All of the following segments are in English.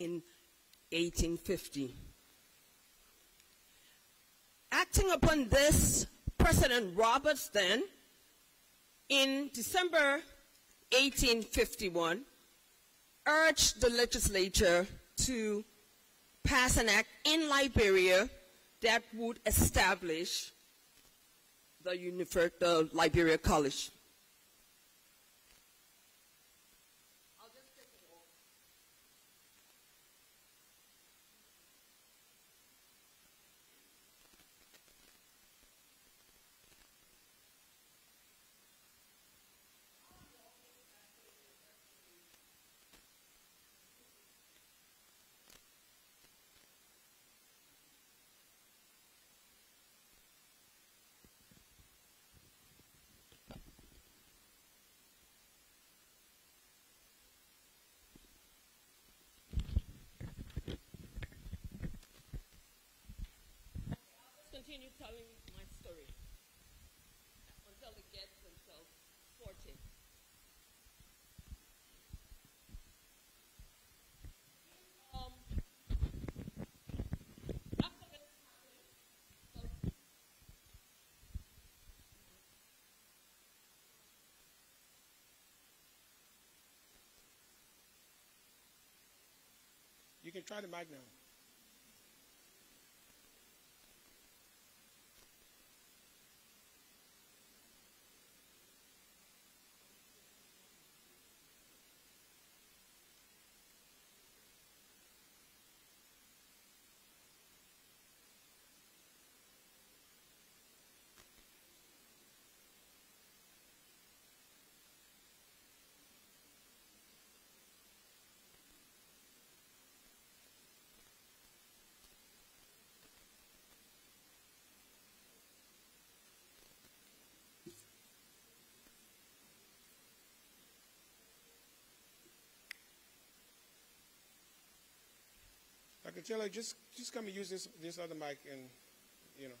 in 1850. Acting upon this, President Roberts then, in December 1851, urged the legislature to pass an act in Liberia that would establish the, the Liberia College. Continue telling my story until they get themselves sorted. Um, you can try the mic now. Just just come and use this this other mic and you know.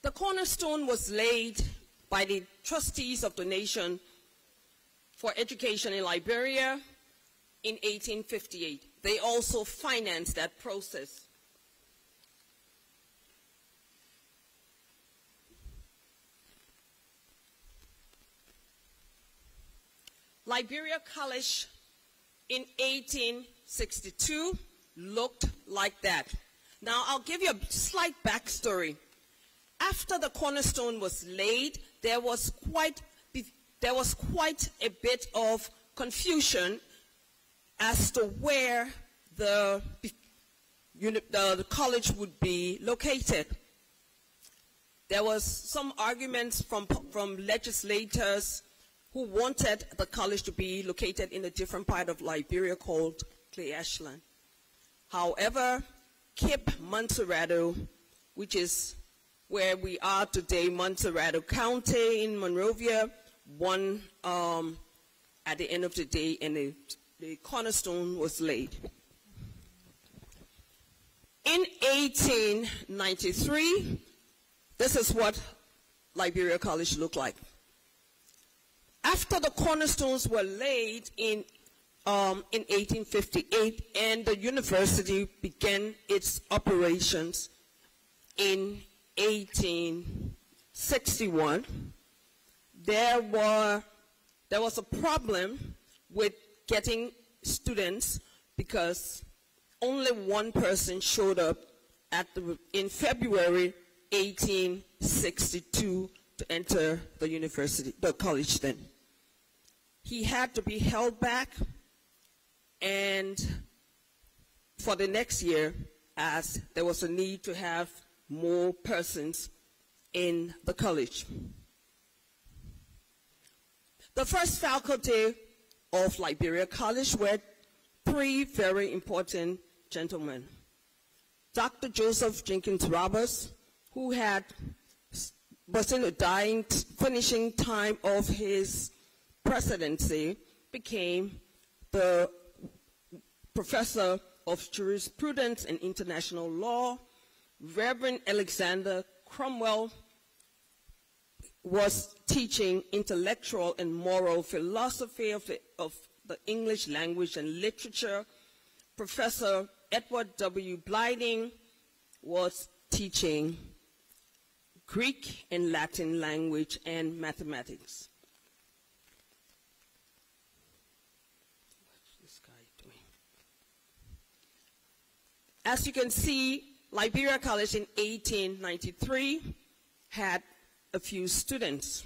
The cornerstone was laid by the trustees of the nation for education in Liberia in 1858. They also financed that process. Liberia College in 1862 looked like that. Now, I'll give you a slight backstory. After the cornerstone was laid, there was quite, there was quite a bit of confusion as to where the, the, the college would be located. There was some arguments from, from legislators who wanted the college to be located in a different part of Liberia called Clay Ashland. However, Cape Montserrado, which is where we are today, Montserrado County in Monrovia, won um, at the end of the day and the, the cornerstone was laid. In 1893, this is what Liberia College looked like. After the cornerstones were laid in, um, in 1858 and the university began its operations in 1861, there, were, there was a problem with getting students because only one person showed up at the, in February 1862 to enter the university, the college then he had to be held back and for the next year as there was a need to have more persons in the college. The first faculty of Liberia College were three very important gentlemen. Dr. Joseph Jenkins Roberts, who had was in the dying, finishing time of his presidency became the professor of jurisprudence and international law Reverend Alexander Crummell was teaching intellectual and moral philosophy of the, of the English language and literature. Professor Edward W. Blyden was teaching Greek and Latin language and mathematics. What's this guy doing? As you can see, Liberia College in 1893 had a few students.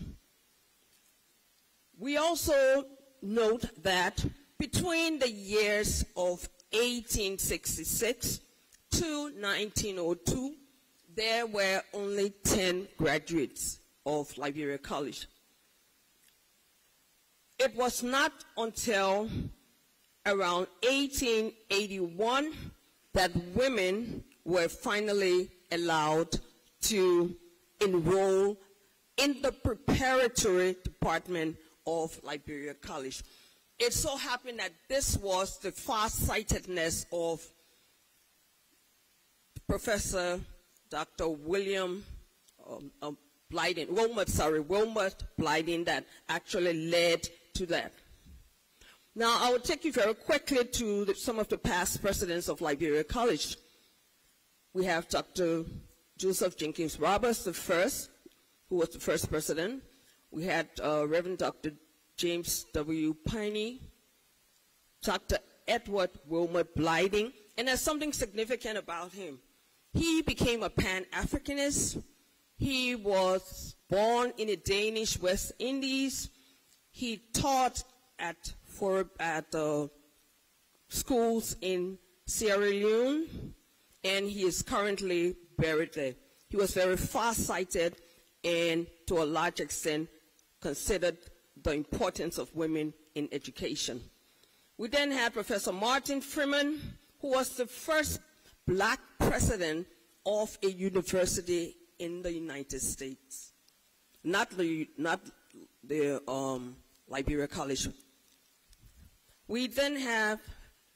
We also note that between the years of 1866 to 1902, there were only 10 graduates of Liberia College. It was not until around 1881 that women were finally allowed to enroll in the preparatory department of Liberia College. It so happened that this was the far-sightedness of Professor Dr. William um, um, Blyden, Wilmot, sorry, Wilmot Blyden that actually led to that. Now, I will take you very quickly to the, some of the past presidents of Liberia College. We have Dr. Joseph Jenkins Roberts, the first, who was the first president. We had uh, Reverend Dr. James W. Piney, Dr. Edward Wilmot Blyden, and there's something significant about him. He became a Pan-Africanist. He was born in the Danish West Indies. He taught at, for, at uh, schools in Sierra Leone, and he is currently buried there. He was very far-sighted and to a large extent considered the importance of women in education. We then had Professor Martin Freeman, who was the first black president of a university in the United States. Not the, not the um, Liberia College. We then have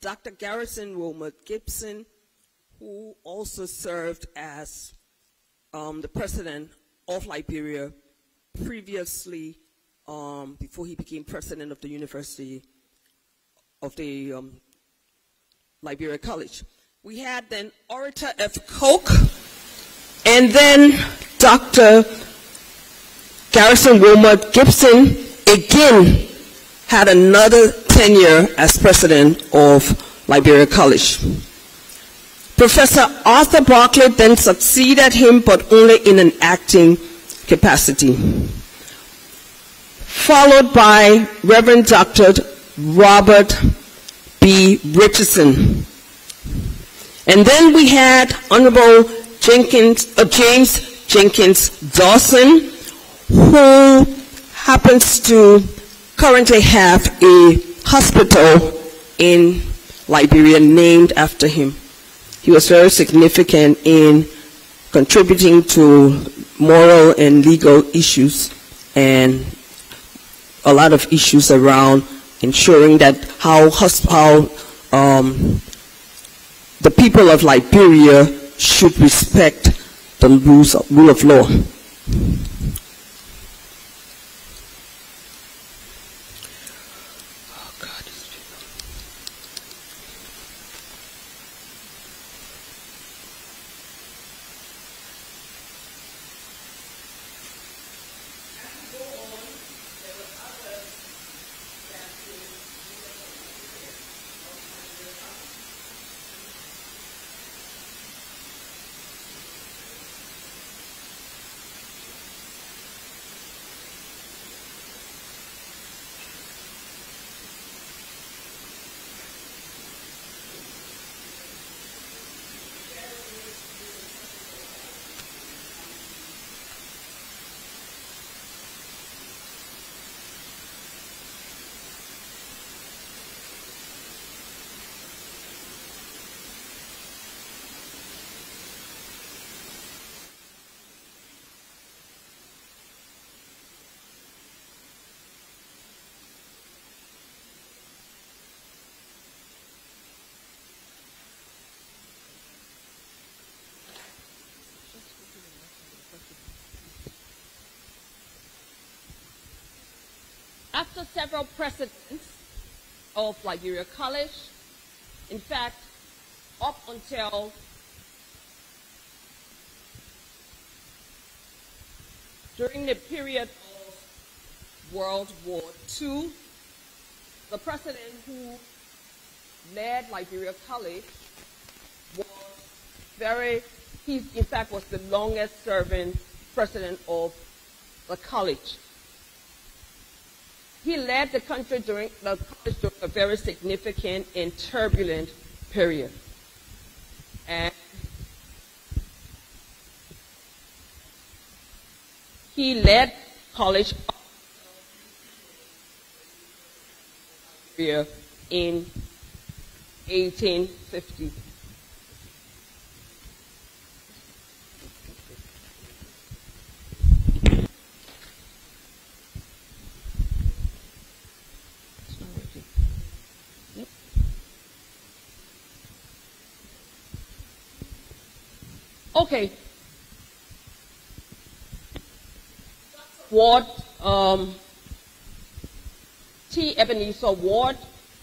Dr. Garrison Wilmot Gibson, who also served as um, the president of Liberia previously, um, before he became president of the University of the um, Liberia College. We had then Orator F. Coke, and then Dr. Garrison Wilmot Gibson again had another tenure as president of Liberia College. Professor Arthur Barclay then succeeded him, but only in an acting capacity. Followed by Reverend Dr. Robert B. Richardson. And then we had Honorable Jenkins, uh, James Jenkins Dossen, who happens to currently have a hospital in Liberia named after him. He was very significant in contributing to moral and legal issues and a lot of issues around ensuring that how, how um, the people of Liberia should respect the rules of, rule of law. After several presidents of Liberia College, in fact, up until during the period of World War II, the president who led Liberia College was very, he in fact was the longest serving president of the college. He led the country during the college during a very significant and turbulent period. And he led college in 1850. Okay. Ward, um, T. Ebenezer Ward,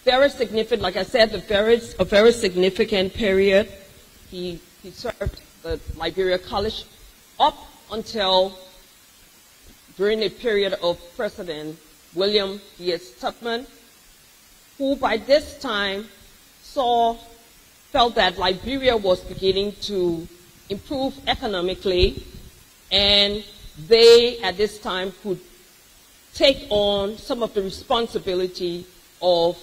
very significant, like I said, a very, a very significant period. He, he served the Liberia College up until during the period of President William D.S. Tubman, who by this time saw, felt that Liberia was beginning to improve economically, and they at this time could take on some of the responsibility of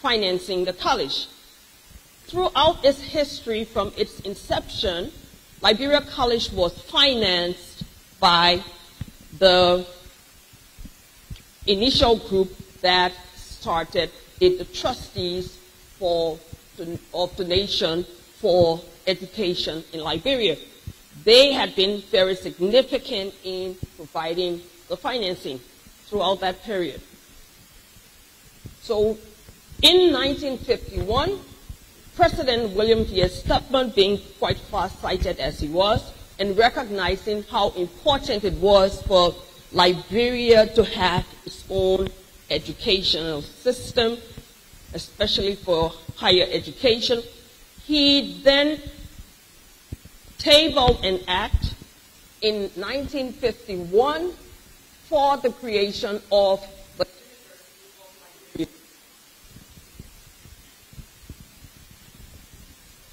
financing the college. Throughout its history from its inception, Liberia College was financed by the initial group that started it, the trustees for the, of the nation for education in Liberia. They had been very significant in providing the financing throughout that period. So in 1951, President William D.S. Tubman, being quite far-sighted as he was, and recognizing how important it was for Liberia to have its own educational system, especially for higher education, he then tabled an act in 1951 for the creation of the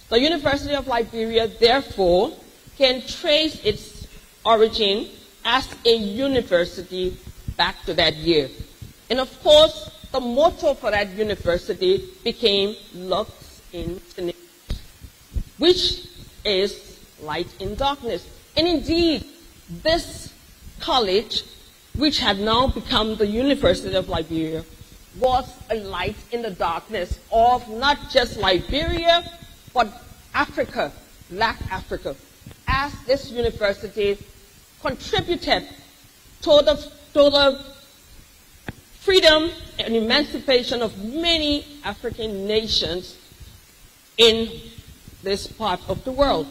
The University of Liberia, therefore, can trace its origin as a university back to that year. And of course, the motto for that university became Lux in Tenebris which is light in darkness. And indeed, this college, which had now become the University of Liberia, was a light in the darkness of not just Liberia, but Africa, Black Africa, as this university contributed to the, to the freedom and emancipation of many African nations in this part of the world.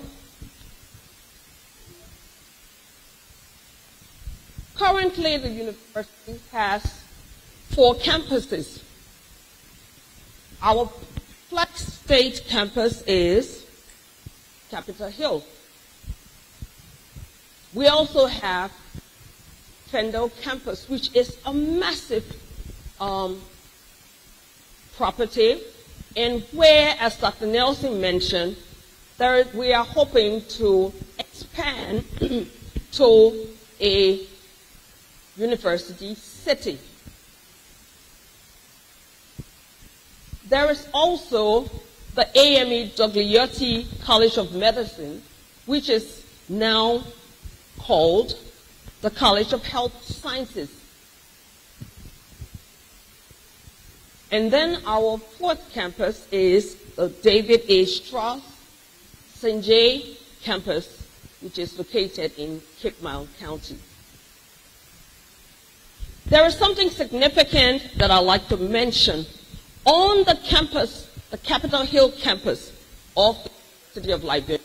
Currently, the university has four campuses. Our flex state campus is Capitol Hill. We also have Fendall campus, which is a massive um, property, and where, as Dr. Nelson mentioned, there, we are hoping to expand to a university city. There is also the AME Dogliotti College of Medicine, which is now called the College of Health Sciences. And then our fourth campus is the David A. Straz St. J campus, which is located in Cape Kigmile County. There is something significant that I'd like to mention. On the campus, the Capitol Hill campus of the City of Liberia,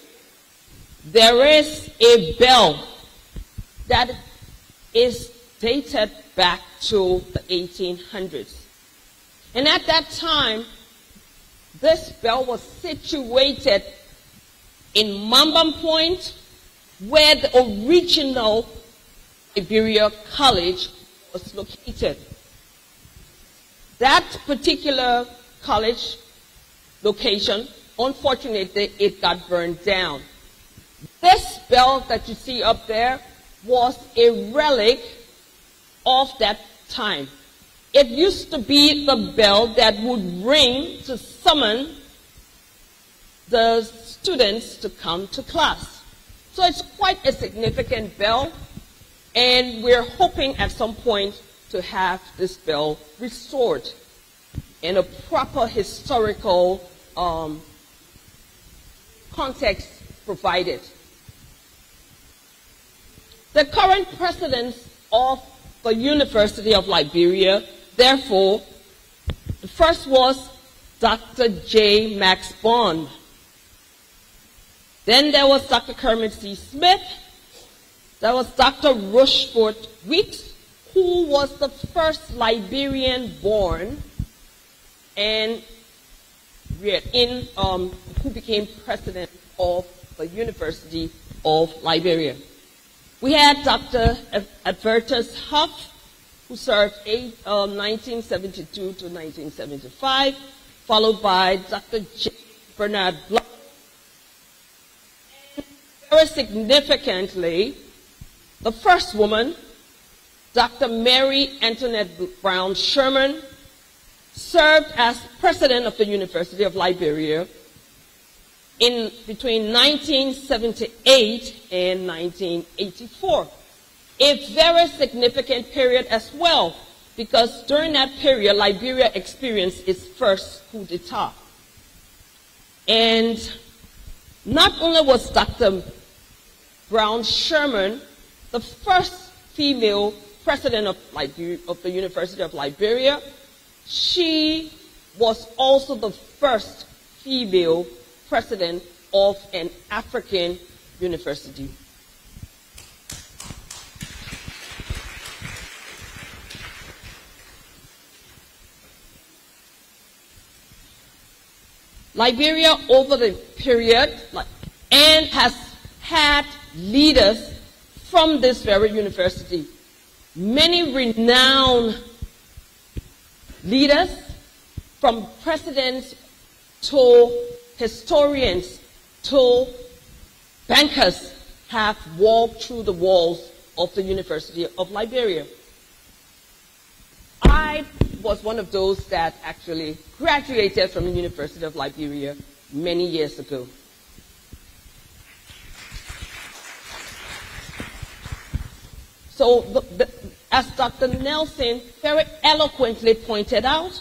there is a bell that is dated back to the 1800s. And at that time, this bell was situated in Mamba Point, where the original Liberia College was located. That particular college location, unfortunately, it got burned down. This bell that you see up there was a relic of that time. It used to be the bell that would ring to summon the students to come to class. So it's quite a significant bell, and we're hoping at some point to have this bill restored in a proper historical um, context provided. The current president of the University of Liberia, therefore, the first was Dr. J. Max Bond. Then there was Dr. Kermit C. Smith. There was Dr. Rocheforte Weeks, who was the first Liberian born and reared in, um, who became president of the University of Liberia. We had Dr. Advertus Hoff, who served eight, um, 1972 to 1975, followed by Dr. J. Bernard Blunt. Very significantly, the first woman, Dr. Mary Antoinette Brown Sherman, served as president of the University of Liberia in between 1978 and 1984. A very significant period as well, because during that period, Liberia experienced its first coup d'etat. And not only was Dr. Brown Sherman the first female president of, Liberia, of the University of Liberia, she was also the first female president of an African university. Liberia over the period and has had leaders from this very university. Many renowned leaders, from presidents to historians to bankers, have walked through the walls of the University of Liberia. I was one of those that actually graduated from the University of Liberia many years ago. So the, the, as Dr. Nelson very eloquently pointed out,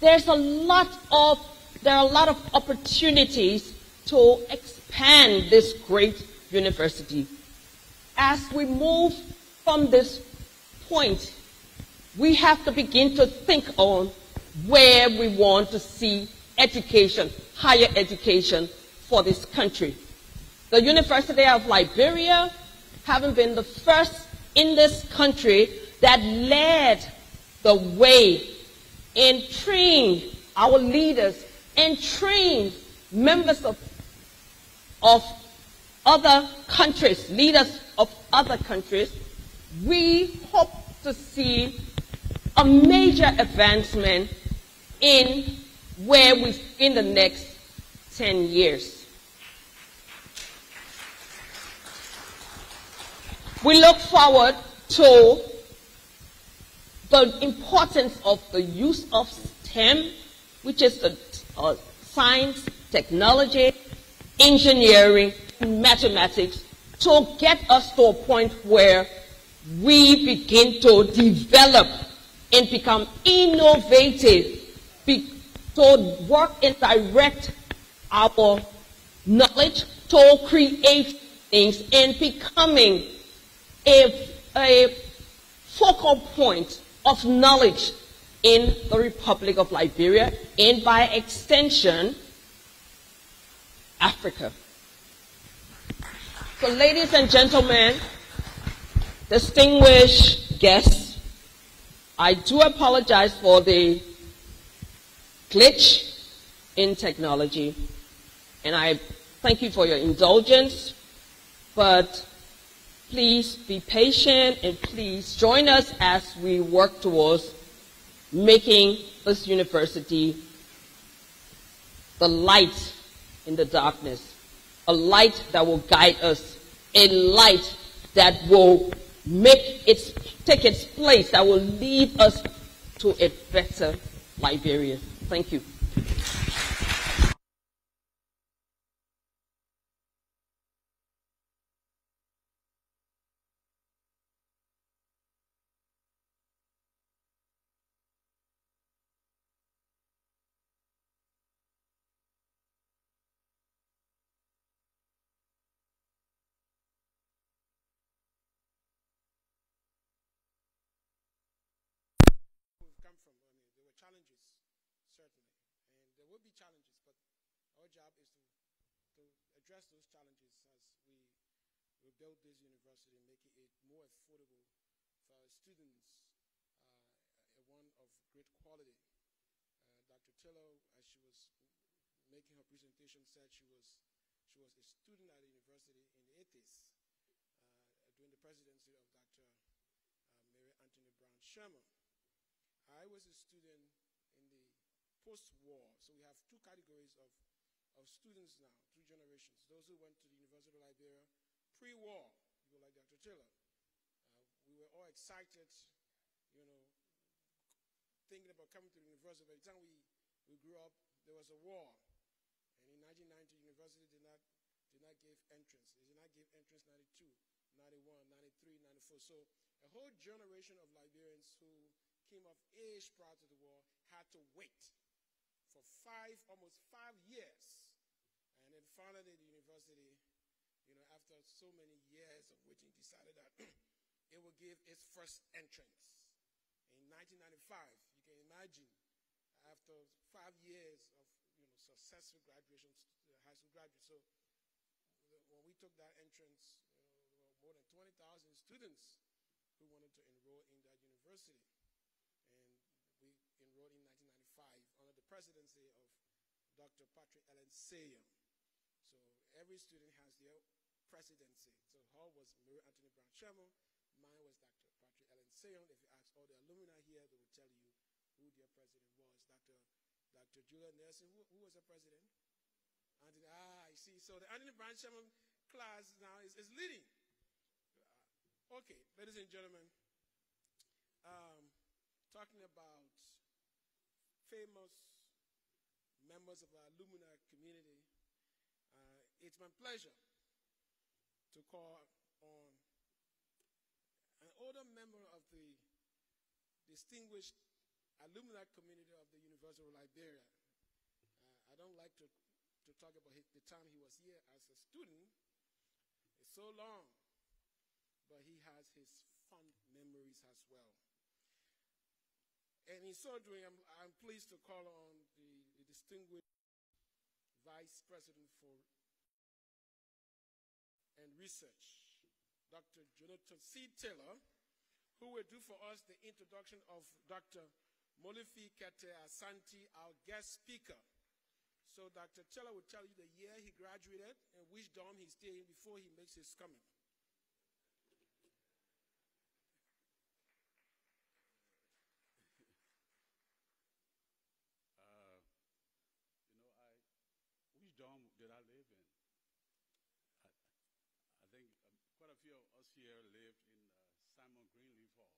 there's a lot of there are a lot of opportunities to expand this great university. As we move from this point, we have to begin to think on where we want to see education, higher education for this country. The University of Liberia, having been the first in this country that led the way and trained our leaders and trained members of, of other countries, leaders of other countries, we hope to see a major advancement in where we in the next 10 years. We look forward to the importance of the use of STEM, which is the uh, science, technology, engineering, mathematics, to get us to a point where we begin to develop and become innovative, be, to work and direct our knowledge to create things and becoming a, a focal point of knowledge in the Republic of Liberia and by extension, Africa. So ladies and gentlemen, distinguished guests, I do apologize for the glitch in technology, and I thank you for your indulgence, but please be patient and please join us as we work towards making this university the light in the darkness, a light that will guide us, a light that will make its take its place, that will lead us to a better Liberia. Thank you. Come from. I mean, there were challenges, certainly, and there will be challenges, but our job is to, to address those challenges as we, we build this university, making it more affordable for students, uh, one of great quality. Uh, Dr. Tillo, as she was making her presentation, said she was she was a student at the university in the 80s uh, during the presidency of Dr. Uh, Mary Anthony Brown Sherman. I was a student in the post-war, so we have two categories of, of students now, two generations. Those who went to the University of Liberia pre-war, people like Dr. Tiller. Uh, we were all excited, you know, thinking about coming to the university. By the time we, we grew up, there was a war. And in 1990, the university did not, did not give entrance. They did not give entrance 92, 91, 93, 94. So a whole generation of Liberians who came of age prior to the war had to wait for five, almost five years. And then finally, the university, you know, after so many years of waiting, decided that it would give its first entrance. In 1995, you can imagine, after five years of you know successful graduation, high school graduates. So when we took that entrance, you know, more than 20,000 students who wanted to enroll in that university enrolled in 1995 under the presidency of Dr. Patrick Ellen Seyon. So every student has their presidency. So Hall was Mary Anthony Brown Sherman. Mine was Dr. Patrick Ellen Seyon. If you ask all the alumni here, they will tell you who their president was. Dr. Dr. Julia Nelson, who, who was the president? Anthony, ah, I see. So the Anthony Brown Sherman class now is, is leading. Uh, okay, ladies and gentlemen, um, talking about famous members of our alumni community, uh, it's my pleasure to call on an older member of the distinguished alumni community of the University of Liberia. Uh, I don't like to, to talk about his, the time he was here as a student. It's so long, but he has his fond memories as well. And in so doing, I'm, I'm pleased to call on distinguished Vice President for and Research, Dr. Jonathan C. Taylor, who will do for us the introduction of Dr. Molefi Kete Asante, our guest speaker. So Dr. Taylor will tell you the year he graduated and which dorm he stayed in before he makes his coming. Here lived in uh, Simon Greenleaf Hall.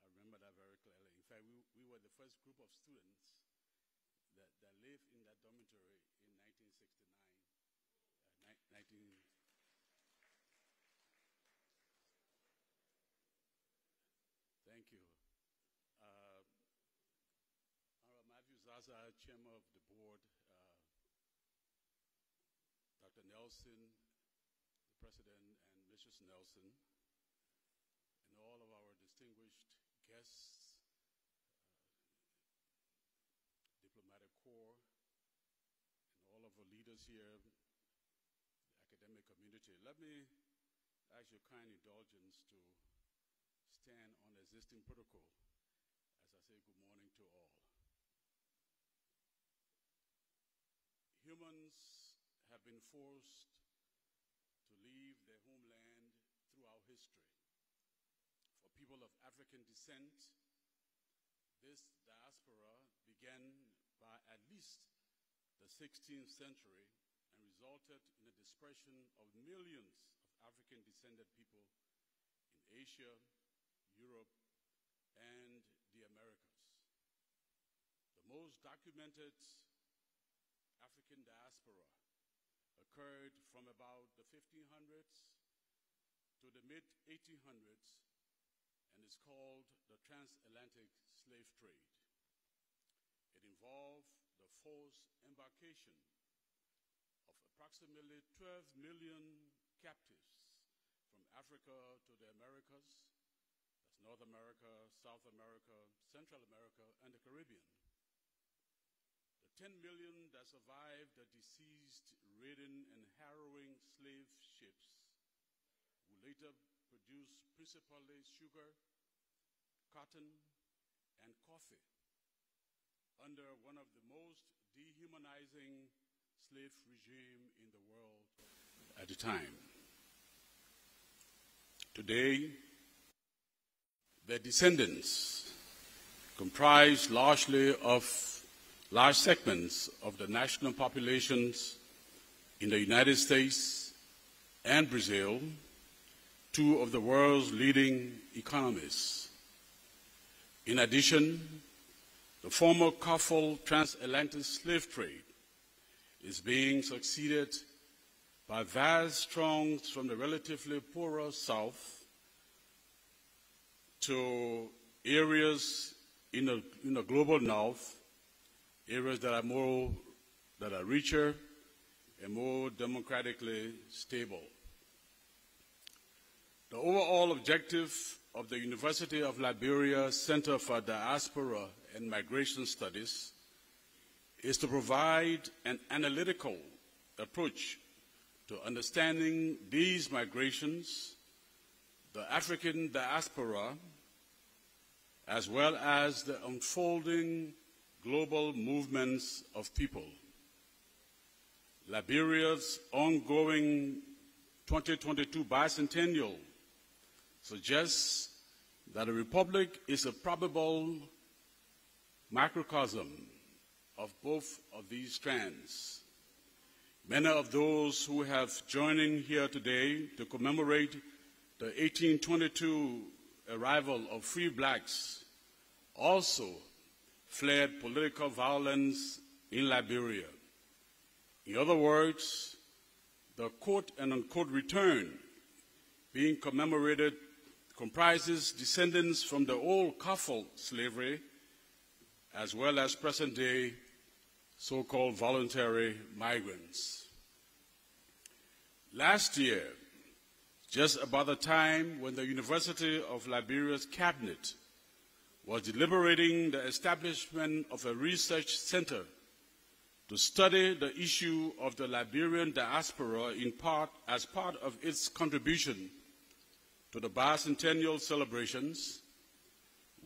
Uh, I remember that very clearly. In fact, we, we were the first group of students that, that lived in that dormitory in 1969. Uh, 19... Thank you. Uh, Honorable Matthew Zaza, Chairman of the Board, uh, Dr. Nelson, the President, Mrs. Nelson, and all of our distinguished guests, uh, diplomatic corps, and all of our leaders here, the academic community. Let me ask your kind indulgence to stand on existing protocol as I say good morning to all. Humans have been forced to leave their homeland throughout history. For people of African descent, this diaspora began by at least the 16th century and resulted in the dispersion of millions of African descended people in Asia, Europe, and the Americas. The most documented African diaspora occurred from about the 1500s to the mid 1800s and is called the transatlantic slave trade. It involved the forced embarkation of approximately 12 million captives from Africa to the Americas, that's North America, South America, Central America, and the Caribbean. The 10 million that survived the deceased, ridden, and harrowing slave later produced principally sugar, cotton, and coffee under one of the most dehumanizing slave regime in the world at the time. Today, their descendants comprise largely of large segments of the national populations in the United States and Brazil, two of the world's leading economies. In addition, the former Kaful transatlantic slave trade is being succeeded by vast throngs from the relatively poorer South to areas in the, in the global North, areas that are more, that are richer and more democratically stable. The overall objective of the University of Liberia Center for Diaspora and Migration Studies is to provide an analytical approach to understanding these migrations, the African diaspora, as well as the unfolding global movements of people. Liberia's ongoing 2022 bicentennial suggests that a republic is a probable microcosm of both of these strands. Many of those who have joining here today to commemorate the 1822 arrival of free blacks also fled political violence in Liberia. In other words, the quote and unquote return being commemorated comprises descendants from the old Kaful slavery as well as present day so-called voluntary migrants. Last year, just about the time when the University of Liberia's cabinet was deliberating the establishment of a research center to study the issue of the Liberian diaspora in part as part of its contribution to the bicentennial celebrations,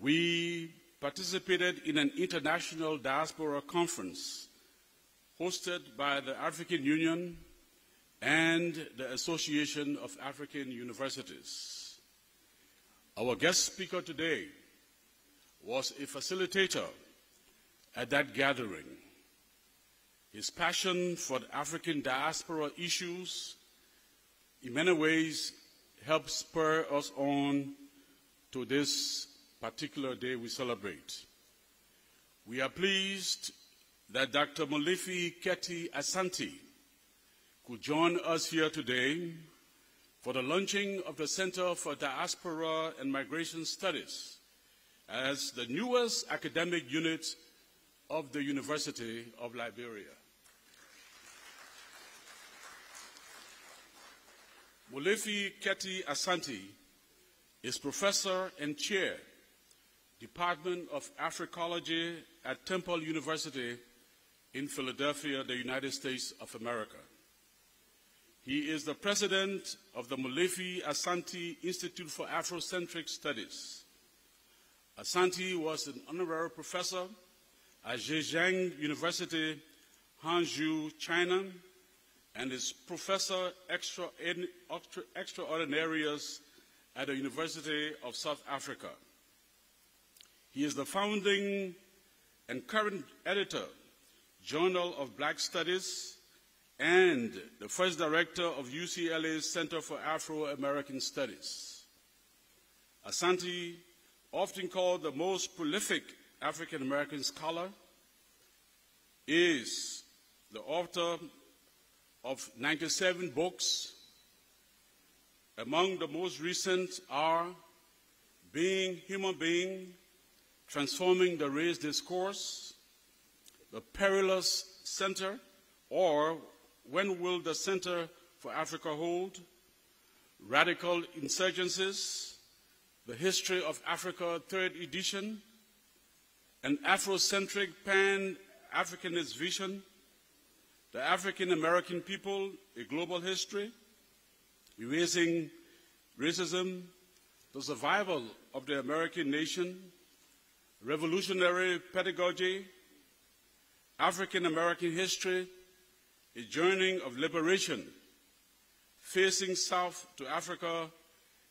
we participated in an international diaspora conference hosted by the African Union and the Association of African Universities. Our guest speaker today was a facilitator at that gathering. His passion for the African diaspora issues in many ways helped spur us on to this particular day we celebrate. We are pleased that Dr. Molefi Kete Asante could join us here today for the launching of the Center for Diaspora and Migration Studies as the newest academic unit of the University of Liberia. Molefi Kete Asante is professor and chair Department of Africology at Temple University in Philadelphia, the United States of America. He is the president of the Molefi Asante Institute for Afrocentric Studies. Asante was an honorary professor at Zhejiang University, Hangzhou, China, and is professor extraordinarius at the University of South Africa. He is the founding and current editor, Journal of Black Studies, and the first director of UCLA's Center for Afro-American Studies. Asante, often called the most prolific African-American scholar, is the author of 97 books. Among the most recent are Being Human Being, Transforming the Race Discourse, The Perilous Center, or When Will the Center for Africa Hold, Radical Insurgencies, The History of Africa, third edition, An Afrocentric Pan-Africanist Vision, The African American People, A Global History, Erasing Racism, The Survival of the American Nation, Revolutionary Pedagogy, African American History, A Journey of Liberation, Facing South to Africa,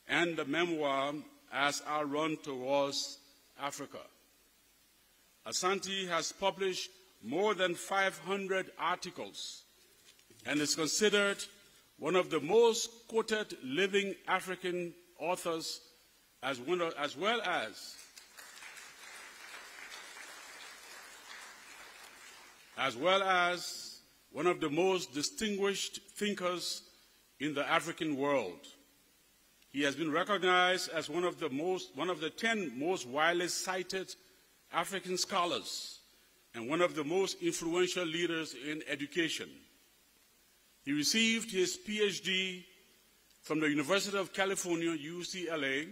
and the memoir As I Run Towards Africa. Asante has published more than 500 articles and is considered one of the most quoted living African authors as, of, as well as as well as one of the most distinguished thinkers in the African world. He has been recognized as one of the most one of the 10 most widely cited African scholars and one of the most influential leaders in education. He received his PhD from the University of California, UCLA,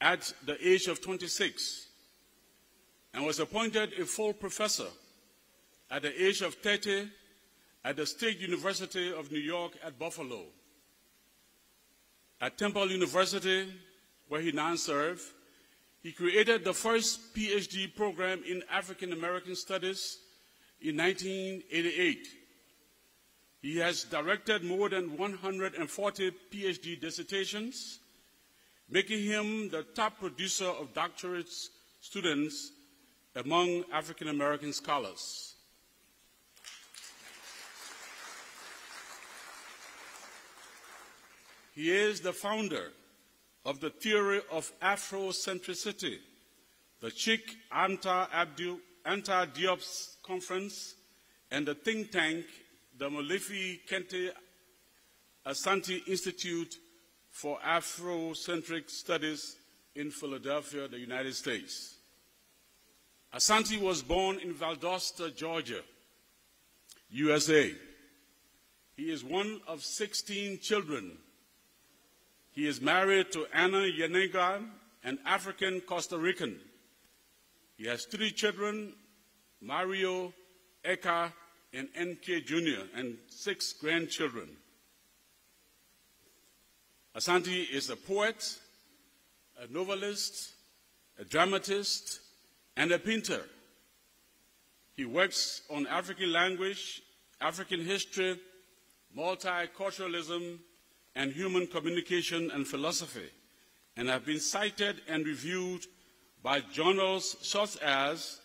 at the age of 26 and was appointed a full professor at the age of 30 at the State University of New York at Buffalo. At Temple University, where he now serves, he created the first PhD program in African American Studies in 1988. He has directed more than 140 PhD dissertations, making him the top producer of doctorate students among African American scholars. He is the founder of the theory of Afrocentricity, the Cheikh Anta, Anta Diop's conference, and the think tank, the Molefi Kete Asante Institute for Afrocentric Studies in Philadelphia, the United States. Asante was born in Valdosta, Georgia, USA. He is one of 16 children he is married to Anna Yanega, an African Costa Rican. He has three children, Mario, Eka, and NK Jr., and six grandchildren. Asante is a poet, a novelist, a dramatist, and a painter. He works on African language, African history, multiculturalism, and human communication and philosophy, and have been cited and reviewed by journals such as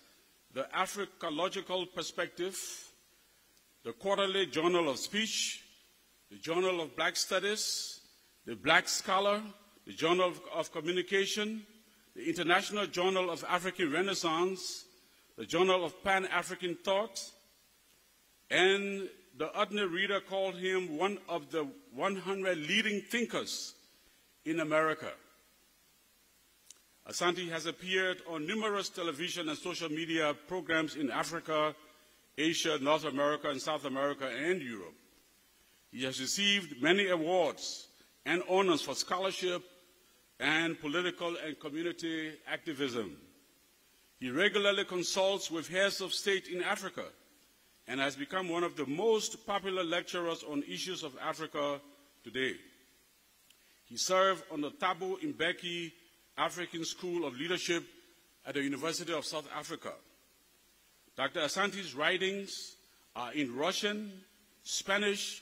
the Africological Perspective, the Quarterly Journal of Speech, the Journal of Black Studies, the Black Scholar, the Journal of Communication, the International Journal of African Renaissance, the Journal of Pan African Thought, and the ordinary reader called him one of the 100 leading thinkers in America. Asante has appeared on numerous television and social media programs in Africa, Asia, North America, and South America, and Europe. He has received many awards and honors for scholarship and political and community activism. He regularly consults with heads of state in Africa and has become one of the most popular lecturers on issues of Africa today. He served on the Thabo Mbeki African School of Leadership at the University of South Africa. Dr. Asante's writings are in Russian, Spanish,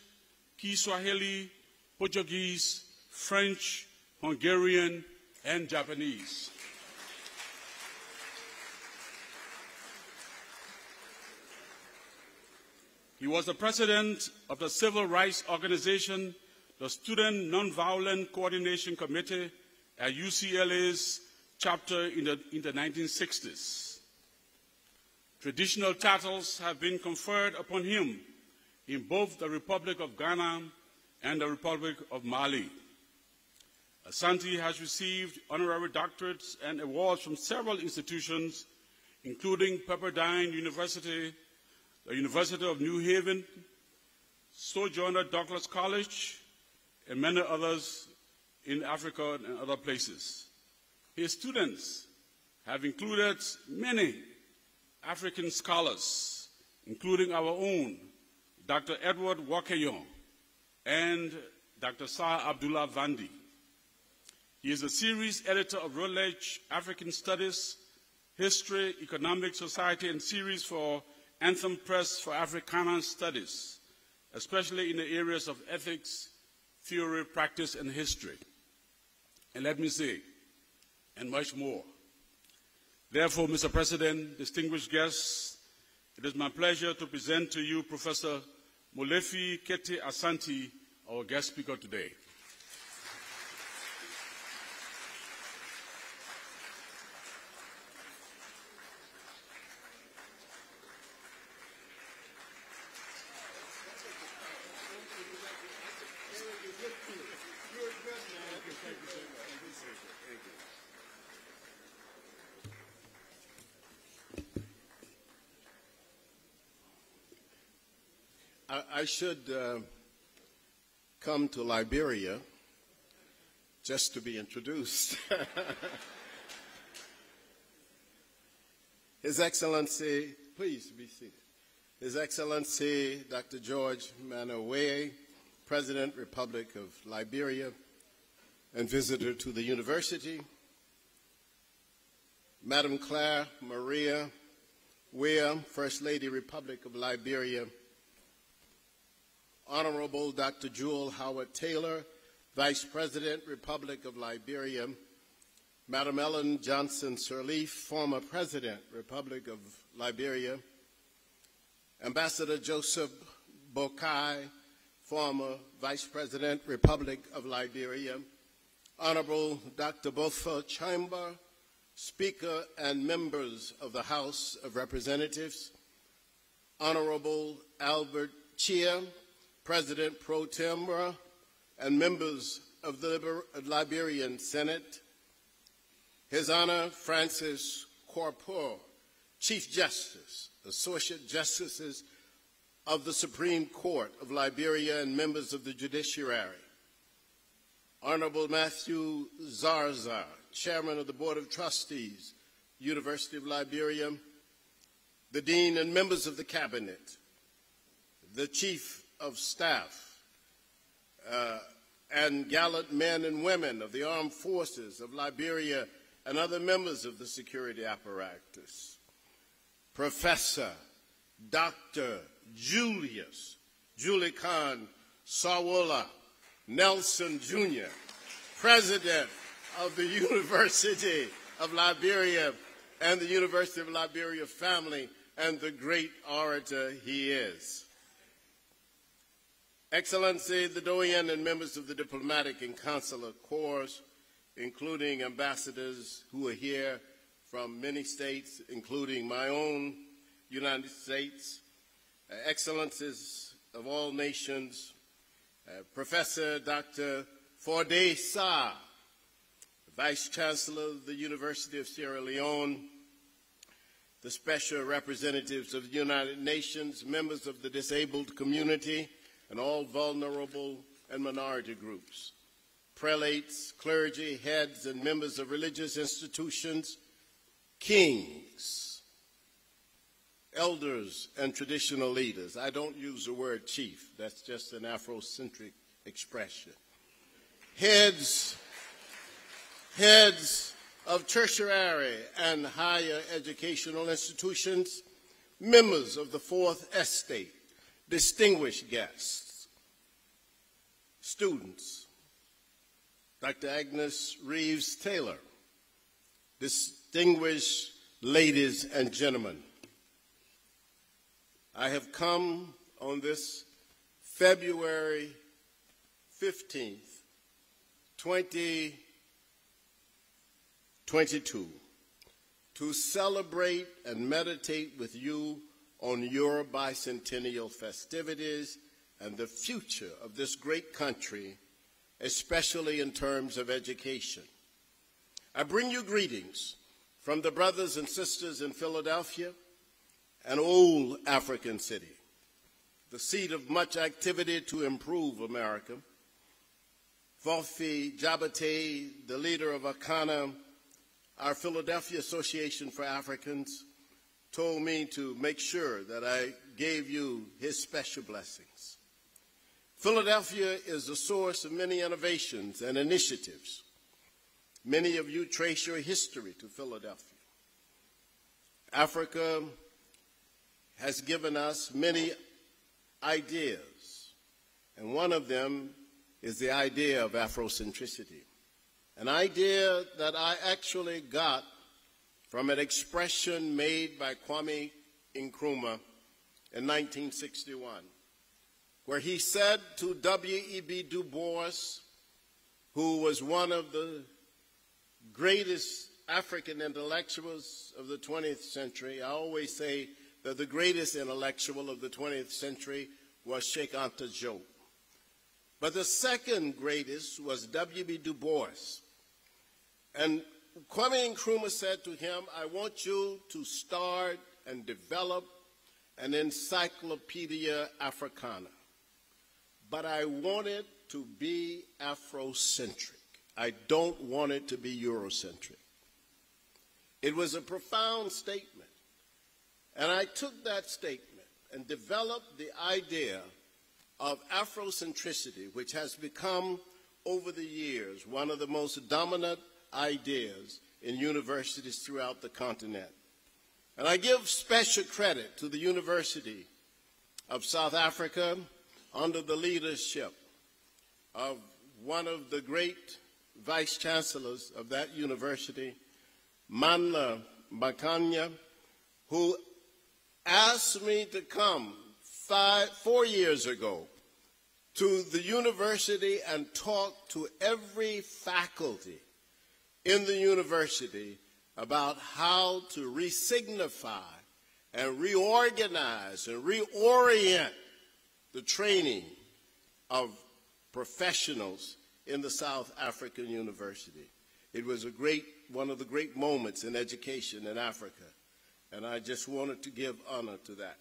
Kiswahili, Portuguese, French, Hungarian, and Japanese. He was the president of the civil rights organization, the Student Nonviolent Coordination Committee at UCLA's chapter in the, in the 1960s. Traditional titles have been conferred upon him in both the Republic of Ghana and the Republic of Mali. Asante has received honorary doctorates and awards from several institutions, including Pepperdine University, the University of New Haven, Sojourner Douglas College, and many others in Africa and other places. His students have included many African scholars, including our own Dr. Edward Wonkeryor and Dr. Sir Abdullah Vandi. He is a series editor of Routledge African Studies, History, Economic Society, and series for Anthem Press for Africana Studies, especially in the areas of ethics, theory, practice, and history. And let me say, and much more. Therefore, Mr. President, distinguished guests, it is my pleasure to present to you Professor Molefi Kete Asante, our guest speaker today. I should uh, come to Liberia just to be introduced. His Excellency, please be seated. His Excellency Dr. George Manneh Weah, President, Republic of Liberia, and visitor to the university. Madam Claire Maria Weah, First Lady, Republic of Liberia, Honorable Dr. Jewel Howard Taylor, Vice President, Republic of Liberia, Madam Ellen Johnson Sirleaf, former President, Republic of Liberia, Ambassador Joseph Boakai, former Vice President, Republic of Liberia, Honorable Dr. Bhofal Chamber, Speaker and members of the House of Representatives, Honorable Albert Chie, President Pro Tempore, and members of the Liber Liberian Senate, His Honor Francis Korkpor, Chief Justice, Associate Justices of the Supreme Court of Liberia, and members of the Judiciary, Honorable Matthew Zarza, Chairman of the Board of Trustees, University of Liberia, the Dean and members of the Cabinet, the Chief of staff uh, and gallant men and women of the armed forces of Liberia and other members of the security apparatus. Professor Dr. Julius Julukon Sarwolo Nelson Jr., President of the University of Liberia and the University of Liberia family, and the great orator he is. Excellency, the Doyen and members of the diplomatic and consular corps, including ambassadors who are here from many states, including my own United States, uh, excellencies of all nations, uh, Professor Dr. Foday Sahr, Vice Chancellor of the University of Sierra Leone, the special representatives of the United Nations, members of the disabled community, and all vulnerable and minority groups, prelates, clergy, heads, and members of religious institutions, kings, elders and traditional leaders. I don't use the word chief, that's just an Afrocentric expression. Heads, heads of tertiary and higher educational institutions, members of the Fourth Estate, distinguished guests, students, Dr. Agnes Reeves Taylor, distinguished ladies and gentlemen. I have come on this February 15th, 2022, to celebrate and meditate with you on your bicentennial festivities and the future of this great country, especially in terms of education. I bring you greetings from the brothers and sisters in Philadelphia, an old African city, the seat of much activity to improve America. Fofi Jabate, the leader of Akana, our Philadelphia Association for Africans, told me to make sure that I gave you his special blessings. Philadelphia is the source of many innovations and initiatives. Many of you trace your history to Philadelphia. Africa has given us many ideas, and one of them is the idea of Afrocentricity, an idea that I actually got from an expression made by Kwame Nkrumah in 1961, where he said to W.E.B. Du Bois, who was one of the greatest African intellectuals of the 20th century, I always say that the greatest intellectual of the 20th century was Cheikh Anta Diop. But the second greatest was W.B. Du Bois. And Kwame Nkrumah said to him, I want you to start and develop an encyclopedia Africana. But I want it to be Afrocentric. I don't want it to be Eurocentric. It was a profound statement. And I took that statement and developed the idea of Afrocentricity, which has become, over the years, one of the most dominant ideas in universities throughout the continent. And I give special credit to the University of South Africa under the leadership of one of the great vice chancellors of that university, Mandla Makhanya, who asked me to come five, four years ago to the university and talk to every faculty in the university about how to resignify and reorganize and reorient the training of professionals in the South African University. It was a great, one of the great moments in education in Africa, and I just wanted to give honor to that.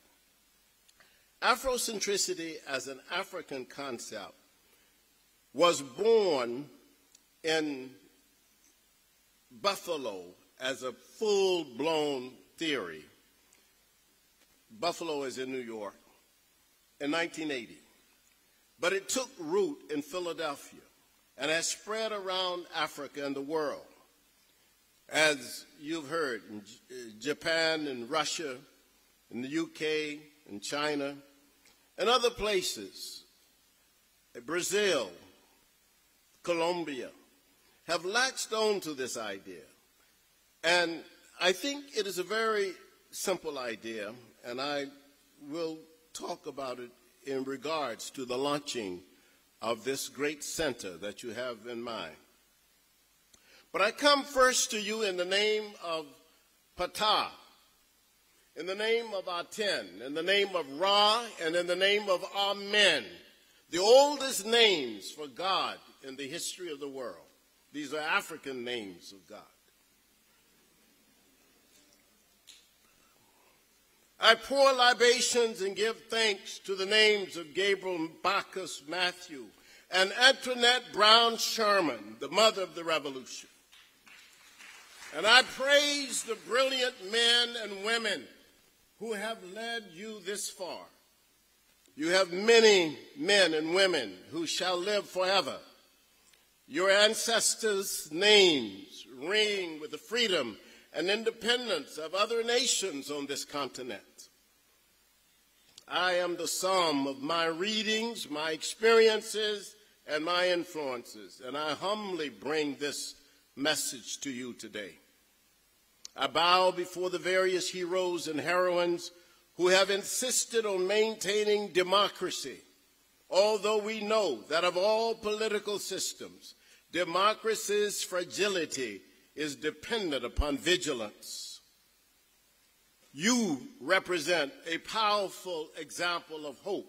Afrocentricity as an African concept was born in Buffalo as a full blown theory. Buffalo is in New York in 1980. But it took root in Philadelphia and has spread around Africa and the world. As you've heard, in uh, Japan and Russia, in the UK and China, and other places, Brazil, Colombia, have latched on to this idea. And I think it is a very simple idea, and I will talk about it in regards to the launching of this great center that you have in mind. But I come first to you in the name of Ptah, in the name of Aten, in the name of Ra, and in the name of Amen, the oldest names for God in the history of the world. These are African names of God. I pour libations and give thanks to the names of Gabriel Baccus Matthew and Antoinette Brown Sherman, the mother of the revolution. And I praise the brilliant men and women who have led you this far. You have many men and women who shall live forever. Your ancestors' names ring with the freedom and independence of other nations on this continent. I am the sum of my readings, my experiences, and my influences, and I humbly bring this message to you today. I bow before the various heroes and heroines who have insisted on maintaining democracy, although we know that of all political systems, democracy's fragility is dependent upon vigilance. You represent a powerful example of hope,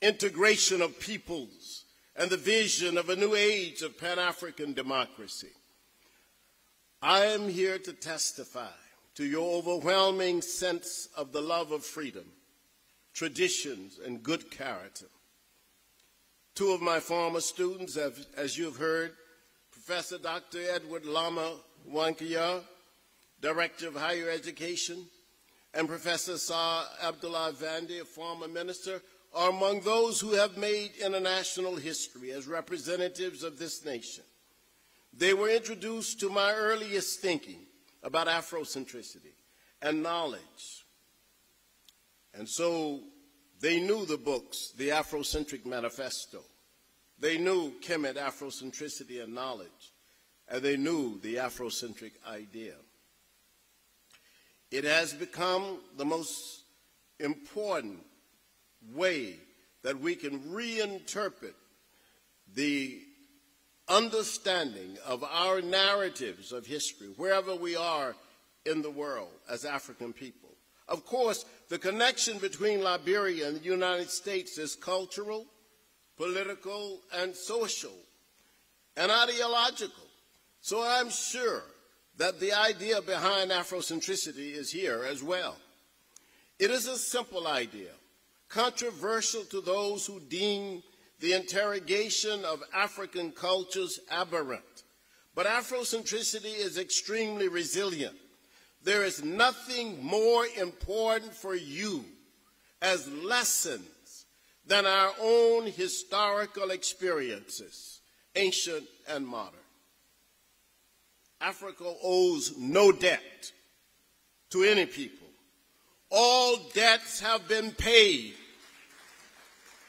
integration of peoples, and the vision of a new age of Pan African democracy. I am here to testify to your overwhelming sense of the love of freedom, traditions, and good character. Two of my former students, have, as you've heard, Professor Dr. Edward Lama Wonkeryor, Director of Higher Education, and Professor Sir Abdullah Vandi, a former minister, are among those who have made international history as representatives of this nation. They were introduced to my earliest thinking about Afrocentricity and knowledge. And so they knew the books, the Afrocentric Manifesto. They knew Kemet, Afrocentricity and Knowledge. And they knew the Afrocentric idea. It has become the most important way that we can reinterpret the understanding of our narratives of history, wherever we are in the world as African people. Of course, the connection between Liberia and the United States is cultural, political, and social, and ideological. So I'm sure that the idea behind Afrocentricity is here as well. It is a simple idea, controversial to those who deem the interrogation of African cultures aberrant. But Afrocentricity is extremely resilient. There is nothing more important for you as lessons than our own historical experiences, ancient and modern. Africa owes no debt to any people. All debts have been paid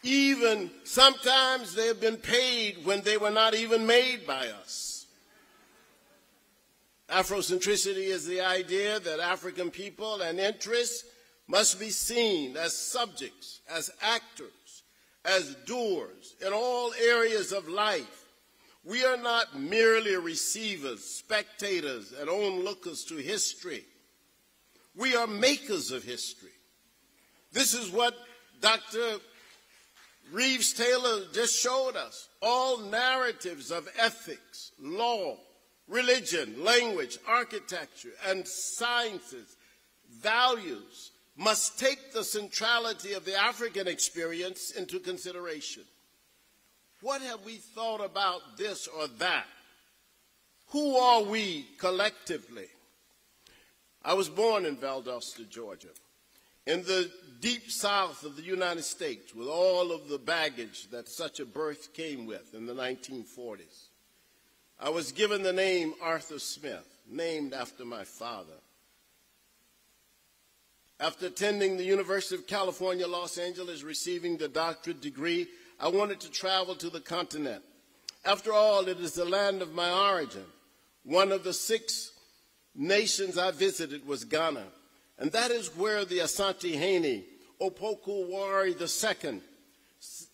even sometimes they have been paid when they were not even made by us. Afrocentricity is the idea that African people and interests must be seen as subjects, as actors, as doers in all areas of life. We are not merely receivers, spectators, and onlookers to history. We are makers of history. This is what Dr. Reeves Taylor just showed us all narratives of ethics, law, religion, language, architecture, and sciences, values must take the centrality of the African experience into consideration. What have we thought about this or that? Who are we collectively? I was born in Valdosta, Georgia in the deep south of the United States with all of the baggage that such a birth came with in the 1940s. I was given the name Arthur Smith, named after my father. After attending the University of California, Los Angeles, receiving the doctorate degree, I wanted to travel to the continent. After all, it is the land of my origin. One of the six nations I visited was Ghana. And that is where the Asante Hene, Opoku Ware II,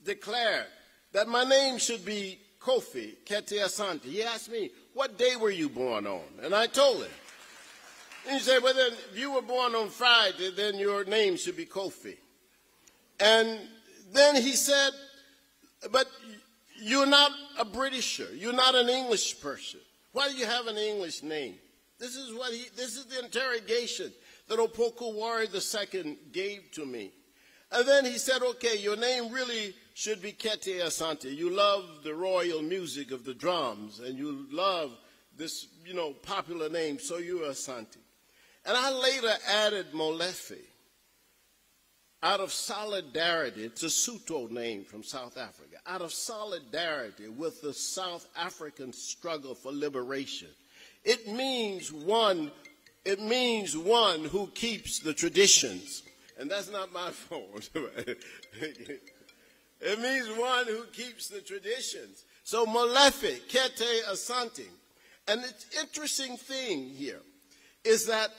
declared that my name should be Kofi Kete Asante. He asked me, what day were you born on? And I told him. And he said, well, then, if you were born on Friday, then your name should be Kofi. And then he said, but you're not a Britisher. You're not an English person. Why do you have an English name? This is what he, this is the interrogation that Opoku II gave to me. And then he said, okay, your name really should be Kete Asante. You love the royal music of the drums, and you love this, you know, popular name, so you're Asante. And I later added Molefi out of solidarity. It's a Sotho name from South Africa. Out of solidarity with the South African struggle for liberation. It means one, it means one who keeps the traditions. And that's not my fault. it means one who keeps the traditions. So Molefi, Kete Asante. And the interesting thing here is that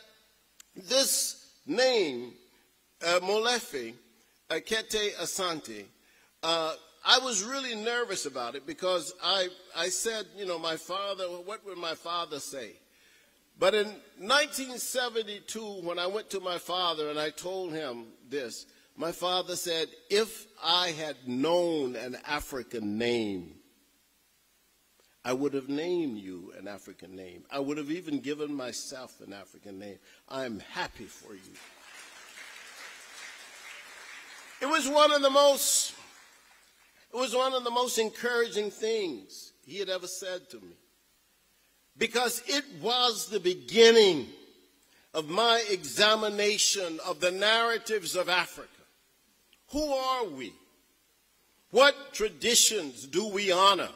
this name, uh, uh, Kete Asante, uh, I was really nervous about it because I, I said, you know, my father, what would my father say? But in 1972, when I went to my father and I told him this, my father said, if I had known an African name, I would have named you an African name. I would have even given myself an African name. I'm happy for you. It was one of the most it was one of the most encouraging things he had ever said to me. Because it was the beginning of my examination of the narratives of Africa. Who are we? What traditions do we honor?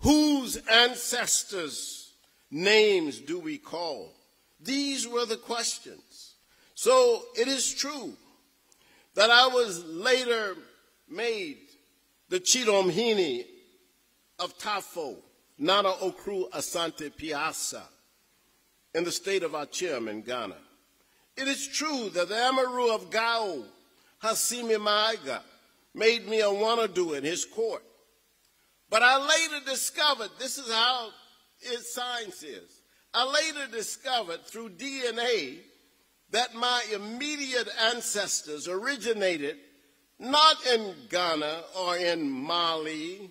Whose ancestors' names do we call? These were the questions. So it is true that I was later made the Chiromhini of Tafo, Nana Okru Asante Peasah, in the state of Akyem in Ghana. It is true that the Amaru of Gao, Hasimi Maiga, made me a wanadu in his court. But I later discovered, this is how science is. I later discovered through DNA that my immediate ancestors originated not in Ghana or in Mali,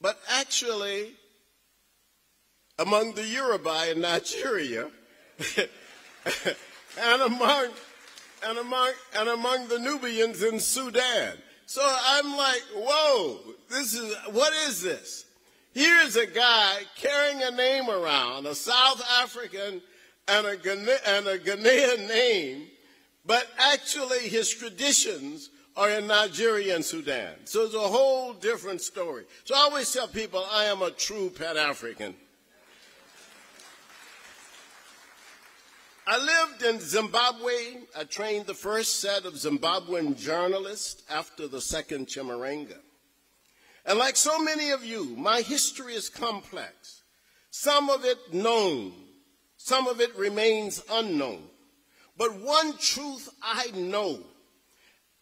but actually among the Yoruba in Nigeria and among and among and among the Nubians in Sudan. So I'm like, whoa, this is what is this? Here's a guy carrying a name around, a South African and a, and a Ghanaian name, but actually his traditions are in Nigeria and Sudan. So it's a whole different story. So I always tell people I am a true Pan African. I lived in Zimbabwe. I trained the first set of Zimbabwean journalists after the second Chimurenga. And like so many of you, my history is complex. Some of it known, some of it remains unknown. But one truth I know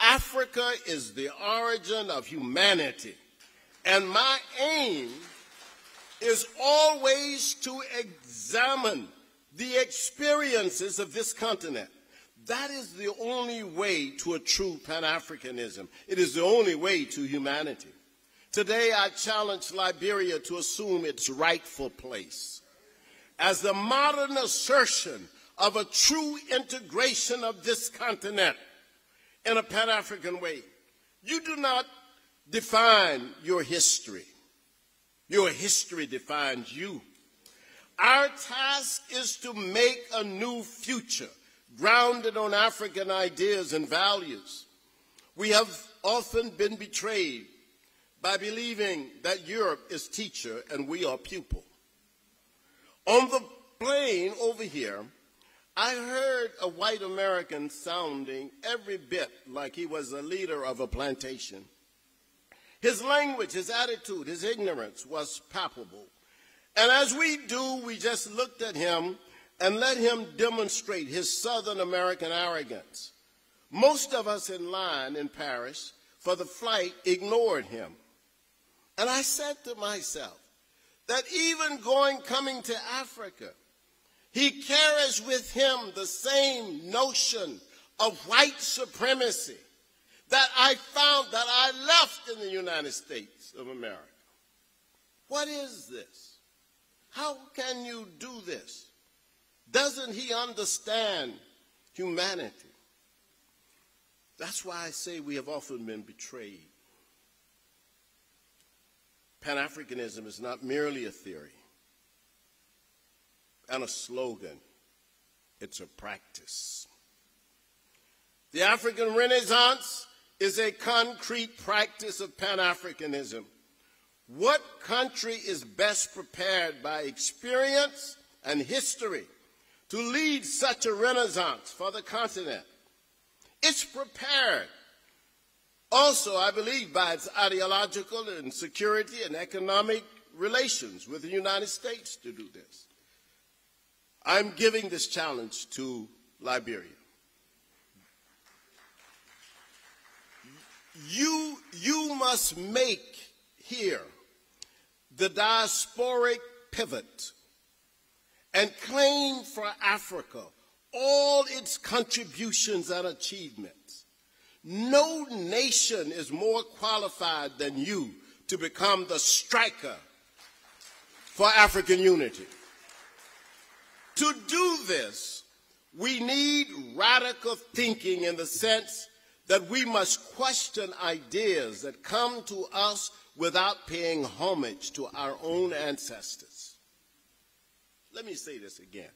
Africa is the origin of humanity. And my aim is always to examine the experiences of this continent. That is the only way to a true Pan Africanism. It is the only way to humanity. Today, I challenge Liberia to assume its rightful place as the modern assertion of a true integration of this continent in a Pan African way. You do not define your history, your history defines you. Our task is to make a new future grounded on African ideas and values. We have often been betrayed by believing that Europe is teacher and we are pupil. On the plane over here, I heard a white American sounding every bit like he was a leader of a plantation. His language, his attitude, his ignorance was palpable. And as we do, we just looked at him and let him demonstrate his Southern American arrogance. Most of us in line in Paris for the flight ignored him. And I said to myself that even going, coming to Africa, he carries with him the same notion of white supremacy that I found that I left in the United States of America. What is this? How can you do this? Doesn't he understand humanity? That's why I say we have often been betrayed. Pan Africanism is not merely a theory, and a slogan, it's a practice. The African Renaissance is a concrete practice of Pan Africanism. What country is best prepared by experience and history to lead such a renaissance for the continent? It's prepared also, I believe, by its ideological and security and economic relations with the United States to do this. I'm giving this challenge to Liberia. You, you must make here the diasporic pivot and claim for Africa all its contributions and achievements. No nation is more qualified than you to become the striker for African unity. To do this, we need radical thinking in the sense that we must question ideas that come to us without paying homage to our own ancestors. Let me say this again.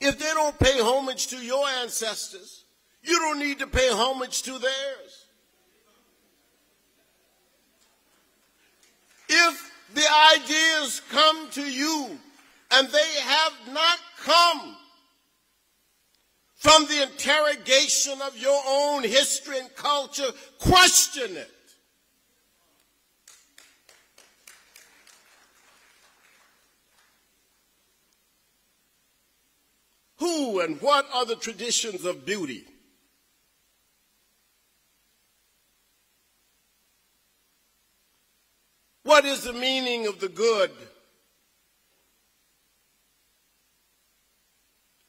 If they don't pay homage to your ancestors, you don't need to pay homage to theirs. If the ideas come to you and they have not come from the interrogation of your own history and culture, question it. Who and what are the traditions of beauty? What is the meaning of the good?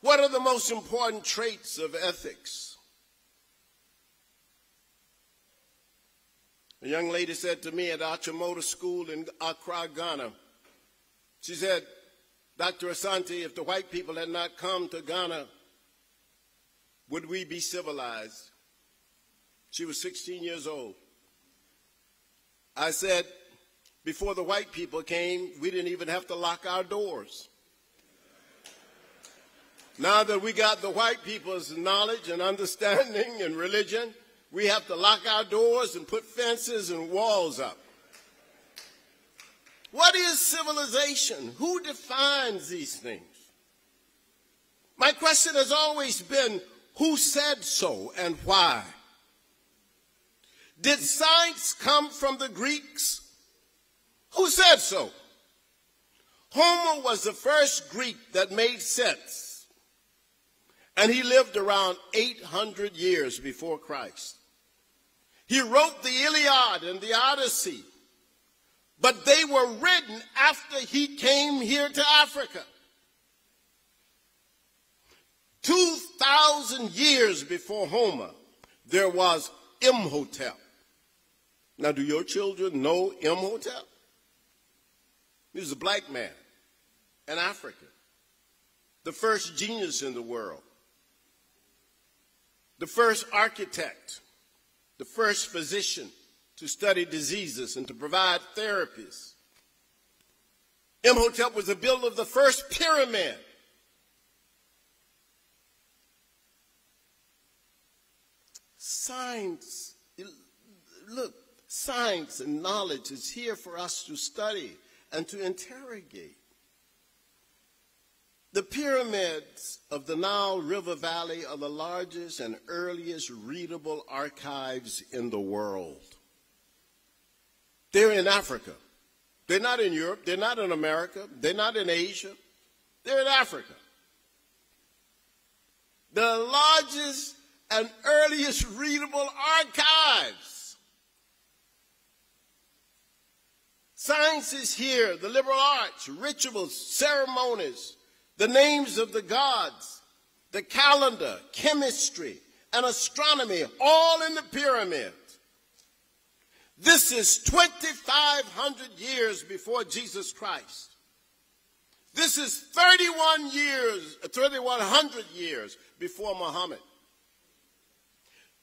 What are the most important traits of ethics? A young lady said to me at Achimota School in Accra, Ghana, she said, Dr. Asante, if the white people had not come to Ghana, would we be civilized? She was 16 years old. I said, before the white people came, we didn't even have to lock our doors. Now that we got the white people's knowledge and understanding and religion, we have to lock our doors and put fences and walls up. What is civilization? Who defines these things? My question has always been who said so and why? Did science come from the Greeks? Who said so? Homer was the first Greek that made sense. And he lived around 800 years before Christ. He wrote the Iliad and the Odyssey, but they were written after he came here to Africa. 2,000 years before Homer, there was Imhotep. Now, do your children know Imhotep? He was a black man, an African, the first genius in the world the first architect, the first physician to study diseases and to provide therapies. Imhotep was the builder of the first pyramid. Science, look, science and knowledge is here for us to study and to interrogate. The pyramids of the Nile River Valley are the largest and earliest readable archives in the world. They're in Africa. They're not in Europe. They're not in America. They're not in Asia. They're in Africa. The largest and earliest readable archives. Science is here, the liberal arts, rituals, ceremonies, the names of the gods, the calendar, chemistry, and astronomy, all in the pyramid. This is 2,500 years before Jesus Christ. This is 31 years, 3,100 years before Muhammad.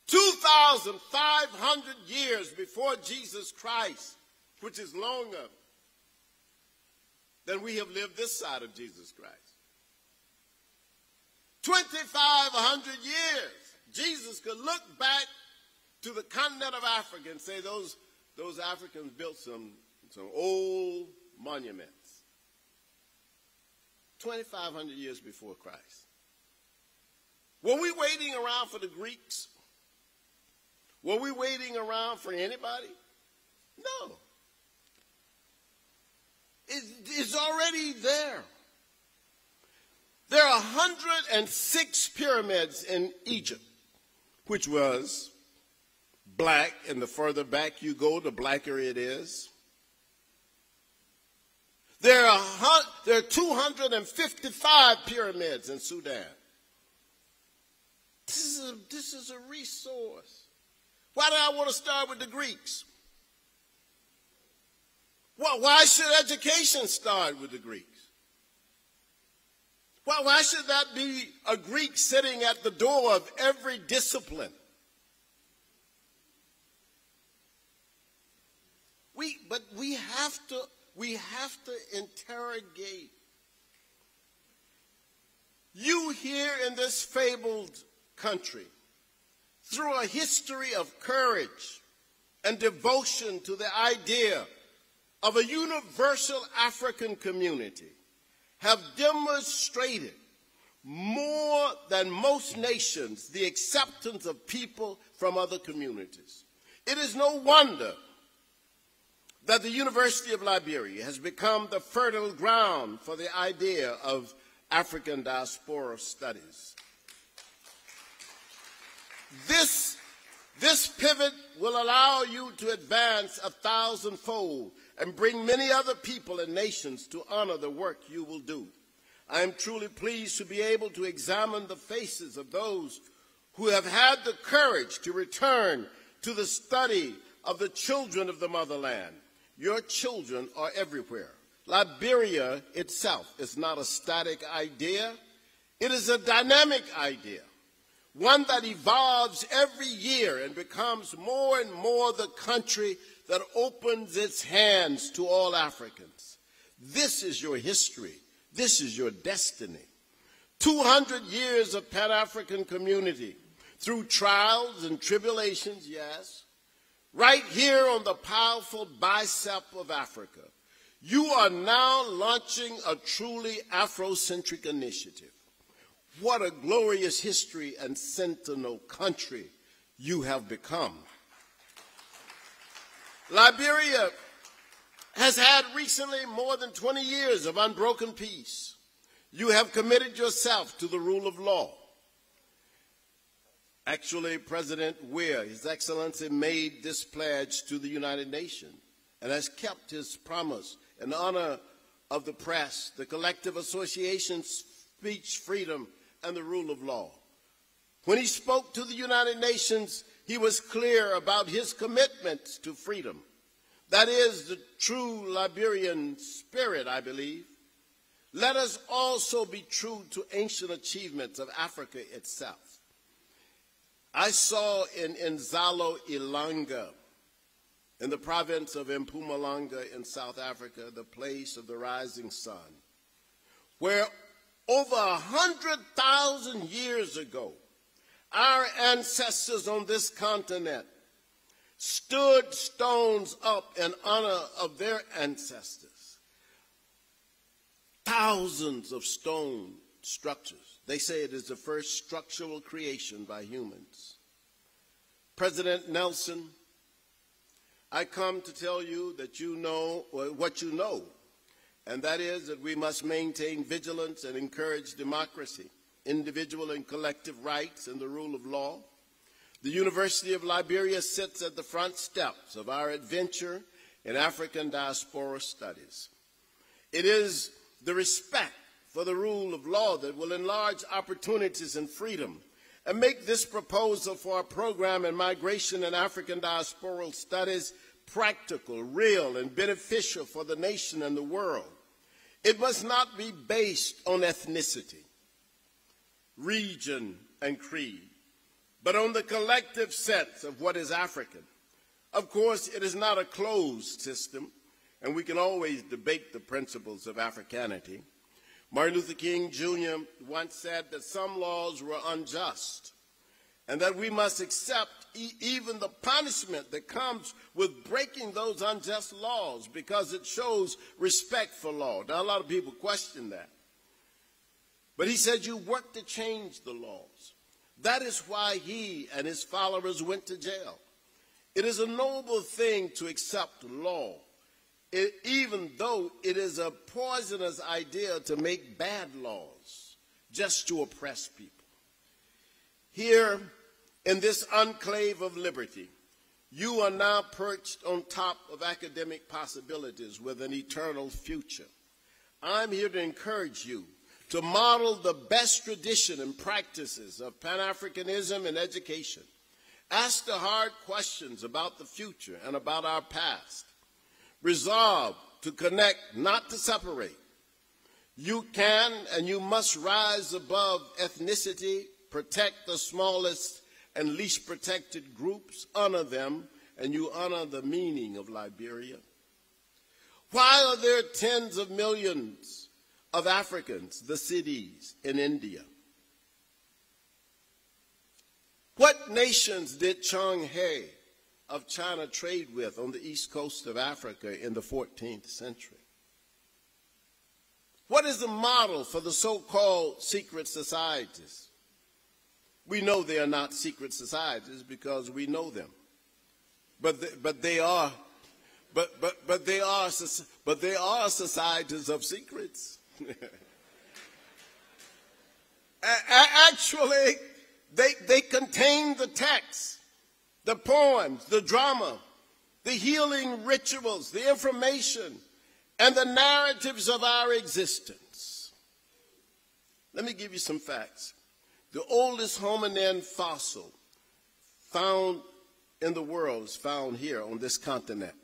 2,500 years before Jesus Christ, which is longer than we have lived this side of Jesus Christ. 2,500 years. Jesus could look back to the continent of Africa and say those, those Africans built some, some old monuments. 2,500 years before Christ. Were we waiting around for the Greeks? Were we waiting around for anybody? No. It's already there. There are 106 pyramids in Egypt, which was black, and the further back you go, the blacker it is. There are, there are 255 pyramids in Sudan. This is, a, this is a resource. Why do I want to start with the Greeks? Well, why should education start with the Greeks? Well, why should that be a Greek sitting at the door of every discipline? We, but we have to, we have to interrogate. You here in this fabled country, through a history of courage and devotion to the idea of a universal African community, have demonstrated more than most nations the acceptance of people from other communities. It is no wonder that the University of Liberia has become the fertile ground for the idea of African diaspora studies. This, this pivot will allow you to advance a thousandfold and bring many other people and nations to honor the work you will do. I am truly pleased to be able to examine the faces of those who have had the courage to return to the study of the children of the motherland your children are everywhere. Liberia itself is not a static idea, it is a dynamic idea, one that evolves every year and becomes more and more the country that opens its hands to all Africans. This is your history. This is your destiny. 200 years of Pan African community through trials and tribulations, yes, right here on the powerful bicep of Africa, you are now launching a truly Afrocentric initiative. What a glorious history and sentinel country you have become. Liberia has had recently more than 20 years of unbroken peace. You have committed yourself to the rule of law. Actually, President Weah, His Excellency, made this pledge to the United Nations and has kept his promise in honor of the press, the collective association, speech freedom, and the rule of law. When he spoke to the United Nations, he was clear about his commitment to freedom. That is the true Liberian spirit, I believe. Let us also be true to ancient achievements of Africa itself. I saw in Nzalo Ilanga, in the province of Mpumalanga in South Africa, the place of the rising sun, where over a hundred thousand years ago, our ancestors on this continent stood stones up in honor of their ancestors. Thousands of stone structures. They say it is the first structural creation by humans. President Nelson, I come to tell you that you know uh, what you know, and that is that we must maintain vigilance and encourage democracy, individual and collective rights, and the rule of law. The University of Liberia sits at the front steps of our adventure in African diaspora studies. It is the respect for the rule of law that will enlarge opportunities and freedom and make this proposal for a program in migration and African diasporal studies practical, real, and beneficial for the nation and the world. It must not be based on ethnicity, region, and creed, but on the collective sense of what is African. Of course, it is not a closed system, and we can always debate the principles of Africanity. Martin Luther King Jr. once said that some laws were unjust and that we must accept e- even the punishment that comes with breaking those unjust laws because it shows respect for law. Now, a lot of people question that. But he said, You work to change the laws. That is why he and his followers went to jail. It is a noble thing to accept law, it, even though it is a poisonous idea to make bad laws just to oppress people. Here, in this enclave of liberty, you are now perched on top of academic possibilities with an eternal future. I'm here to encourage you to model the best tradition and practices of Pan Africanism in education. Ask the hard questions about the future and about our past. Resolve to connect, not to separate. You can and you must rise above ethnicity, protect the smallest and least protected groups, honor them, and you honor the meaning of Liberia. Why are there tens of millions of Africans, the cities in India. What nations did Zheng He of China trade with on the east coast of Africa in the 14th century? What is the model for the so called secret societies? We know they are not secret societies because we know them. But they, but they are but, but, but, they are, but they are societies of secrets. Actually, they, they contain the text, the poems, the drama, the healing rituals, the information, and the narratives of our existence. Let me give you some facts. The oldest hominin fossil found in the world is found here on this continent.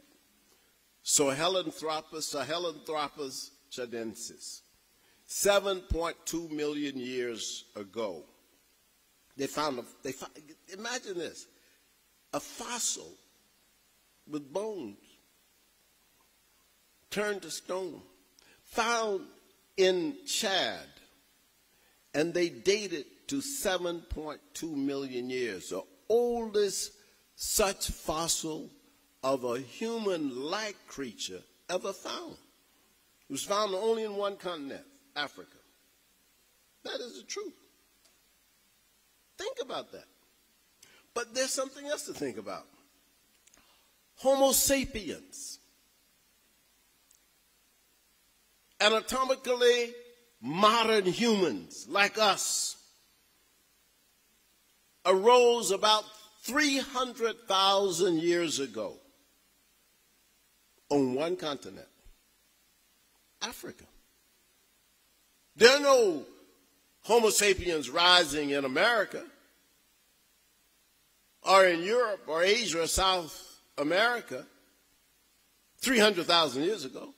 Sahelanthropus, Sahelanthropus tchadensis. 7.2 million years ago. They found, a, they found, imagine this, a fossil with bones turned to stone, found in Chad, and they dated to 7.2 million years, the oldest such fossil of a human-like creature ever found. It was found only in one continent. Africa. That is the truth. Think about that. But there's something else to think about. Homo sapiens, anatomically modern humans like us, arose about 300,000 years ago on one continent, Africa. There are no Homo sapiens rising in America or in Europe or Asia or South America 300,000 years ago.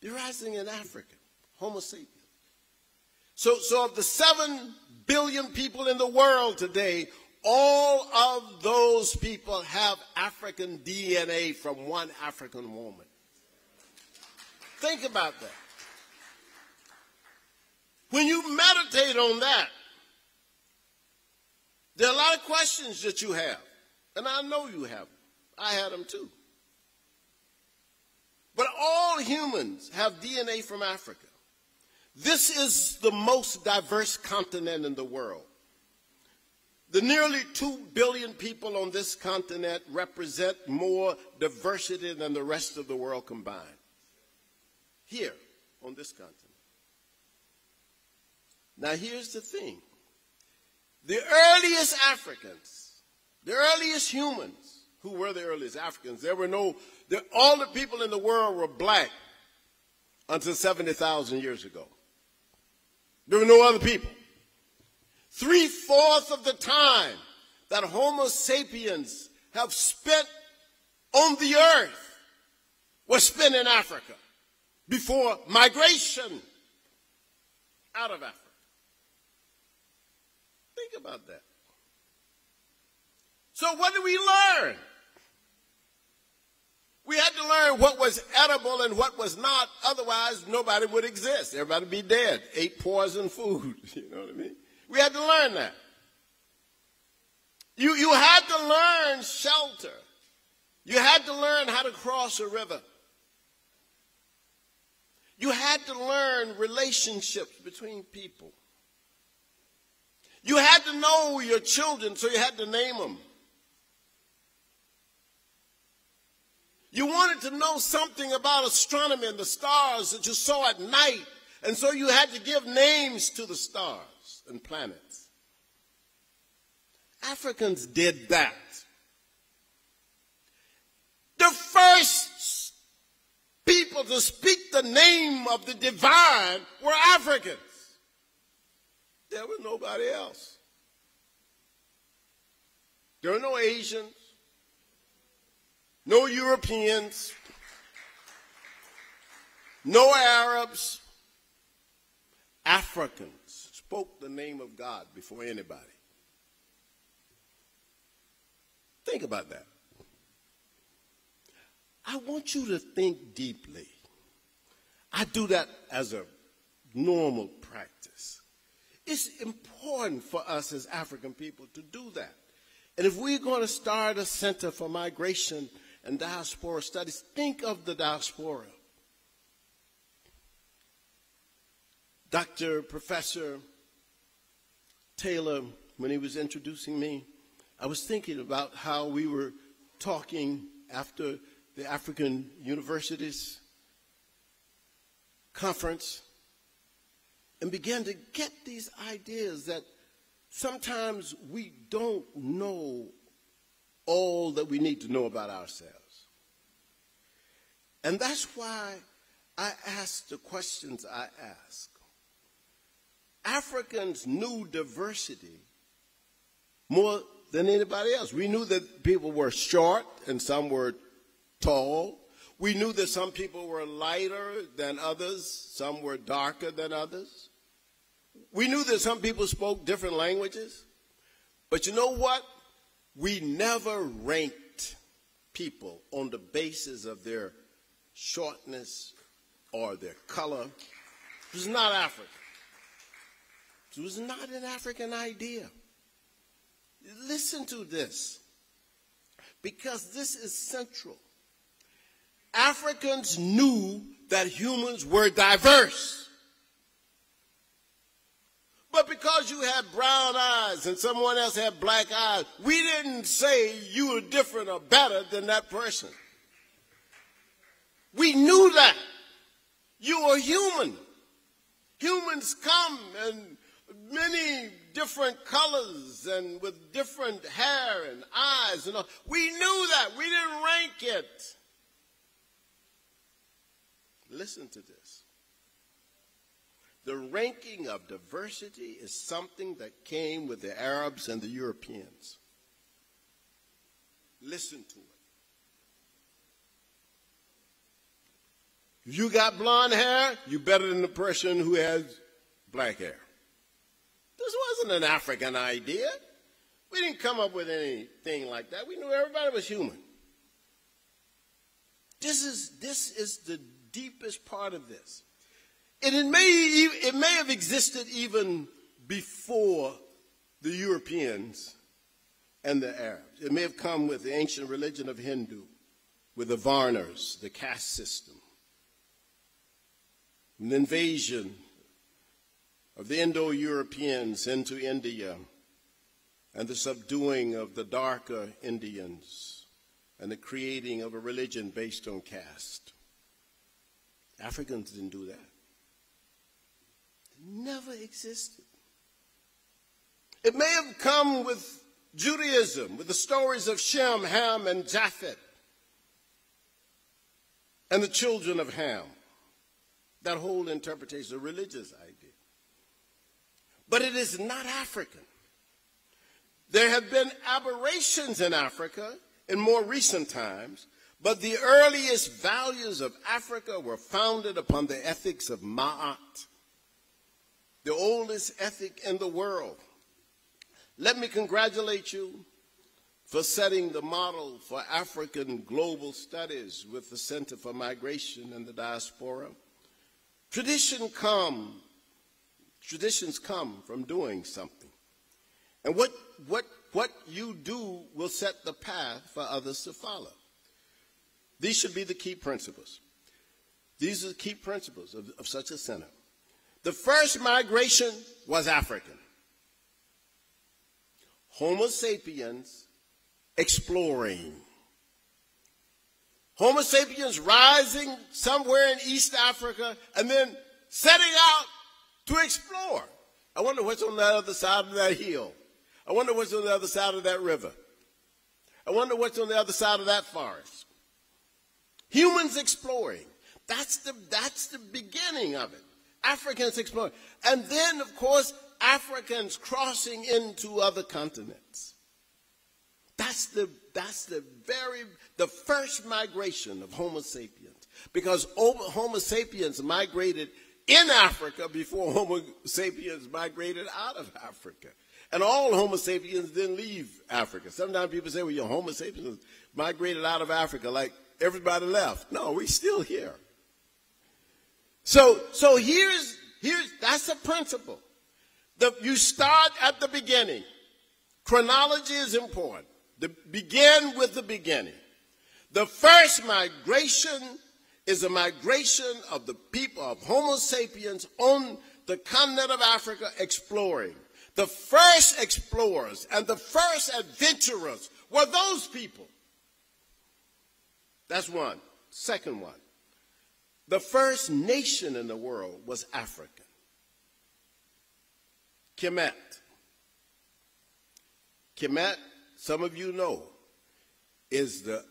They're rising in Africa, Homo sapiens. So, so of the 7 billion people in the world today, all of those people have African DNA from one African woman. Think about that. When you meditate on that, there are a lot of questions that you have. And I know you have them. I had them too. But all humans have DNA from Africa. This is the most diverse continent in the world. The nearly 2 billion people on this continent represent more diversity than the rest of the world combined. Here on this continent. Now, here's the thing the earliest Africans, the earliest humans, who were the earliest Africans? There were no, all the people in the world were black until 70,000 years ago. There were no other people. Three fourths of the time that Homo sapiens have spent on the earth was spent in Africa before migration out of Africa. Think about that. So, what do we learn? What was edible and what was not. Otherwise, nobody would exist. Everybody would be dead. Ate poison food. You know what I mean? We had to learn that. You, you had to learn shelter. You had to learn how to cross a river. You had to learn relationships between people. You had to know your children, so you had to name them. You wanted to know something about astronomy and the stars that you saw at night, and so you had to give names to the stars and planets. Africans did that. The first people to speak the name of the divine were Africans. There was nobody else. There were no Asians, no Europeans, no Arabs. Africans spoke the name of God before anybody. Think about that. I want you to think deeply. I do that as a normal practice. It's important for us as African people to do that. And if we're going to start a center for migration and diaspora studies, think of the diaspora. Dr. Professor Taylor, when he was introducing me, I was thinking about how we were talking after the African Universities Conference and began to get these ideas that sometimes we don't know all that we need to know about ourselves. And that's why I ask the questions I ask. Africans knew diversity more than anybody else. We knew that people were short and some were tall. We knew that some people were lighter than others, some were darker than others. We knew that some people spoke different languages. But you know what? We never ranked people on the basis of their shortness or their color. It was not African. It was not an African idea. Listen to this, because this is central. Africans knew that humans were diverse. But because you had brown eyes and someone else had black eyes, we didn't say you were different or better than that person. We knew that. You were human. Humans come in many different colors and with different hair and eyes and all. We knew that. We didn't rank it. Listen to this. The ranking of diversity is something that came with the Arabs and the Europeans. Listen to it. If you got blonde hair, you're better than the person who has black hair. This wasn't an African idea. We didn't come up with anything like that. We knew everybody was human. This is, this is the deepest part of this. And it may, it may have existed even before the Europeans and the Arabs. It may have come with the ancient religion of Hindu, with the Varnas, the caste system, an invasion of the Indo Europeans into India and the subduing of the darker Indians and the creating of a religion based on caste. Africans didn't do that. Never existed. It may have come with Judaism, with the stories of Shem, Ham, and Japhet, and the children of Ham. That whole interpretation, a religious idea. But it is not African. There have been aberrations in Africa in more recent times but the earliest values of Africa were founded upon the ethics of Ma'at, the oldest ethic in the world. Let me congratulate you for setting the model for African global studies with the Center for Migration and the Diaspora. Tradition come, traditions come from doing something. And what, what, what you do will set the path for others to follow. These should be the key principles. These are the key principles of, of such a center. The first migration was African. Homo sapiens exploring. Homo sapiens rising somewhere in East Africa and then setting out to explore. I wonder what's on the other side of that hill. I wonder what's on the other side of that river. I wonder what's on the other side of that forest. Humans exploring. That's the, that's the beginning of it. Africans exploring. And then, of course, Africans crossing into other continents. That's the, that's the very, the first migration of Homo sapiens. Because Homo sapiens migrated in Africa before Homo sapiens migrated out of Africa. And all Homo sapiens didn't leave Africa. Sometimes people say, well, your Homo sapiens migrated out of Africa like everybody left. No, we're still here. So, so here's, here's, that's a principle. The, you start at the beginning. Chronology is important. The, begin with the beginning. The first migration is a migration of the people of Homo sapiens on the continent of Africa exploring. The first explorers and the first adventurers were those people. That's one. Second one. The first nation in the world was African. Kemet. Kemet, some of you know, is the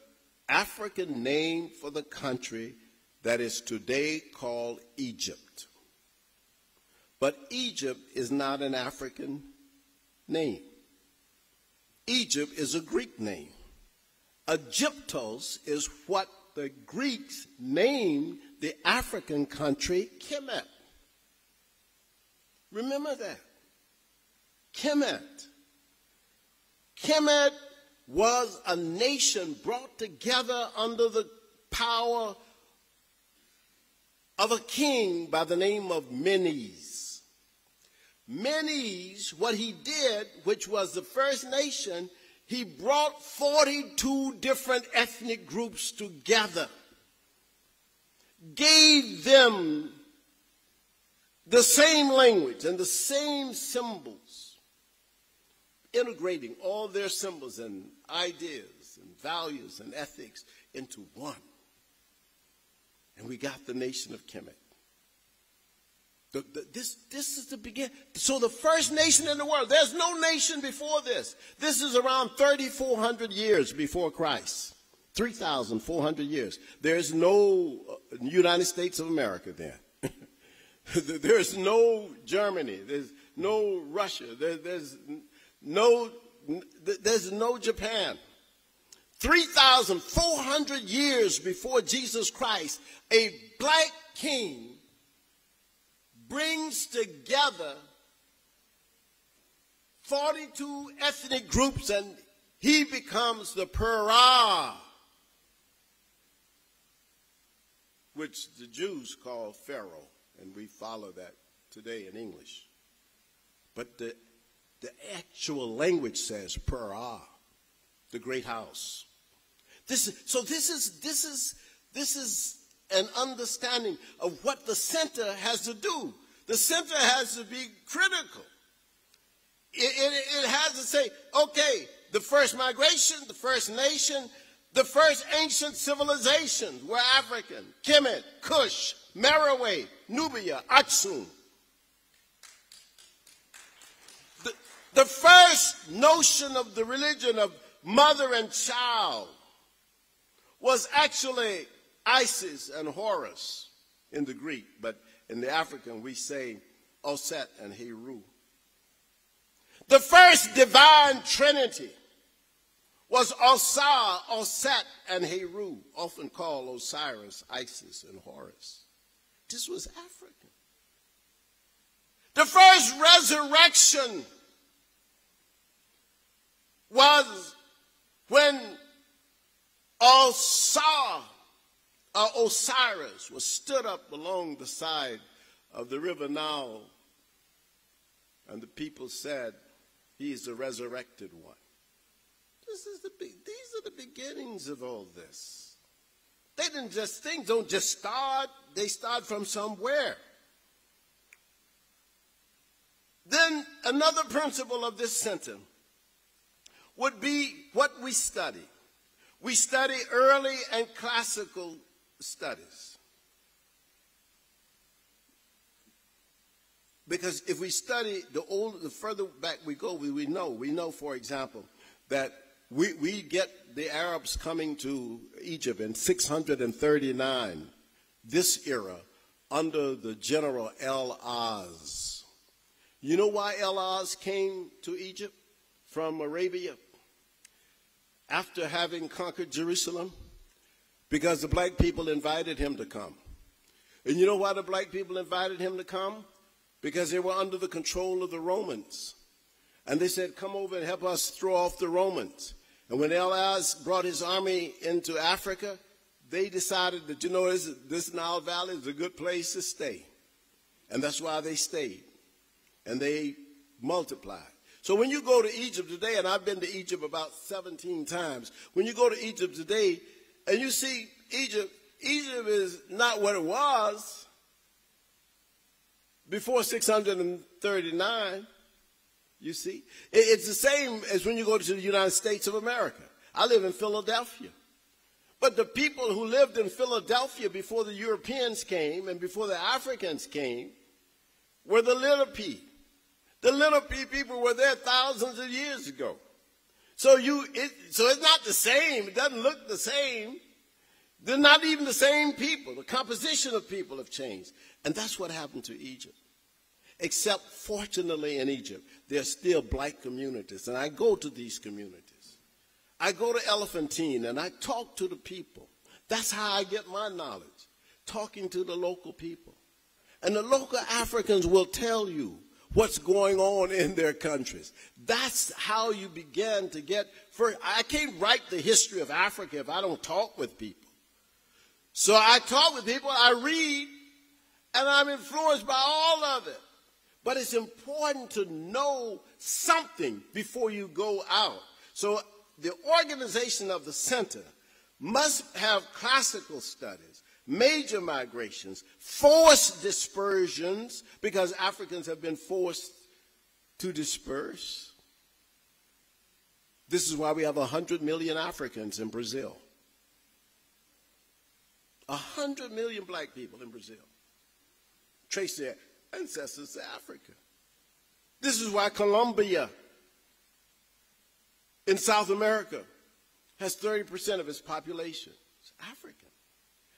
African name for the country that is today called Egypt. But Egypt is not an African name. Egypt is a Greek name. Egyptos is what the Greeks named the African country Kemet. Remember that. Kemet. Kemet was a nation brought together under the power of a king by the name of Menes. Menes, what he did, which was the first nation, he brought 42 different ethnic groups together, gave them the same language and the same symbols, integrating all their symbols and ideas and values and ethics into one. And we got the nation of Kemet. The, the, this, this is the beginning. So the first nation in the world, there's no nation before this. This is around 3,400 years before Christ. 3,400 years. There's no uh, United States of America then. there's no Germany. There's no Russia. There, there's no, there's no Japan. 3,400 years before Jesus Christ, a black king brings together 42 ethnic groups and he becomes the Purah, which the Jews call Pharaoh, and we follow that today in English. But the, the actual language says Purah, the great house. This so this is, this is, this is an understanding of what the center has to do. The center has to be critical. It, it, it has to say, okay, the first migration, the first nation, the first ancient civilizations were African. Kemet, Kush, Meroe, Nubia, Aksum. The, the first notion of the religion of mother and child was actually Isis and Horus in the Greek, but in the African, we say Oset and Heru. The first divine trinity was Osar, Oset, and Heru, often called Osiris, Isis, and Horus. This was African. The first resurrection was When Osar, uh, Osiris was stood up along the side of the river Nile, and the people said, He is the resurrected one. This is the, these are the beginnings of all this. They didn't just, things don't just start, they start from somewhere. Then another principle of this center would be what we study. We study early and classical studies. Because if we study the older, the further back we go, we, we know. We know, for example, that we, we get the Arabs coming to Egypt in 639, this era, under the general El Az. You know why El Az came to Egypt from Arabia after having conquered Jerusalem? Because the black people invited him to come. And you know why the black people invited him to come? Because they were under the control of the Romans. And they said, Come over and help us throw off the Romans. And when El-Az brought his army into Africa, they decided that, you know, this, this Nile Valley is a good place to stay. And that's why they stayed. And they multiplied. So when you go to Egypt today, and I've been to Egypt about 17 times, when you go to Egypt today and you see Egypt, Egypt is not what it was before 639. You see? It's the same as when you go to the United States of America. I live in Philadelphia. But the people who lived in Philadelphia before the Europeans came and before the Africans came were the Lenape. The Lenape were there thousands of years ago. So you, it, so it's not the same. It doesn't look the same. They're not even the same people. The composition of people have changed. And that's what happened to Egypt. Except, fortunately, in Egypt, there are still black communities. And I go to these communities. I go to Elephantine and I talk to the people. That's how I get my knowledge, talking to the local people. And the local Africans will tell you what's going on in their countries. That's how you begin to get first. I can't write the history of Africa if I don't talk with people. So I talk with people, I read, and I'm influenced by all of it. But it's important to know something before you go out. So the organization of the center must have classical studies, major migrations, forced dispersions, because Africans have been forced to disperse. This is why we have 100 million Africans in Brazil. 100 million black people in Brazil. Trace their ancestors to Africa. This is why Colombia in South America has 30% of its population. It's African.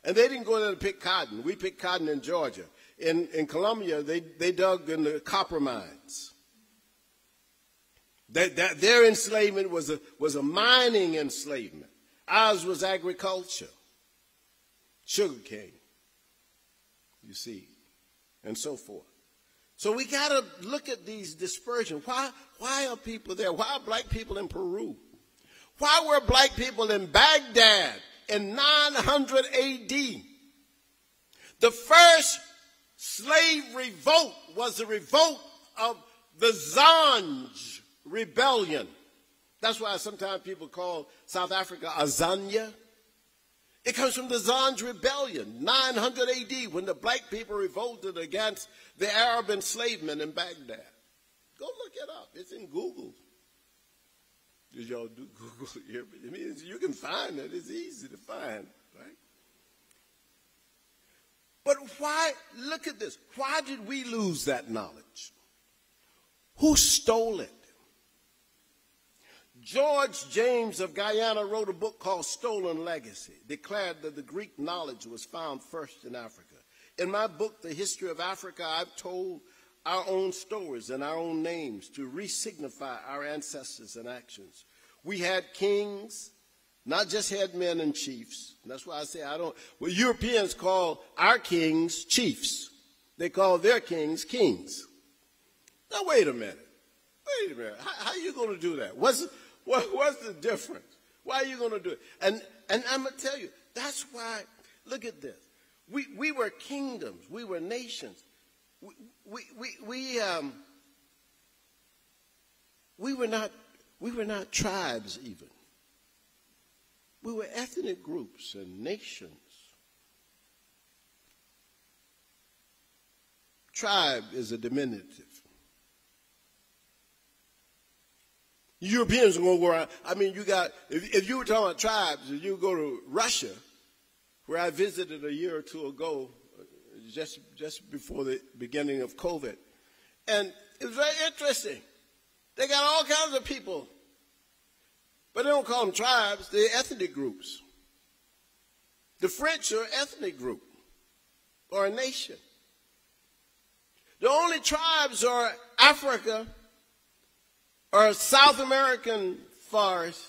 And they didn't go there to pick cotton. We picked cotton in Georgia. In, in Colombia, they, they dug in the copper mines. That, that, their enslavement was a, was a mining enslavement. Ours was agriculture, sugarcane, you see and so forth. So we got to look at these dispersions. Why, why are people there? Why are black people in Peru? Why were black people in Baghdad in 900 AD? The first slave revolt was the revolt of the Zanj rebellion. That's why sometimes people call South Africa Azania. It comes from the Zanj rebellion, 900 AD, when the black people revolted against the Arab enslavement in Baghdad. Go look it up. It's in Google. Did y'all do Google here? I mean, you can find it. It's easy to find, right? But why, look at this. Why did we lose that knowledge? Who stole it? George James of Guyana wrote a book called Stolen Legacy, declared that the Greek knowledge was found first in Africa. In my book, The History of Africa, I've told our own stories and our own names to re-signify our ancestors and actions. We had kings, not just headmen and chiefs. That's why I say I don't, well, Europeans call our kings chiefs. They call their kings kings. Now, wait a minute. Wait a minute. How, how are you going to do that? What's, what, what's the difference? Why are you going to do it? And, and I'm going to tell you, that's why, look at this. We, we were kingdoms, we were nations. We, we, we, we, um, we, were not, we were not tribes, even. We were ethnic groups and nations. Tribe is a diminutive. Europeans are going to go around. I mean, you got, if, if you were talking about tribes, if you go to Russia, where I visited a year or two ago, just, just before the beginning of COVID, and it was very interesting. They got all kinds of people, but they don't call them tribes, they're ethnic groups. The French are an ethnic group or a nation. The only tribes are Africa or South American forest,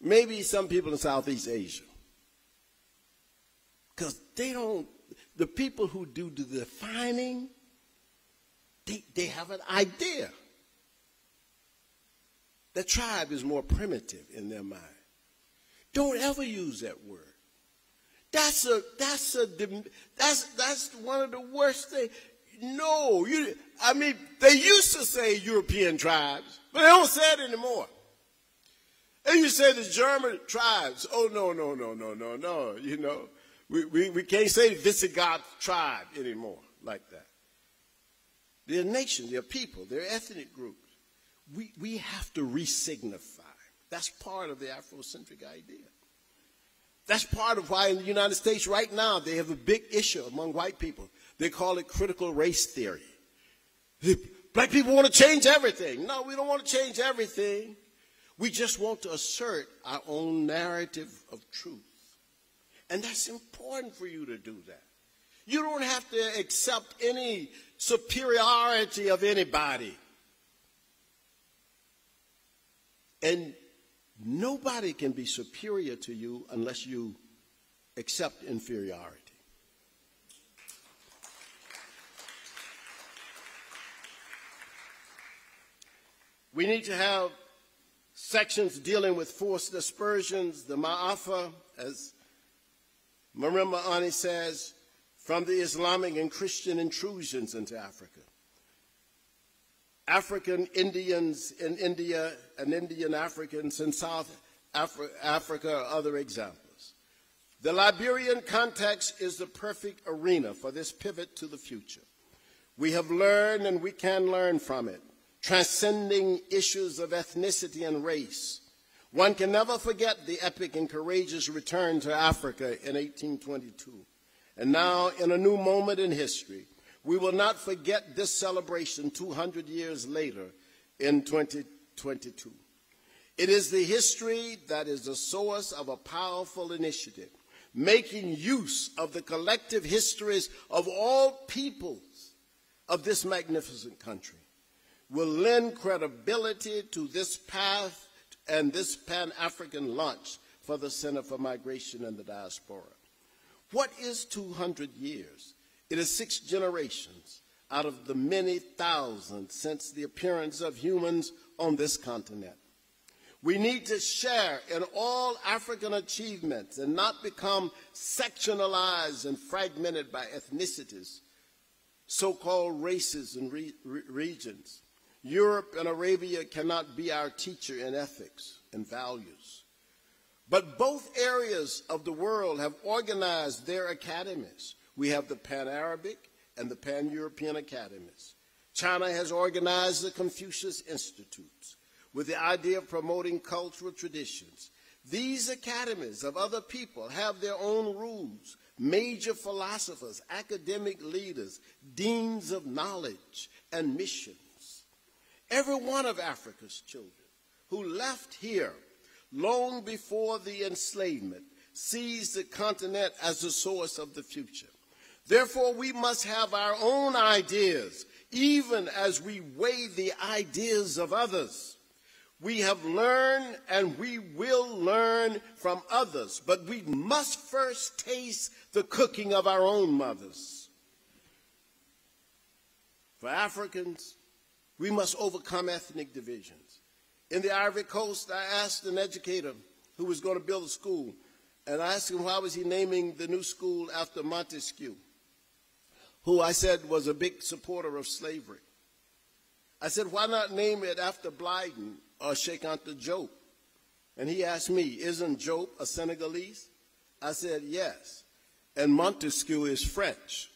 maybe some people in Southeast Asia. Because they don't, the people who do the defining, they, they have an idea. The tribe is more primitive in their mind. Don't ever use that word. That's a that's a that's that's one of the worst things. No, you, I mean, they used to say European tribes, but they don't say it anymore. And you say the German tribes. Oh, no, no, no, no, no, no. You know, we, we, we can't say Visigoth tribe anymore like that. They're nations, they're people, they're ethnic groups. We, we have to re-signify. That's part of the Afrocentric idea. That's part of why in the United States right now they have a big issue among white people. They call it critical race theory. Black people want to change everything. No, we don't want to change everything. We just want to assert our own narrative of truth. And that's important for you to do that. You don't have to accept any superiority of anybody. And nobody can be superior to you unless you accept inferiority. We need to have sections dealing with forced dispersions, the Ma'afa, as Marimba Ani says, from the Islamic and Christian intrusions into Africa. African Indians in India and Indian Africans in South Afri Africa are other examples. The Liberian context is the perfect arena for this pivot to the future. We have learned and we can learn from it transcending issues of ethnicity and race. One can never forget the epic and courageous return to Africa in 1822. And now, in a new moment in history, we will not forget this celebration 200 years later in 2022. It is the history that is the source of a powerful initiative, making use of the collective histories of all peoples of this magnificent country will lend credibility to this path and this Pan African launch for the Center for Migration and the Diaspora. What is 200 years? It is six generations out of the many thousands since the appearance of humans on this continent. We need to share in all African achievements and not become sectionalized and fragmented by ethnicities, so called races and re regions. Europe and Arabia cannot be our teacher in ethics and values. But both areas of the world have organized their academies. We have the Pan Arabic and the Pan European academies. China has organized the Confucius Institutes with the idea of promoting cultural traditions. These academies of other people have their own rules, major philosophers, academic leaders, deans of knowledge, and mission. Every one of Africa's children who left here long before the enslavement sees the continent as the source of the future. Therefore, we must have our own ideas, even as we weigh the ideas of others. We have learned and we will learn from others, but we must first taste the cooking of our own mothers. For Africans, we must overcome ethnic divisions. In the Ivory Coast, I asked an educator who was going to build a school. And I asked him why was he naming the new school after Montesquieu, who I said was a big supporter of slavery. I said, why not name it after Blyden or Cheikh Anta Diop? And he asked me, isn't Diop a Senegalese? I said, yes. And Montesquieu is French.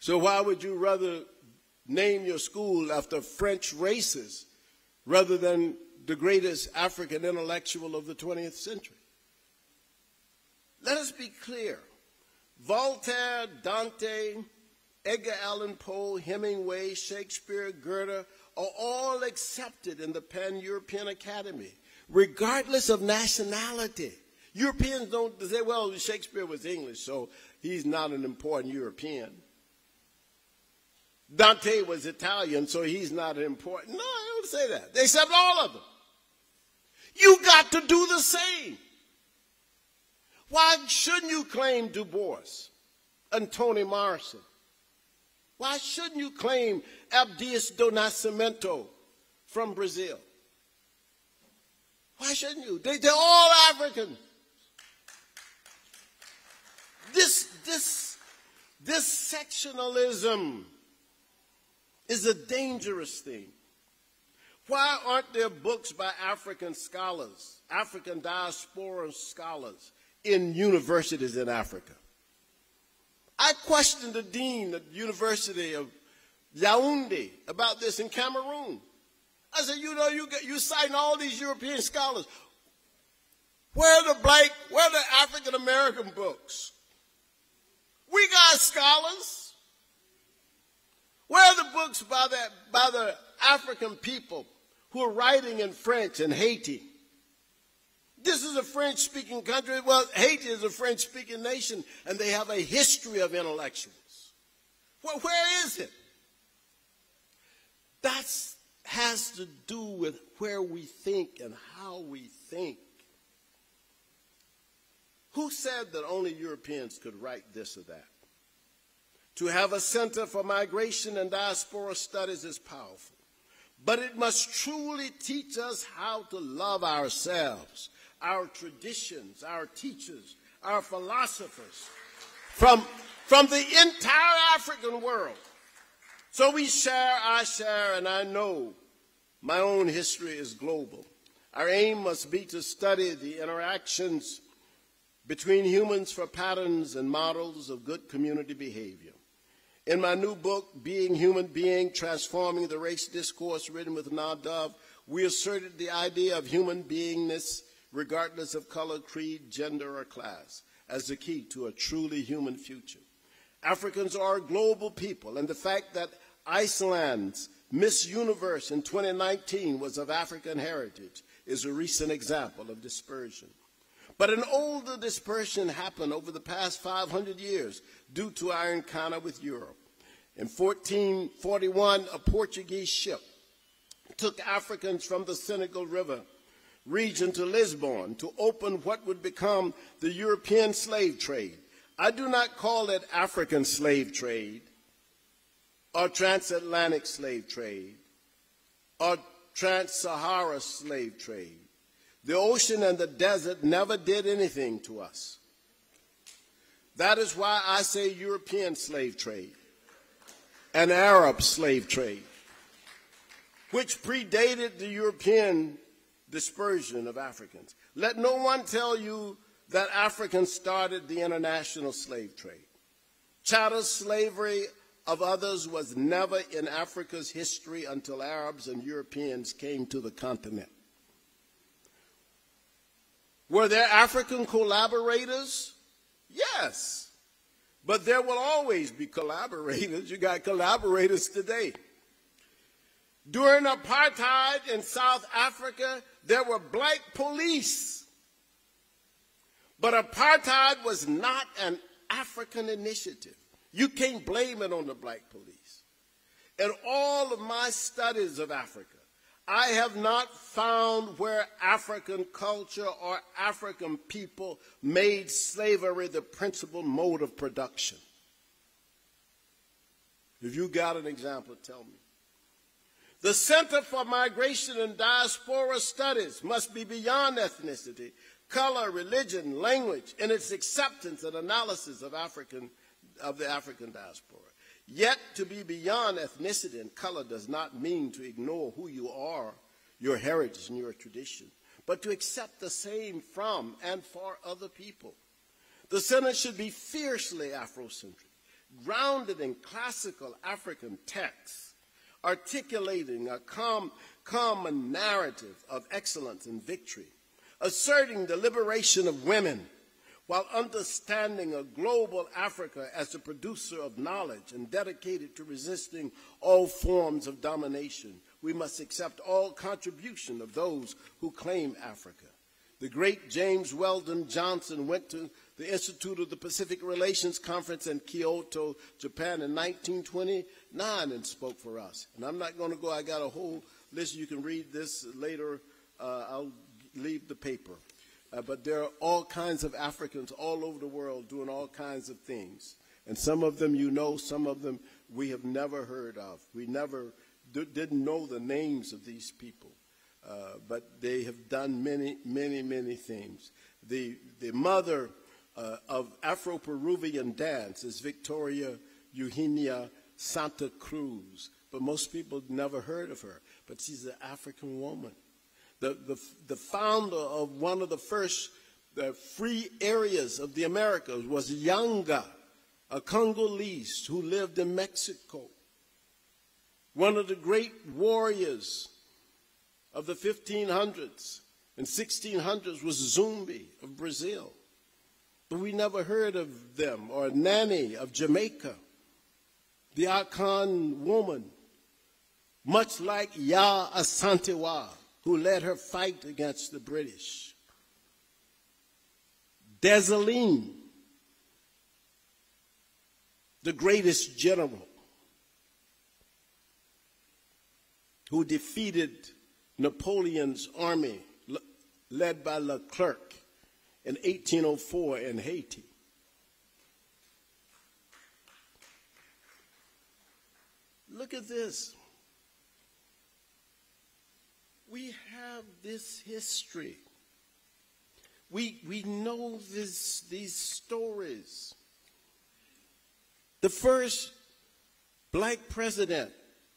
So why would you rather name your school after French races rather than the greatest African intellectual of the 20th century? Let us be clear. Voltaire, Dante, Edgar Allan Poe, Hemingway, Shakespeare, Goethe are all accepted in the Pan-European Academy, regardless of nationality. Europeans don't say, well, Shakespeare was English, so he's not an important European. Dante was Italian, so he's not important. No, I don't say that. They accept all of them. You got to do the same. Why shouldn't you claim Du Bois and Toni Morrison? Why shouldn't you claim Abdias do Nascimento from Brazil? Why shouldn't you? They, they're all African. This, this, this sectionalism is a dangerous thing. Why aren't there books by African scholars, African diaspora scholars in universities in Africa? I questioned the dean at the University of Yaoundé about this in Cameroon. I said, you know, you get, you citing all these European scholars. Where are the black, where are the African American books? We got scholars. Where are the books by the, by the African people who are writing in French in Haiti? This is a French speaking country. Well, Haiti is a French speaking nation, and they have a history of intellectuals. Well, where is it? That has to do with where we think and how we think. Who said that only Europeans could write this or that? To have a center for migration and diaspora studies is powerful, but it must truly teach us how to love ourselves, our traditions, our teachers, our philosophers from, from the entire African world. So we share, I share, and I know my own history is global. Our aim must be to study the interactions between humans for patterns and models of good community behavior. In my new book, Being Human Being, Transforming the Race Discourse, written with Nah Dove, we asserted the idea of human beingness, regardless of color, creed, gender, or class, as the key to a truly human future. Africans are a global people, and the fact that Iceland's Miss Universe in 2019 was of African heritage is a recent example of dispersion. But an older dispersion happened over the past 500 years due to our encounter with Europe. In 1441, a Portuguese ship took Africans from the Senegal River region to Lisbon to open what would become the European slave trade. I do not call it African slave trade or transatlantic slave trade or trans-Sahara slave trade. The ocean and the desert never did anything to us. That is why I say European slave trade and Arab slave trade, which predated the European dispersion of Africans. Let no one tell you that Africans started the international slave trade. Chattel slavery of others was never in Africa's history until Arabs and Europeans came to the continent. Were there African collaborators? Yes. But there will always be collaborators. You got collaborators today. During apartheid in South Africa, there were black police. But apartheid was not an African initiative. You can't blame it on the black police. In all of my studies of Africa, I have not found where African culture or African people made slavery the principal mode of production. If you got an example, tell me. The Center for Migration and Diaspora Studies must be beyond ethnicity, color, religion, language in its acceptance and analysis of, African, of the African diaspora. Yet to be beyond ethnicity and color does not mean to ignore who you are, your heritage, and your tradition, but to accept the same from and for other people. The Center should be fiercely Afrocentric, grounded in classical African texts, articulating a com common narrative of excellence and victory, asserting the liberation of women while understanding a global Africa as the producer of knowledge and dedicated to resisting all forms of domination. We must accept all contribution of those who claim Africa. The great James Weldon Johnson went to the Institute of the Pacific Relations Conference in Kyoto, Japan in 1929 and spoke for us. And I'm not going to go, I got a whole list. You can read this later. Uh, I'll leave the paper. Uh, but there are all kinds of Africans all over the world doing all kinds of things. And some of them you know, some of them we have never heard of. We never didn't know the names of these people. Uh, but they have done many, many, many things. The, the mother uh, of Afro-Peruvian dance is Victoria Eugenia Santa Cruz. But most people never heard of her. But she's an African woman the, the, the founder of one of the first the free areas of the Americas was Yanga, a Congolese who lived in Mexico. One of the great warriors of the 1500s and 1600s was Zumbi of Brazil. But we never heard of them, or Nanny of Jamaica, the Akan woman, much like Yaa Asantewaa who led her fight against the British. Dessalines, the greatest general who defeated Napoleon's army led by Leclerc in 1804 in Haiti. Look at this. We have this history. We, we know this, these stories. The first black president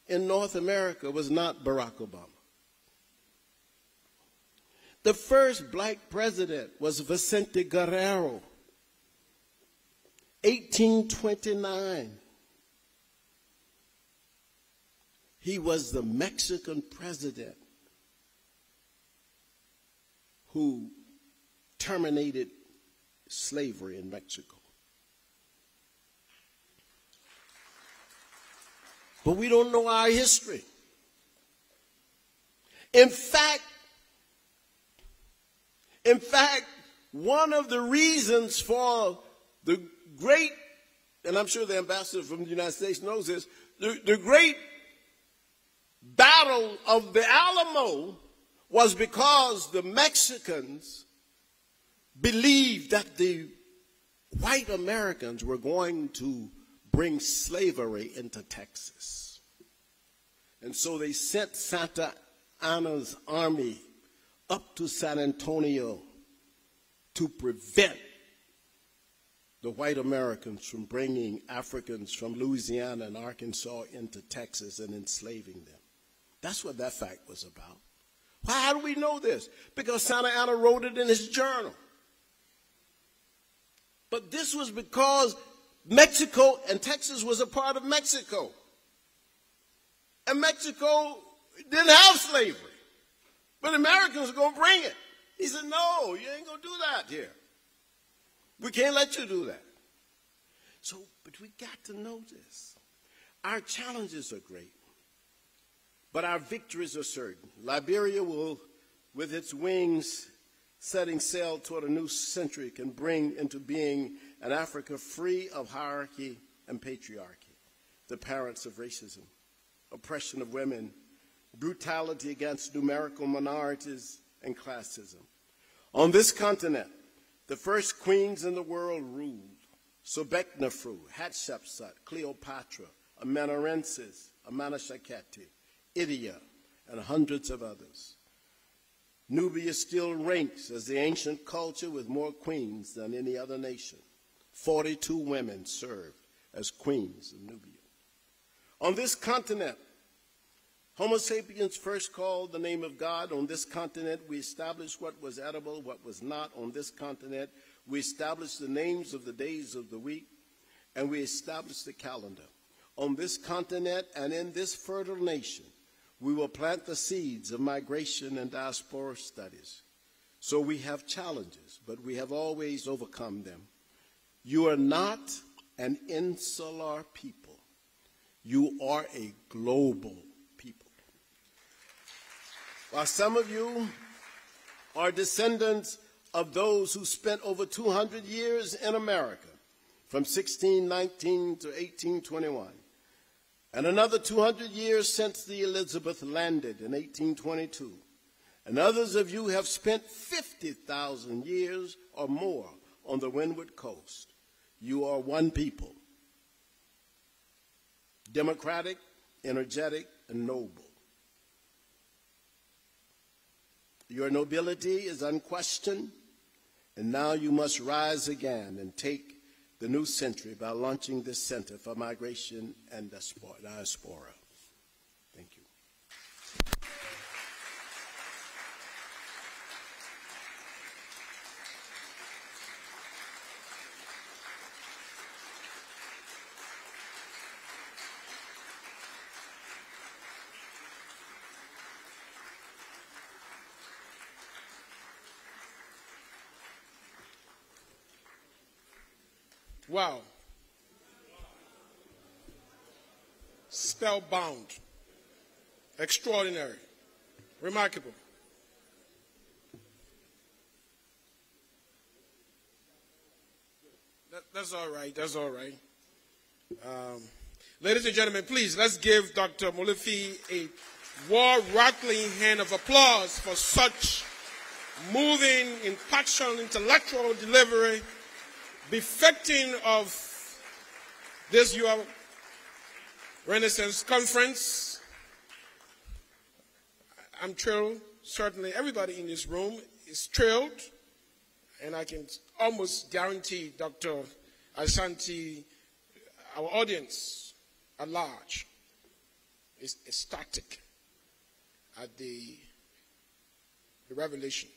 in North America was not Barack Obama. The first black president was Vicente Guerrero, 1829. He was the Mexican president who terminated slavery in Mexico. But we don't know our history. In fact, in fact, one of the reasons for the great, and I'm sure the ambassador from the United States knows this, the, the great battle of the Alamo was because the Mexicans believed that the white Americans were going to bring slavery into Texas. And so they sent Santa Anna's army up to San Antonio to prevent the white Americans from bringing Africans from Louisiana and Arkansas into Texas and enslaving them. That's what that fact was about. How do we know this? Because Santa Anna wrote it in his journal. But this was because Mexico and Texas was a part of Mexico. And Mexico didn't have slavery. But Americans were going to bring it. He said, no, you ain't going to do that here. We can't let you do that. So, but we got to know this. Our challenges are great. But our victories are certain. Liberia will, with its wings setting sail toward a new century, can bring into being an Africa free of hierarchy and patriarchy, the parents of racism, oppression of women, brutality against numerical minorities, and classism. On this continent, the first queens in the world ruled. Sobeknefru, Hatshepsut, Cleopatra, Amanirenas, Amanishakhetu, Idia, and hundreds of others. Nubia still ranks as the ancient culture with more queens than any other nation. 42 women served as queens of Nubia. On this continent, Homo sapiens first called the name of God. On this continent, we established what was edible, what was not. On this continent, we established the names of the days of the week, and we established the calendar. On this continent and in this fertile nation, we will plant the seeds of migration and diaspora studies. So we have challenges, but we have always overcome them. You are not an insular people. You are a global people. While some of you are descendants of those who spent over 200 years in America, from 1619 to 1821, and another 200 years since the Elizabeth landed in 1822. And others of you have spent 50,000 years or more on the Windward Coast. You are one people democratic, energetic, and noble. Your nobility is unquestioned, and now you must rise again and take the new century by launching this Center for Migration and Diaspora. Wow. Spellbound. Extraordinary. Remarkable. That, that's all right. That's all right. Um, ladies and gentlemen, please let's give Dr. Molefi a war rattling hand of applause for such moving, impactful, intellectual delivery befitting of this your Renaissance conference. I'm thrilled. Certainly, everybody in this room is thrilled, and I can almost guarantee Dr. Asante, our audience at large, is ecstatic at the, the revelation.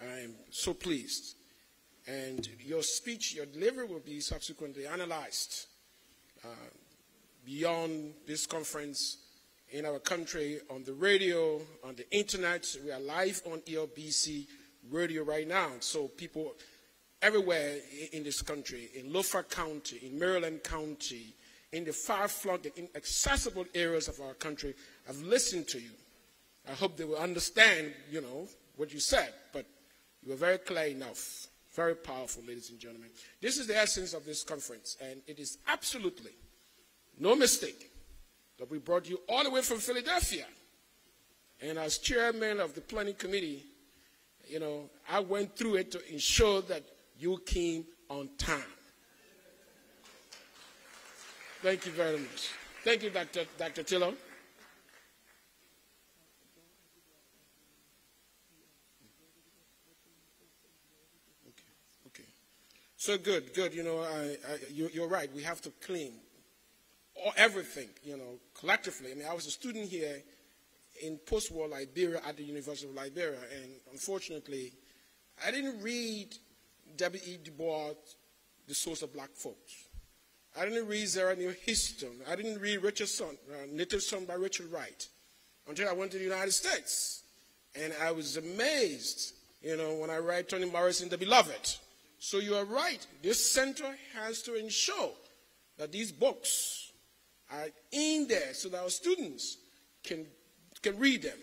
I am so pleased and your speech, your delivery will be subsequently analyzed uh, beyond this conference in our country on the radio, on the internet. We are live on ELBC radio right now. So people everywhere in this country, in Lofa County, in Maryland County, in the far-flung and inaccessible areas of our country have listened to you. I hope they will understand, you know, what you said, but you were very clear enough. Very powerful, ladies and gentlemen. This is the essence of this conference, and it is absolutely no mistake that we brought you all the way from Philadelphia. And as chairman of the planning committee, you know, I went through it to ensure that you came on time. Thank you very much. Thank you, Dr. Dr. Tillon. So good, good. You know, I, I, you, are right. We have to clean all, everything, you know, collectively. I mean, I was a student here in post-war Liberia at the University of Liberia, and unfortunately, I didn't read W.E. Du Bois, The Souls of Black Folks. I didn't read Zora Neale Hurston. I didn't read Richard Son, uh, Native Son by Richard Wright until I went to the United States. And I was amazed, you know, when I read Toni Morrison, The Beloved. So you are right. This center has to ensure that these books are in there so that our students can, can read them.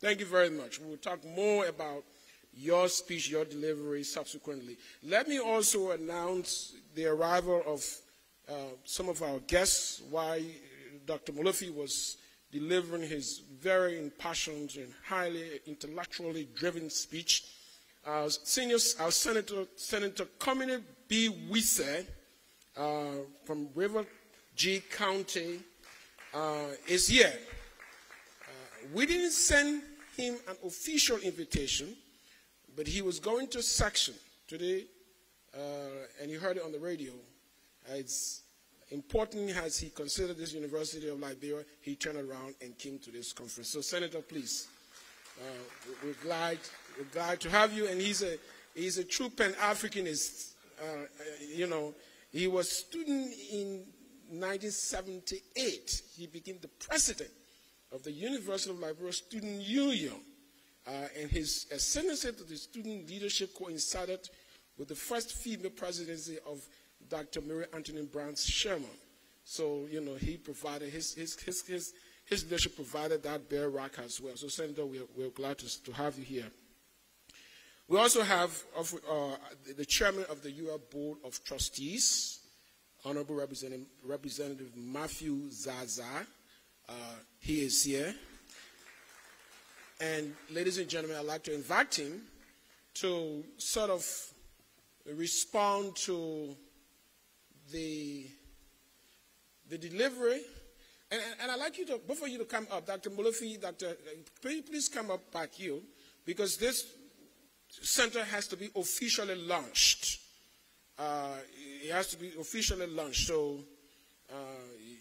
Thank you very much. We will talk more about your speech, your delivery subsequently. Let me also announce the arrival of uh, some of our guests while Dr. Molefi was delivering his very impassioned and highly intellectually driven speech our senior, our Senator, Senator Conmany B. Wesseh uh, from River Gee County, uh, is here. Uh, we didn't send him an official invitation, but he was going to section today, uh, and he heard it on the radio. it's important as he considered this University of Liberia, he turned around and came to this conference. So, Senator, please, uh, we're glad glad to have you. And he's a he's a true Pan Africanist. Uh, you know, he was student in 1978. He became the president of the University of Liberia Student Union. Uh, and his ascendancy to the student leadership coincided with the first female presidency of Dr. Mary Antoinette Brown Sherman. So, you know, he provided, his, his, his, his, his leadership provided that bare rock as well. So, Senator, we're, we're glad to, to have you here. We also have uh, the chairman of the UL Board of Trustees, Honorable Representative, Representative Matthew Zarzar. Uh, he is here. And ladies and gentlemen, I'd like to invite him to sort of respond to the, the delivery. And, and I'd like you to, both of you to come up, Dr. Molefi, Dr. Please, please come up back here, because this center has to be officially launched. Uh, it has to be officially launched. So uh,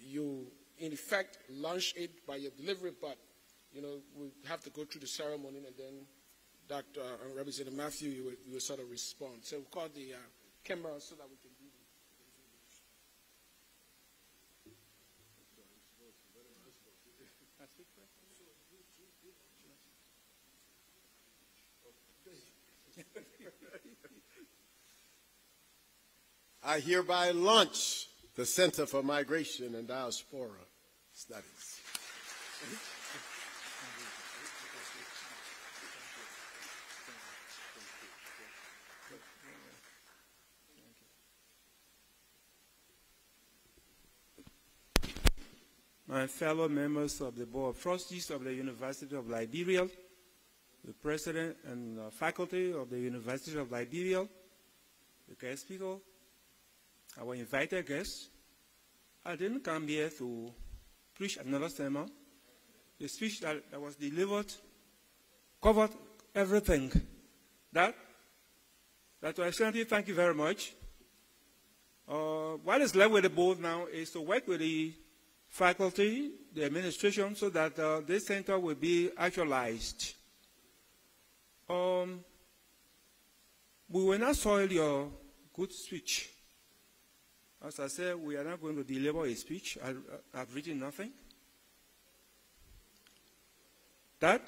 you, in effect, launch it by your delivery, but you know we have to go through the ceremony, and then Dr. Uh, Representative Matthew, you will, you will, sort of respond. So we'll call the uh, camera so that we I hereby launch the Center for Migration and Diaspora Studies. My fellow members of the Board of Trustees of the University of Liberia, the President and uh, faculty of the University of Liberia, the guest speaker, our invited guests. I didn't come here to preach another sermon. The speech that, that was delivered covered everything. That, that to Excellency, thank you very much. Uh, what is left with the board now is to work with the faculty, the administration, so that uh, this center will be actualized. Um, we will not soil your good speech. As I said, we are not going to deliver a speech. I, have written nothing. That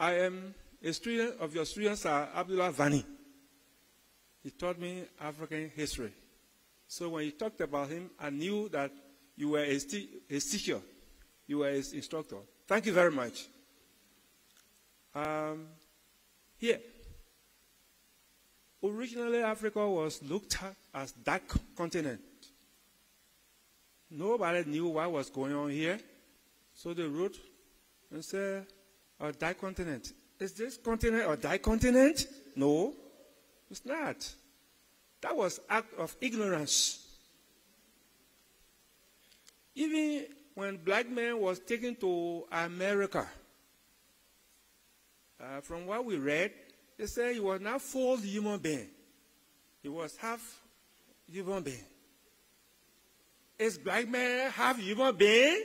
I am a student of your students, uh, Abdullah Vani. He taught me African history. So when you talked about him, I knew that you were a, a teacher. You were his instructor. Thank you very much. Um, here. Originally, Africa was looked at as dark continent. Nobody knew what was going on here. So they wrote and said, die continent. Is this continent or die continent? No, it's not. That was act of ignorance. Even when black man was taken to America, uh, from what we read, they said he was not full human being. He was half human being. Is black man half human being?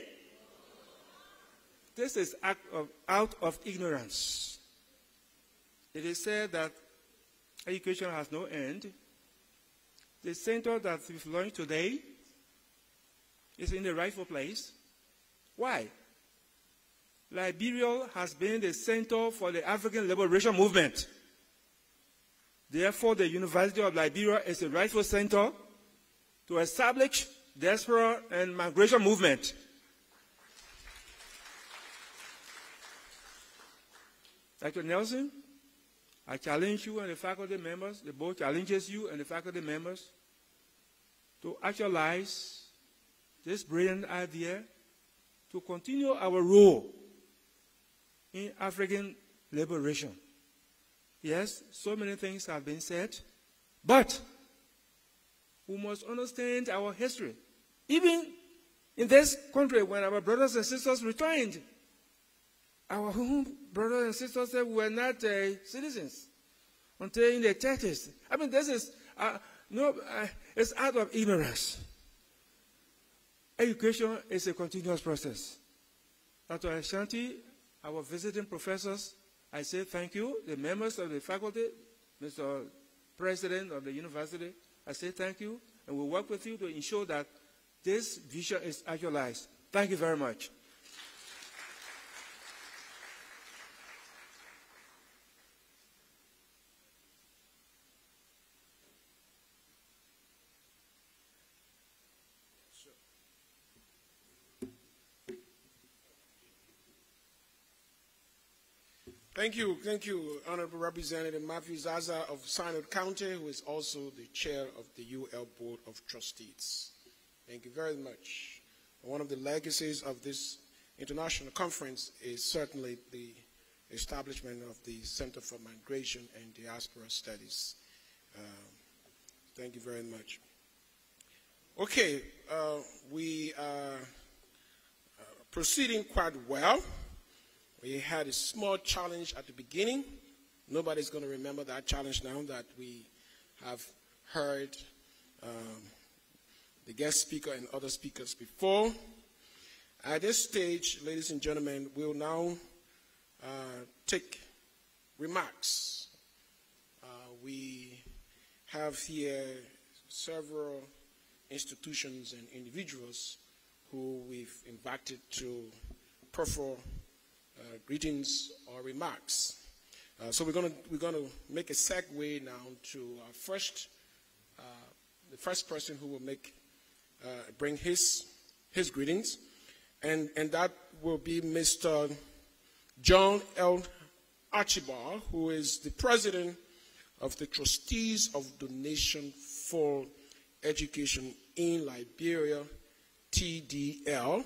This is of, out of ignorance. It is said that education has no end. The center that we've launched today is in the rightful place. Why? Liberia has been the center for the African liberation movement. Therefore, the University of Liberia is the rightful center to establish diaspora and migration movement. Dr. Nelson, I challenge you and the faculty members, the board challenges you and the faculty members to actualize this brilliant idea to continue our role in African liberation. Yes, so many things have been said, but we must understand our history. Even in this country, when our brothers and sisters returned, our own brothers and sisters said we were not uh, citizens until in the 30s. I mean, this is uh, no, uh, it's out of ignorance. Education is a continuous process. Dr. Asante, our visiting professors, I say thank you. The members of the faculty, Mr. President of the university, I say thank you, and we'll work with you to ensure that this vision is actualized. Thank you very much. Thank you, thank you, Honorable Representative Matthew Zarzar of Sinoe County, who is also the chair of the UL Board of Trustees. Thank you very much. One of the legacies of this international conference is certainly the establishment of the Center for Migration and Diaspora Studies. Um, thank you very much. Okay, uh, we are uh, proceeding quite well. We had a small challenge at the beginning. Nobody's going to remember that challenge now that we have heard um, the guest speaker and other speakers before. At this stage, ladies and gentlemen, we'll now uh, take remarks. Uh, we have here several institutions and individuals who we've invited to proffer uh, greetings or remarks. Uh, so we're going we're gonna make a segue now to our first, uh, the first person who will make, uh, bring his, his greetings, and, and that will be Mr. John L. Archibald, who is the president of the Trustees of Donation for Education in Liberia, TDL.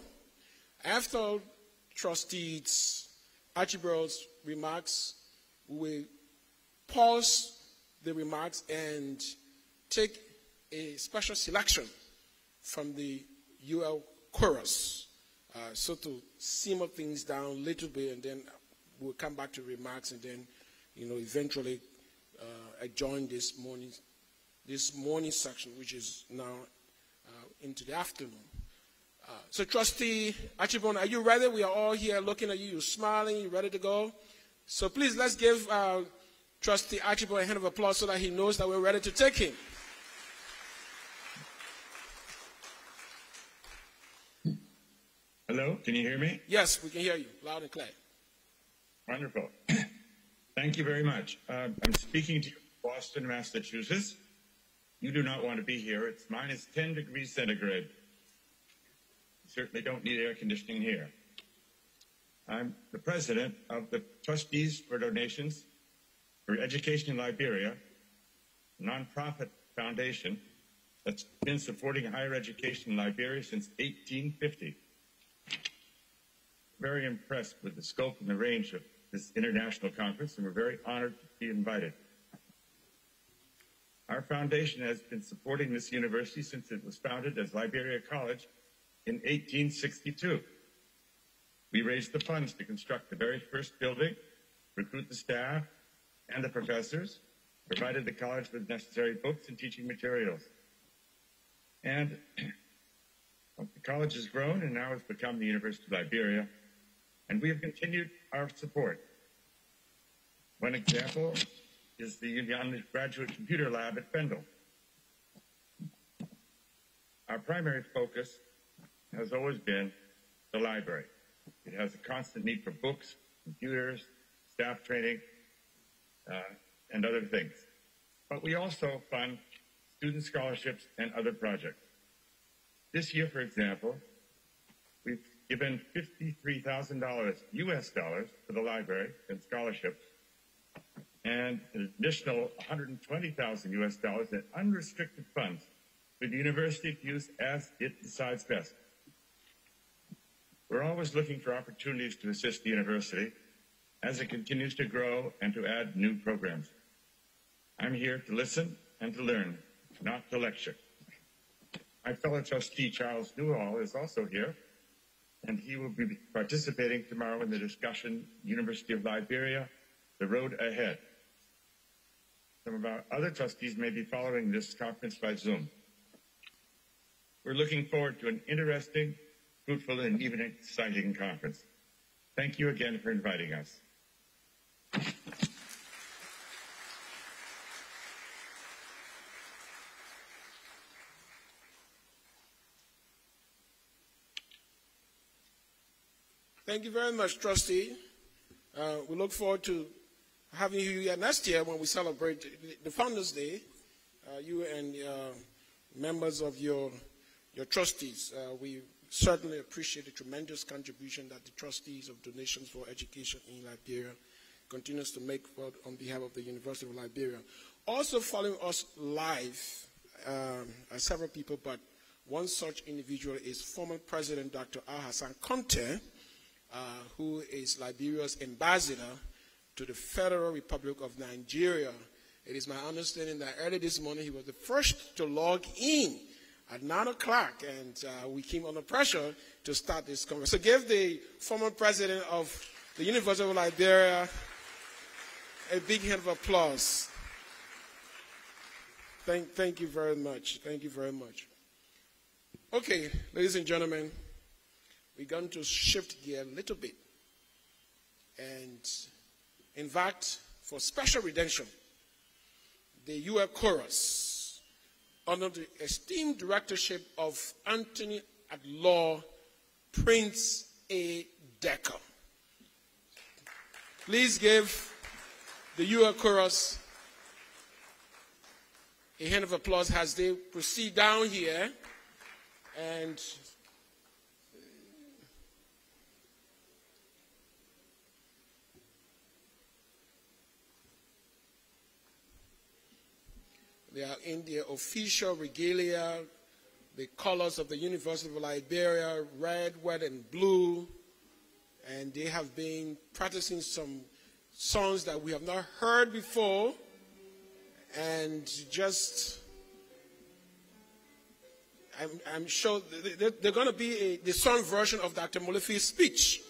After trustees Archibald's remarks, we will pause the remarks and take a special selection from the UL chorus. Uh, so to simmer things down a little bit, and then we'll come back to remarks, and then, you know, eventually uh, adjourn this morning, this morning section, which is now uh, into the afternoon. Uh, so, Trustee Archibald, are you ready? We are all here looking at you. You're smiling. You're ready to go. So, please, let's give uh, Trustee Archibald a hand of applause so that he knows that we're ready to take him. Hello, can you hear me? Yes, we can hear you loud and clear. Wonderful. Thank you very much. Uh, I'm speaking to you from Boston, Massachusetts. You do not want to be here. It's minus 10 degrees centigrade certainly don't need air conditioning here. I'm the president of the Trustees for Donations for Education in Liberia, a nonprofit foundation that's been supporting higher education in Liberia since 1850. Very impressed with the scope and the range of this international conference, and we're very honored to be invited. Our foundation has been supporting this university since it was founded as Liberia College in 1862. We raised the funds to construct the very first building, recruit the staff and the professors, provided the college with necessary books and teaching materials. And the college has grown and now has become the University of Liberia, and we have continued our support. One example is the Graduate Computer Lab at Fendall. Our primary focus has always been the library. It has a constant need for books, computers, staff training, uh, and other things. But we also fund student scholarships and other projects. This year, for example, we've given $53,000 US dollars to the library in scholarships and an additional 120,000 US dollars in unrestricted funds for the university to use as it decides best. We're always looking for opportunities to assist the university as it continues to grow and to add new programs. I'm here to listen and to learn, not to lecture. My fellow trustee Charles Newall is also here, and he will be participating tomorrow in the discussion University of Liberia, the road ahead. Some of our other trustees may be following this conference by Zoom. We're looking forward to an interesting, fruitful, and even exciting conference. Thank you again for inviting us. Thank you very much, Trustee. Uh, we look forward to having you here next year when we celebrate the Founders Day. Uh, you and uh, members of your your trustees. Uh, we certainly appreciate the tremendous contribution that the trustees of donations for education in Liberia continues to make on behalf of the University of Liberia. Also following us live um, are several people, but one such individual is former President Dr. Al Hassan Conteh, uh, who is Liberia's ambassador to the Federal Republic of Nigeria. It is my understanding that early this morning he was the first to log in at 9 o'clock, and uh, we came under pressure to start this conference. So give the former president of the University of Liberia a big hand of applause. Thank, thank you very much. Thank you very much. Okay, ladies and gentlemen, we're going to shift gear a little bit. And in fact, for special redemption, the UL Chorus, under the esteemed directorship of Anthony at Law, Prince A. Decker. Please give the UL Chorus a hand of applause as they proceed down here and They are in their official regalia, the colors of the University of Liberia, red, white, and blue. And they have been practicing some songs that we have not heard before. And just, I'm, I'm sure they're going to be a, the song version of Dr. Molefi's speech.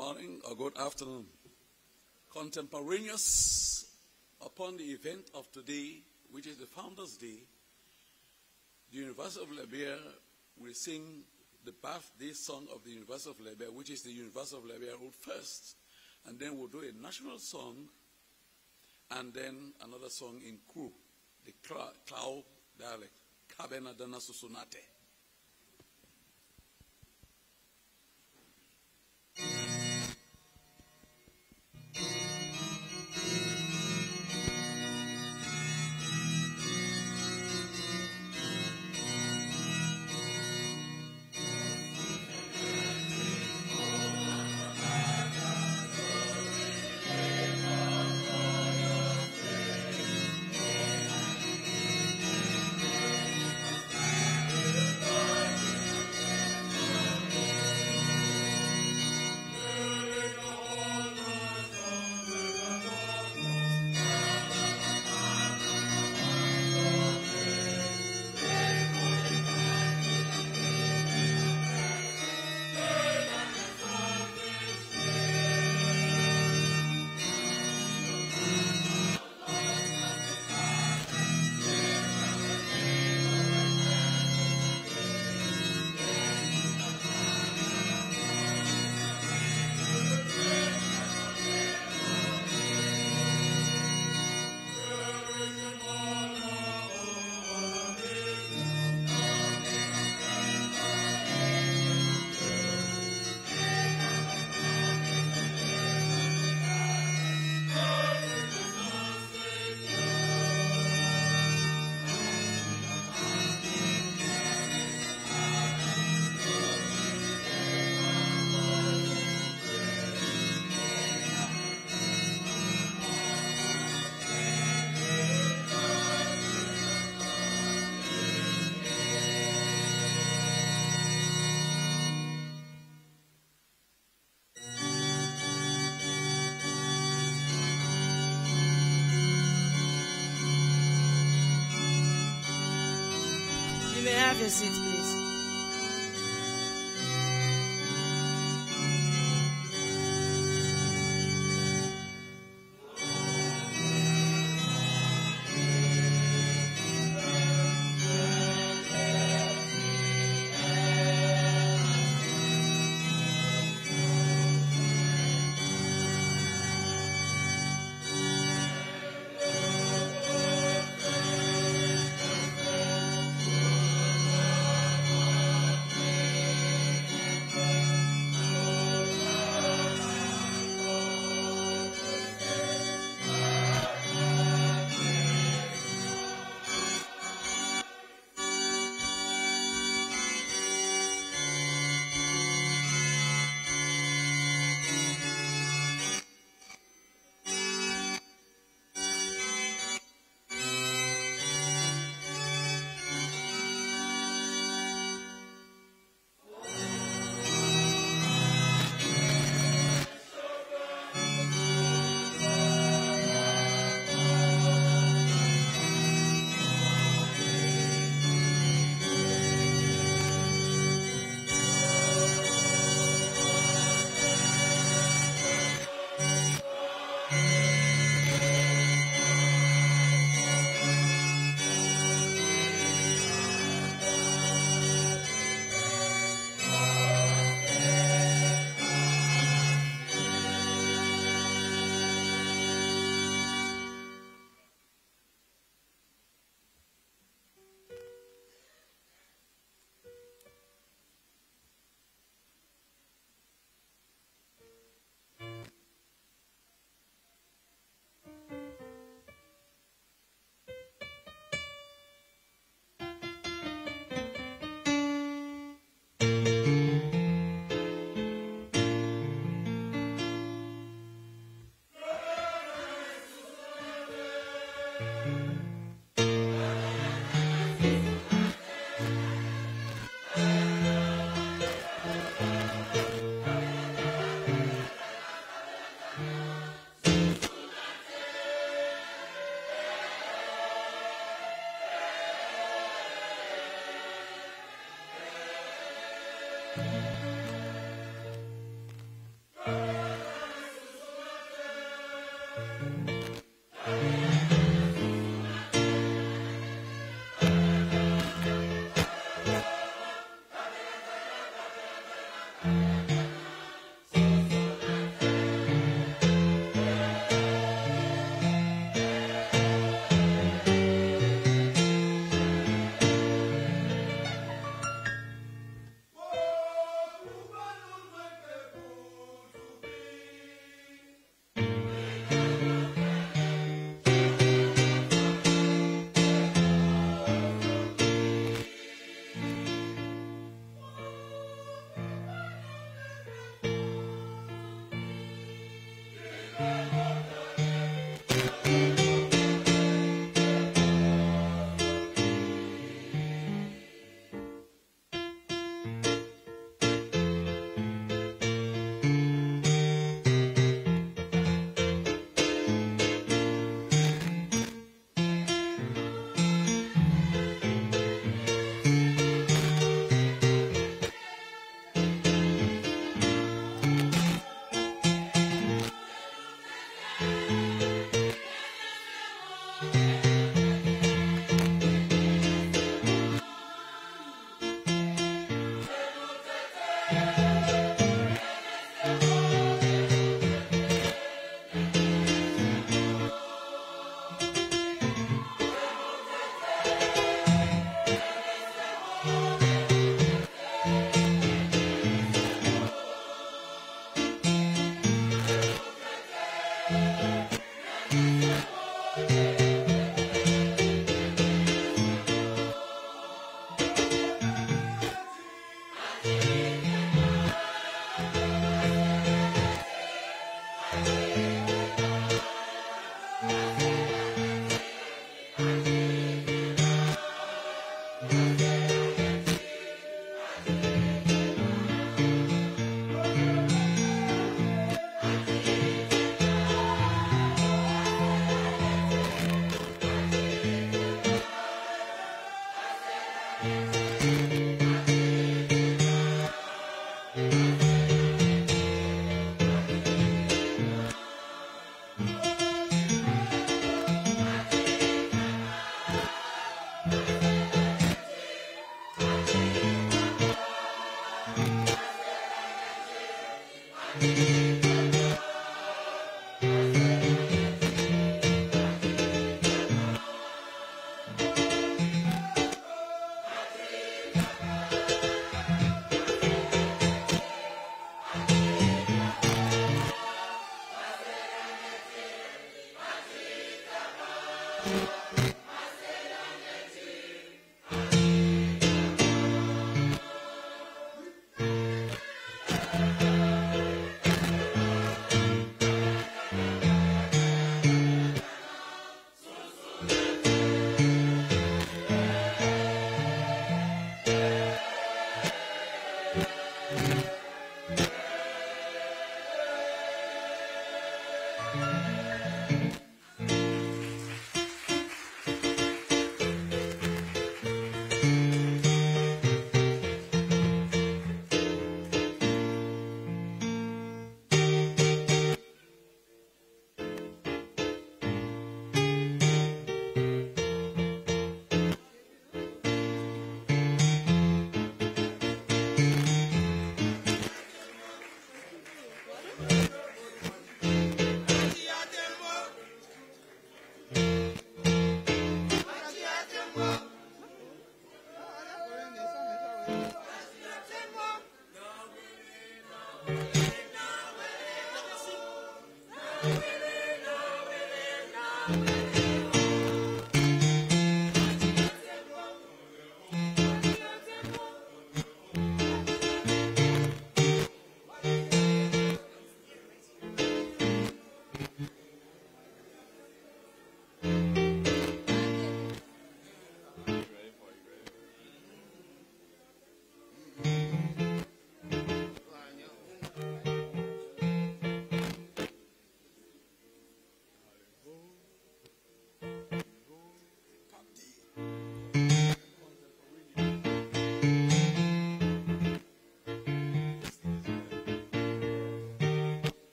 Morning or good afternoon. Contemporaneous upon the event of today, which is the Founders' Day, the University of Liberia will sing the birthday song of the University of Liberia, which is the University of Liberia Road first, and then we'll do a national song, and then another song in Kru, the Klao dialect, Kabena Dana Susunate.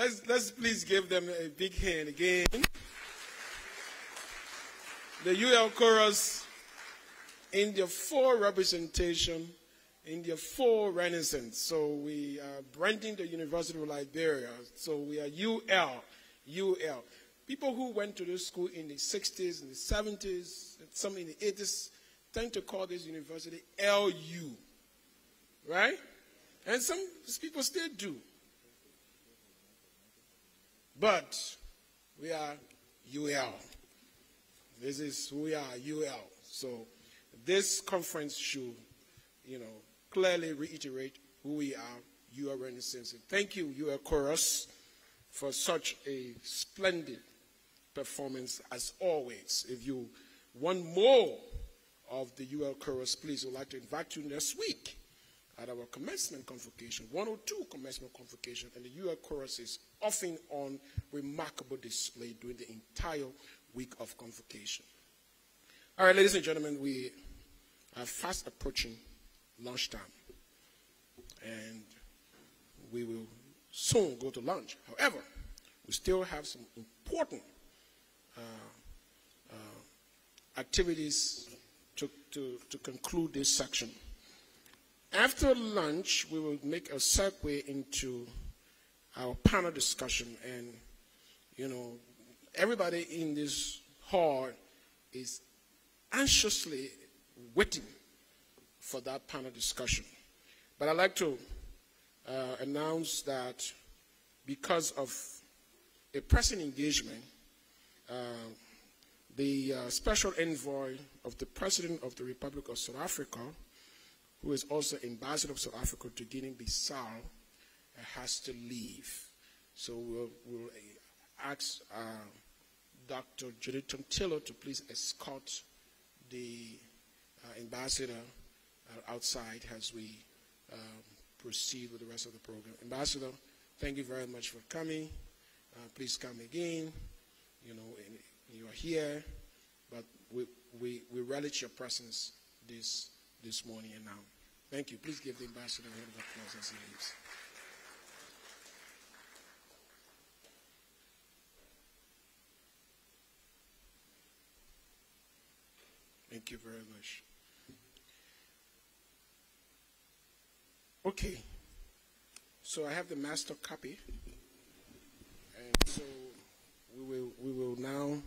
Let's, let's please give them a big hand again. The UL chorus in their full representation, in their full renaissance. So we are branding the University of Liberia. So we are UL, UL. People who went to this school in the 60s and the 70s, some in the 80s, tend to call this university LU. Right? And some people still do. But we are UL. This is we are, UL. So this conference should, you know, clearly reiterate who we are, UL Renaissance. Thank you, UL Chorus, for such a splendid performance as always. If you want more of the UL Chorus, please, we'd like to invite you next week at our commencement convocation, 102 commencement convocation, and the UL chorus is often on remarkable display during the entire week of convocation. All right, ladies and gentlemen, we are fast approaching lunchtime, and we will soon go to lunch. However, we still have some important uh, uh, activities to, to, to conclude this section. After lunch, we will make a segue into our panel discussion. And, you know, everybody in this hall is anxiously waiting for that panel discussion. But I'd like to uh, announce that because of a pressing engagement, uh, the uh, special envoy of the President of the Republic of South Africa, who is also ambassador of South Africa to Guinea-Bissau, has to leave. So we'll, we'll ask uh, Dr. Judith Taylor to please escort the uh, ambassador uh, outside as we um, proceed with the rest of the program. Ambassador, thank you very much for coming. Uh, please come again. You know, you are here, but we, we, we relish your presence this, this morning and now. Thank you. Please give the ambassador a round of applause as he leaves. Thank you very much. Okay. So I have the master copy. And so we will, we will now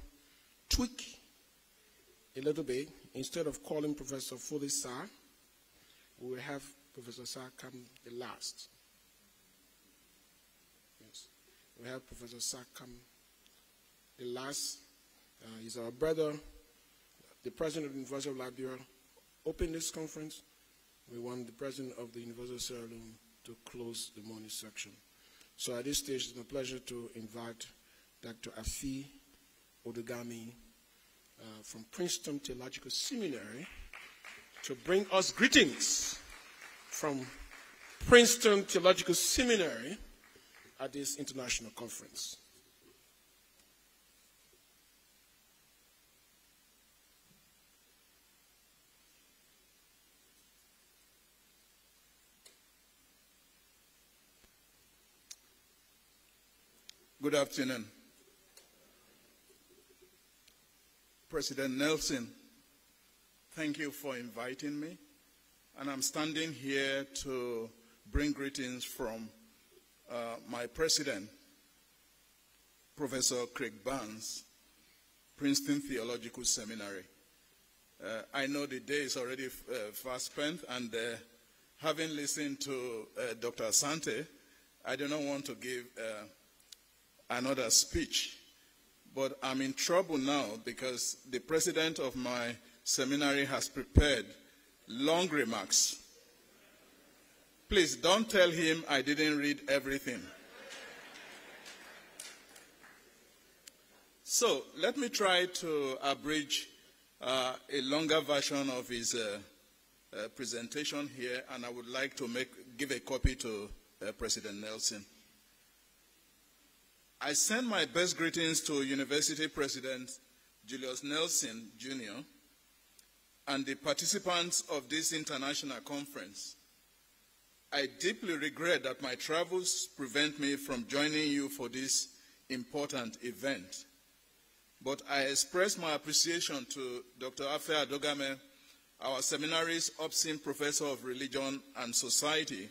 tweak a little bit. Instead of calling Professor Foday Sahr, we will have Professor Sahr come the last. Yes. We have Professor Sahr come the last. Uh, he's our brother, the president of the University of Liberia, opened this conference. We want the president of the University of Sierra Leone to close the morning section. So at this stage, it's my pleasure to invite Dr. Afe Adogame uh, from Princeton Theological Seminary to bring us greetings from Princeton Theological Seminary at this international conference. Good afternoon. President Nelson, thank you for inviting me. And I'm standing here to bring greetings from uh, my president, Professor Craig Barnes, Princeton Theological Seminary. Uh, I know the day is already uh, fast spent, and uh, having listened to uh, Dr. Asante, I do not want to give uh, another speech. But I'm in trouble now because the president of my seminary has prepared long remarks. Please don't tell him I didn't read everything. So let me try to abridge uh, a longer version of his uh, uh, presentation here, and I would like to make, give a copy to uh, President Nelson. I send my best greetings to University President Julius Nelson, Jr., and the participants of this international conference. I deeply regret that my travels prevent me from joining you for this important event. But I express my appreciation to Dr. Afe Adogame, our seminary's Upson Professor of Religion and Society,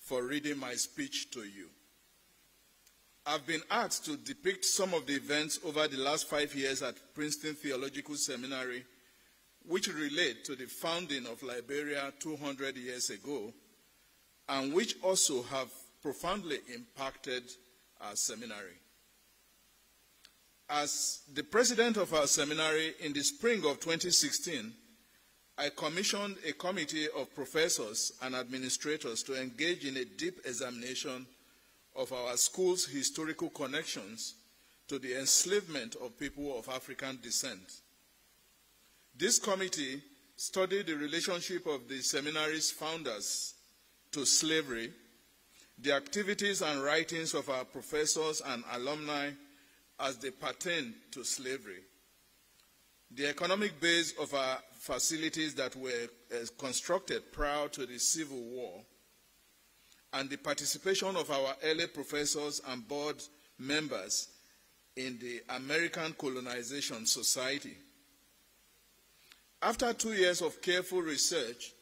for reading my speech to you. I've been asked to depict some of the events over the last five years at Princeton Theological Seminary, which relate to the founding of Liberia 200 years ago, and which also have profoundly impacted our seminary. As the president of our seminary in the spring of 2016, I commissioned a committee of professors and administrators to engage in a deep examination of our school's historical connections to the enslavement of people of African descent. This committee studied the relationship of the seminary's founders to slavery, the activities and writings of our professors and alumni as they pertain to slavery, the economic base of our facilities that were uh, constructed prior to the Civil War, and the participation of our early professors and board members in the American Colonization Society. After two years of careful research,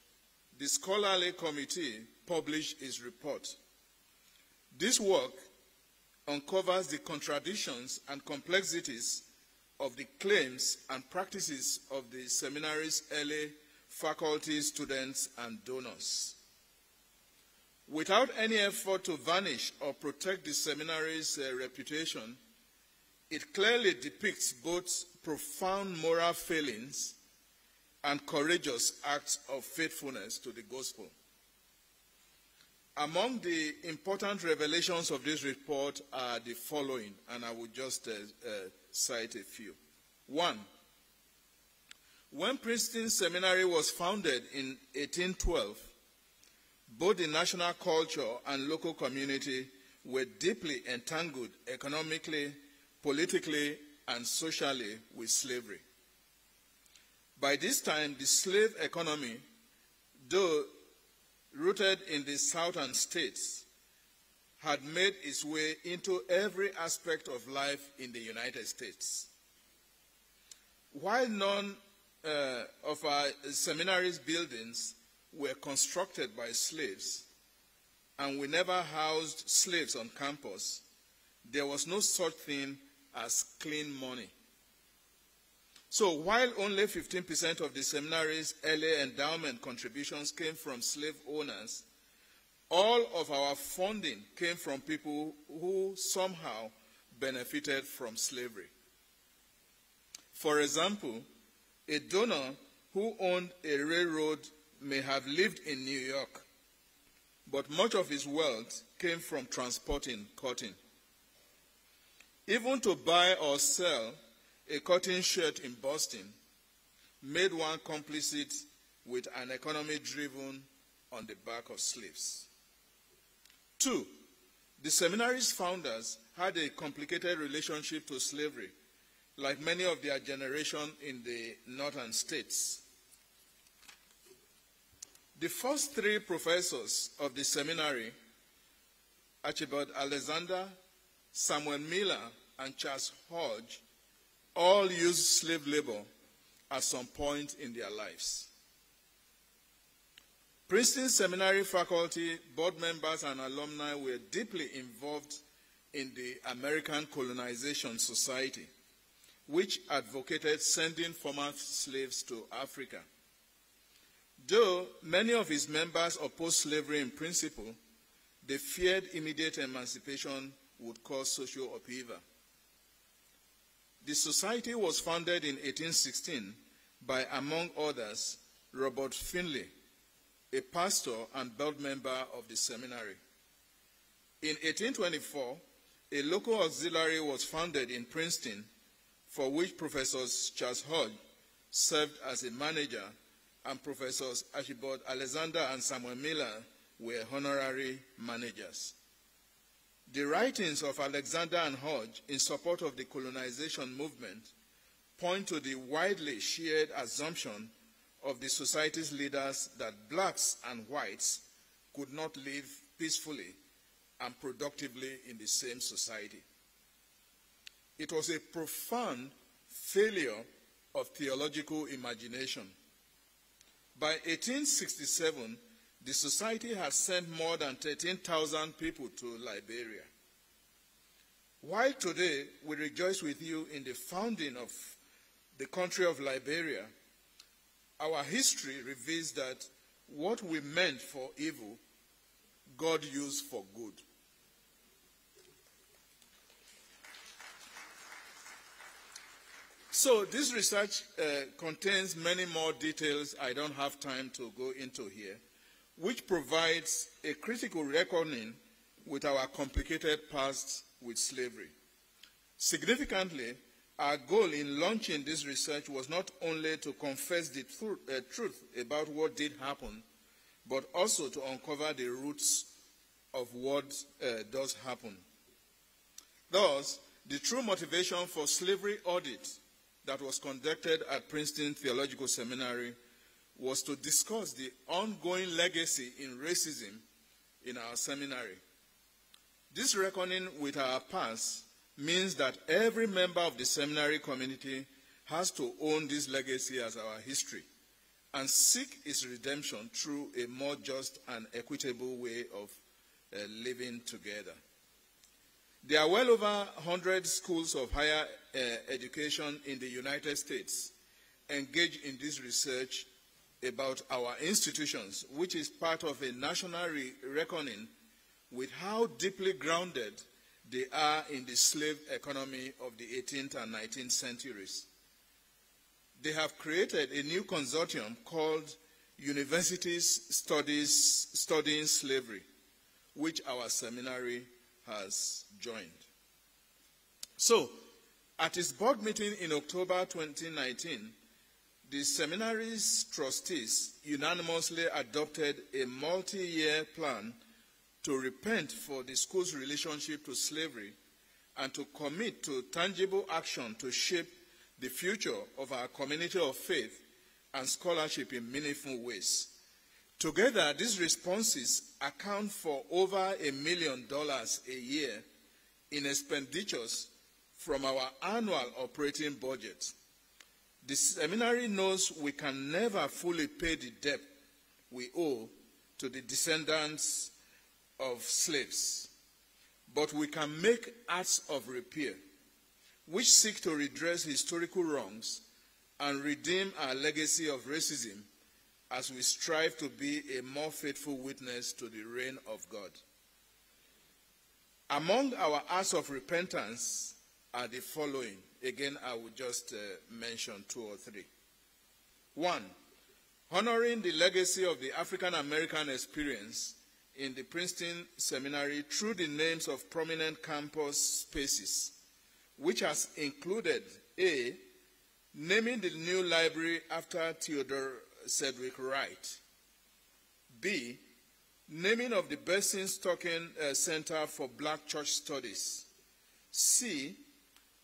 the scholarly committee published its report. This work uncovers the contradictions and complexities of the claims and practices of the seminary's early faculty, students, and donors. Without any effort to vanish or protect the seminary's uh, reputation, it clearly depicts both profound moral failings and courageous acts of faithfulness to the gospel. Among the important revelations of this report are the following, and I will just uh, uh, cite a few. One, when Princeton Seminary was founded in 1812, both the national culture and local community were deeply entangled economically, politically, and socially with slavery. By this time, the slave economy, though rooted in the southern states, had made its way into every aspect of life in the United States. While none uh, of our seminaries buildings were constructed by slaves, and we never housed slaves on campus, there was no such thing as clean money. So while only 15% of the seminary's early endowment contributions came from slave owners, all of our funding came from people who somehow benefited from slavery. For example, a donor who owned a railroad may have lived in New York, but much of his wealth came from transporting cotton. Even to buy or sell a cotton shirt in Boston made one complicit with an economy driven on the back of slaves. Two, the seminary's founders had a complicated relationship to slavery, like many of their generation in the northern states. The first three professors of the seminary, Archibald Alexander, Samuel Miller, and Charles Hodge, all used slave labor at some point in their lives. Princeton Seminary faculty, board members, and alumni were deeply involved in the American Colonization Society, which advocated sending former slaves to Africa. Though many of its members opposed slavery in principle, they feared immediate emancipation would cause social upheaval. The society was founded in 1816 by, among others, Robert Finley, a pastor and board member of the seminary. In 1824, a local auxiliary was founded in Princeton, for which Professor Charles Hodge served as a manager, and Professors Archibald Alexander and Samuel Miller were honorary managers. The writings of Alexander and Hodge in support of the colonization movement point to the widely shared assumption of the society's leaders that blacks and whites could not live peacefully and productively in the same society. It was a profound failure of theological imagination. By 1867, the society had sent more than 13,000 people to Liberia. While today we rejoice with you in the founding of the country of Liberia, our history reveals that what we meant for evil, God used for good. So this research uh, contains many more details I don't have time to go into here, which provides a critical reckoning with our complicated past with slavery. Significantly, our goal in launching this research was not only to confess the tru- uh, truth about what did happen, but also to uncover the roots of what uh, does happen. Thus, the true motivation for slavery audit that was conducted at Princeton Theological Seminary was to discuss the ongoing legacy in racism in our seminary. This reckoning with our past means that every member of the seminary community has to own this legacy as our history and seek its redemption through a more just and equitable way of uh, living together. There are well over 100 schools of higher Uh, education in the United States engaged in this research about our institutions, which is part of a national re- reckoning with how deeply grounded they are in the slave economy of the 18th and 19th centuries. They have created a new consortium called Universities Studies Studying Slavery, which our seminary has joined. So, at its board meeting in October 2019, the seminary's trustees unanimously adopted a multi year plan to repent for the school's relationship to slavery and to commit to tangible action to shape the future of our community of faith and scholarship in meaningful ways. Together, these responses account for over a million dollars a year in expenditures from our annual operating budget. The seminary knows we can never fully pay the debt we owe to the descendants of slaves, but we can make acts of repair which seek to redress historical wrongs and redeem our legacy of racism as we strive to be a more faithful witness to the reign of God. Among our acts of repentance are the following. Again, I will just uh, mention two or three. One, honoring the legacy of the African American experience in the Princeton Seminary through the names of prominent campus spaces, which has included A, naming the new library after Theodore Sedgwick Wright, B, naming of the Betsey Stockton uh, Center for Black Church Studies, C,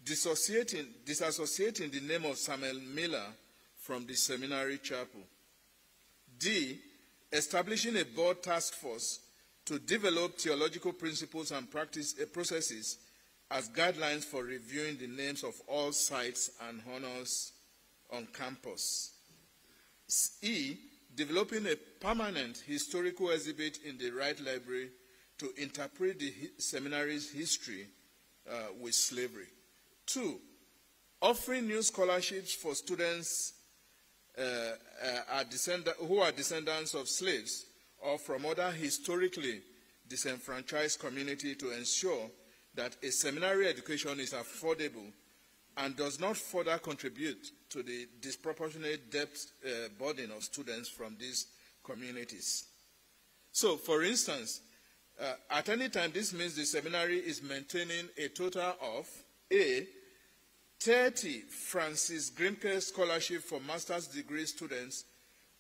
disassociating, disassociating the name of Samuel Miller from the seminary chapel. D. Establishing a board task force to develop theological principles and practice, uh, processes as guidelines for reviewing the names of all sites and honors on campus. E. Developing a permanent historical exhibit in the Wright Library to interpret the seminary's history uh, with slavery. Two, offering new scholarships for students uh, uh, are who are descendants of slaves or from other historically disenfranchised community to ensure that a seminary education is affordable and does not further contribute to the disproportionate debt uh, burden of students from these communities. So, for instance, uh, at any time, this means the seminary is maintaining a total of A, 30 Francis Grimke scholarship for master's degree students,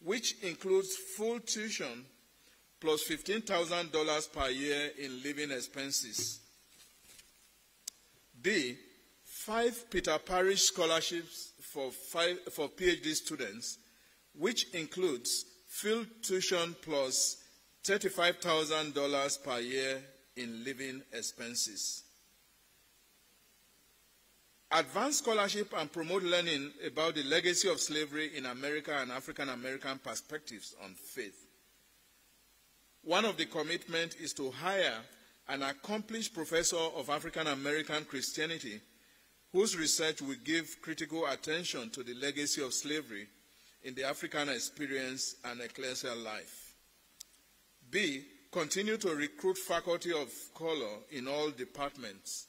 which includes full tuition plus $15,000 per year in living expenses. B, five Peter Parrish scholarships for, five, for PhD students, which includes field tuition plus $35,000 per year in living expenses. Advance scholarship and promote learning about the legacy of slavery in America and African American perspectives on faith. One of the commitments is to hire an accomplished professor of African American Christianity whose research will give critical attention to the legacy of slavery in the African experience and ecclesial life. B. Continue to recruit faculty of color in all departments.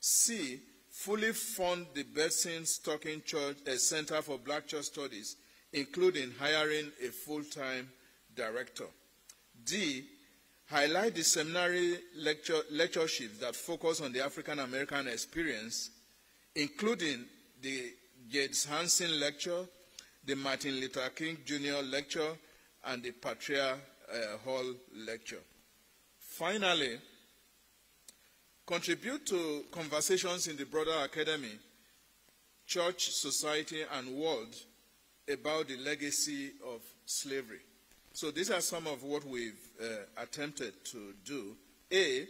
C. Fully fund the Betsey Stockton Church a Center for Black Church Studies, including hiring a full-time director. D highlight the seminary lecture, lectureships that focus on the African American experience, including the Geddes Hanson lecture, the Martin Luther King Jr. lecture, and the Patria uh, Hall lecture. Finally, contribute to conversations in the broader academy, church, society, and world about the legacy of slavery. So these are some of what we've uh, attempted to do. A,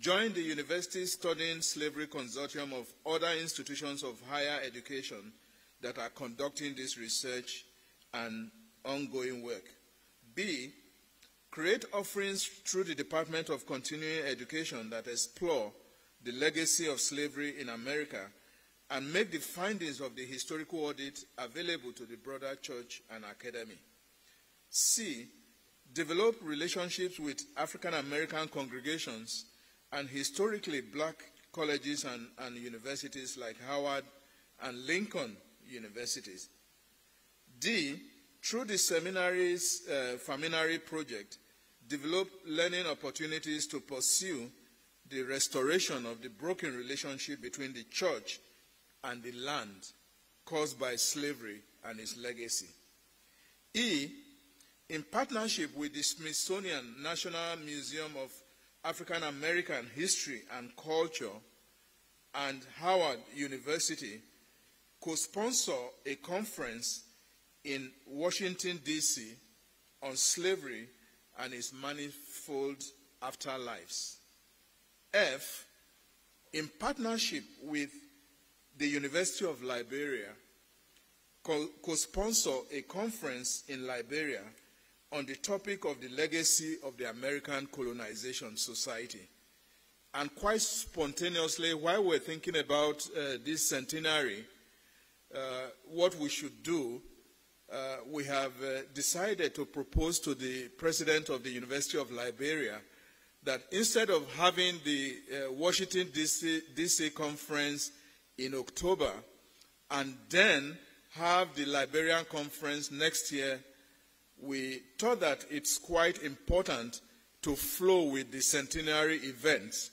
join the University Studying Slavery Consortium of other institutions of higher education that are conducting this research and ongoing work. B, create offerings through the Department of Continuing Education that explore the legacy of slavery in America and make the findings of the historical audit available to the broader church and academy. C. Develop relationships with African American congregations and historically black colleges and, and universities like Howard and Lincoln universities. D. Through the seminary's uh, project, develop learning opportunities to pursue the restoration of the broken relationship between the church and the land caused by slavery and its legacy. E, in partnership with the Smithsonian National Museum of African American History and Culture and Howard University, co sponsor a conference in Washington, D.C. on slavery and its manifold afterlives. F, in partnership with the University of Liberia, co sponsor a conference in Liberia on the topic of the legacy of the American Colonization Society. And quite spontaneously, while we're thinking about uh, this centenary, uh, what we should do, uh, we have uh, decided to propose to the president of the University of Liberia that instead of having the uh, Washington DC, DC conference in October and then have the Liberian conference next year, we thought that it's quite important to flow with the centenary events.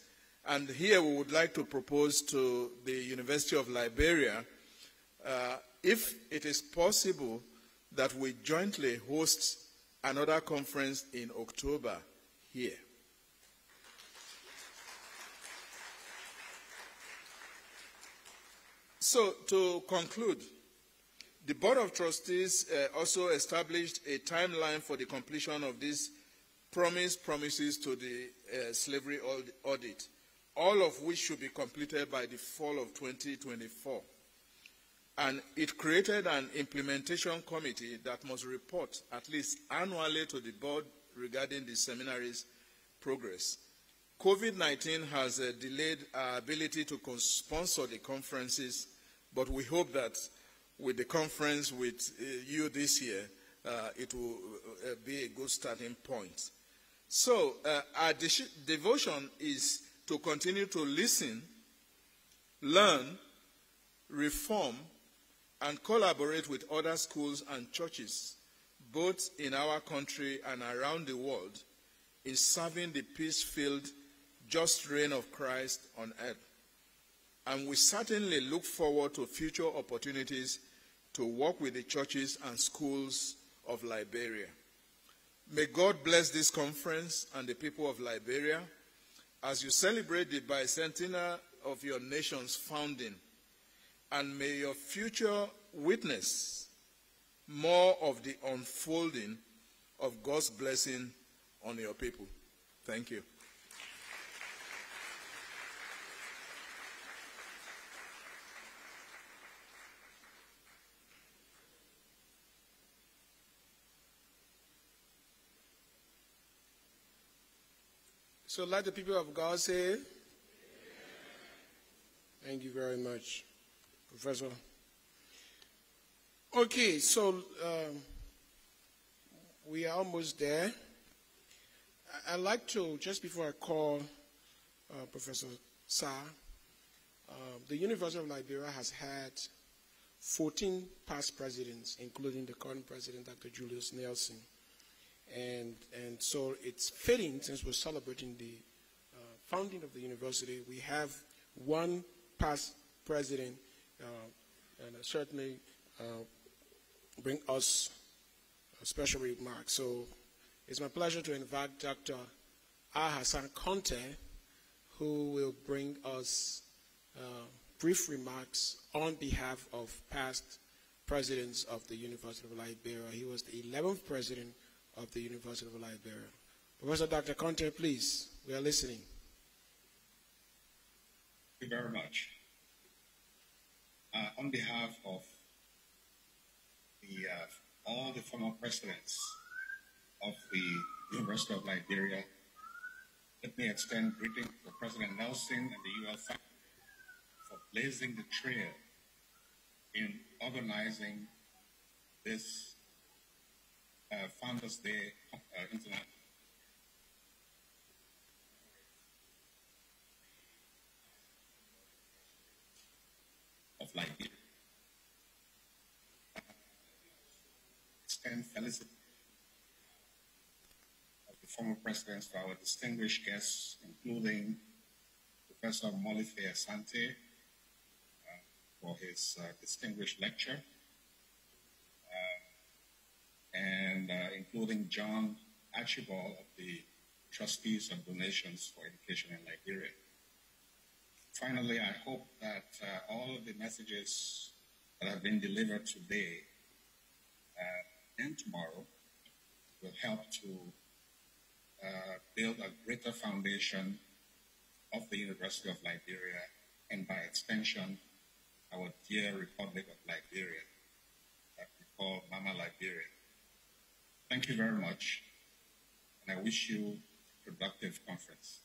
And here we would like to propose to the University of Liberia, uh, if it is possible, that we jointly host another conference in October here. So, to conclude, the Board of Trustees uh, also established a timeline for the completion of these promised promises to the uh, slavery audit, all of which should be completed by the fall of 2024. And it created an implementation committee that must report at least annually to the board regarding the seminary's progress. COVID 19 has uh, delayed our ability to sponsor the conferences but we hope that with the conference with uh, you this year, uh, it will uh, be a good starting point. So, uh, our de devotion is to continue to listen, learn, reform, and collaborate with other schools and churches, both in our country and around the world, in serving the peace filled, just reign of Christ on earth and we certainly look forward to future opportunities to work with the churches and schools of Liberia. May God bless this conference and the people of Liberia as you celebrate the bicentennial of your nation's founding, and may your future witness more of the unfolding of God's blessing on your people. Thank you. So let the people of God say. Thank you very much, Professor. Okay, so um, we are almost there. I'd like to, just before I call uh, Professor Sahr, uh, the University of Liberia has had 14 past presidents, including the current president, Dr. Julius Nelson. And, and so it's fitting, since we're celebrating the uh, founding of the university, we have one past president, and certainly uh, bring us special remark. So it's my pleasure to invite Dr. Ah Hassan Conteh, who will bring us uh, brief remarks on behalf of past presidents of the University of Liberia. He was the 11th president of the University of Liberia. Professor Dr. Conteh, please, we are listening. Thank you very much. Uh, on behalf of the, uh, all the former presidents of the University of Liberia, let me extend greetings to President Nelson and the UL for blazing the trail in organizing this uh, Founders Day uh, International. Of Liberia. Extend felicity of the former presidents, for our distinguished guests, including Professor Molefi Asante uh, for his uh, distinguished lecture, uh, and uh, including John Archibald of the Trustees of Donations for Education in Liberia. Finally, I hope that uh, all of the messages that have been delivered today uh, and tomorrow will help to uh, build a greater foundation of the University of Liberia and by extension, our dear Republic of Liberia that we call Mama Liberia. Thank you very much, and I wish you a productive conference.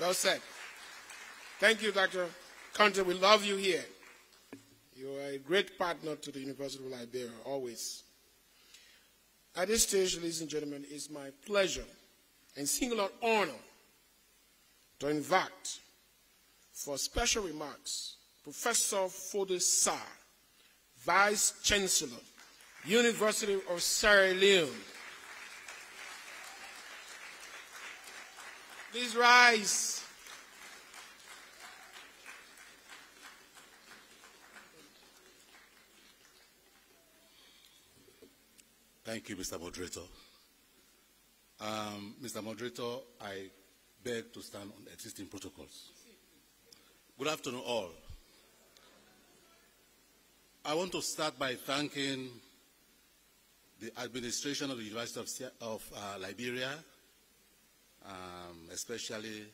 Well said. Thank you, Dr. Conteh. We love you here. You are a great partner to the University of Liberia, always. At this stage, ladies and gentlemen, it's my pleasure and singular honor to invite for special remarks Professor Foday Sahr, Vice Chancellor, University of Sierra Leone. Please rise. Thank you, Mr. Moderator. Um, Mr. Moderator, I beg to stand on existing protocols. Good afternoon, all. I want to start by thanking the administration of the University of, of uh, Liberia, um, especially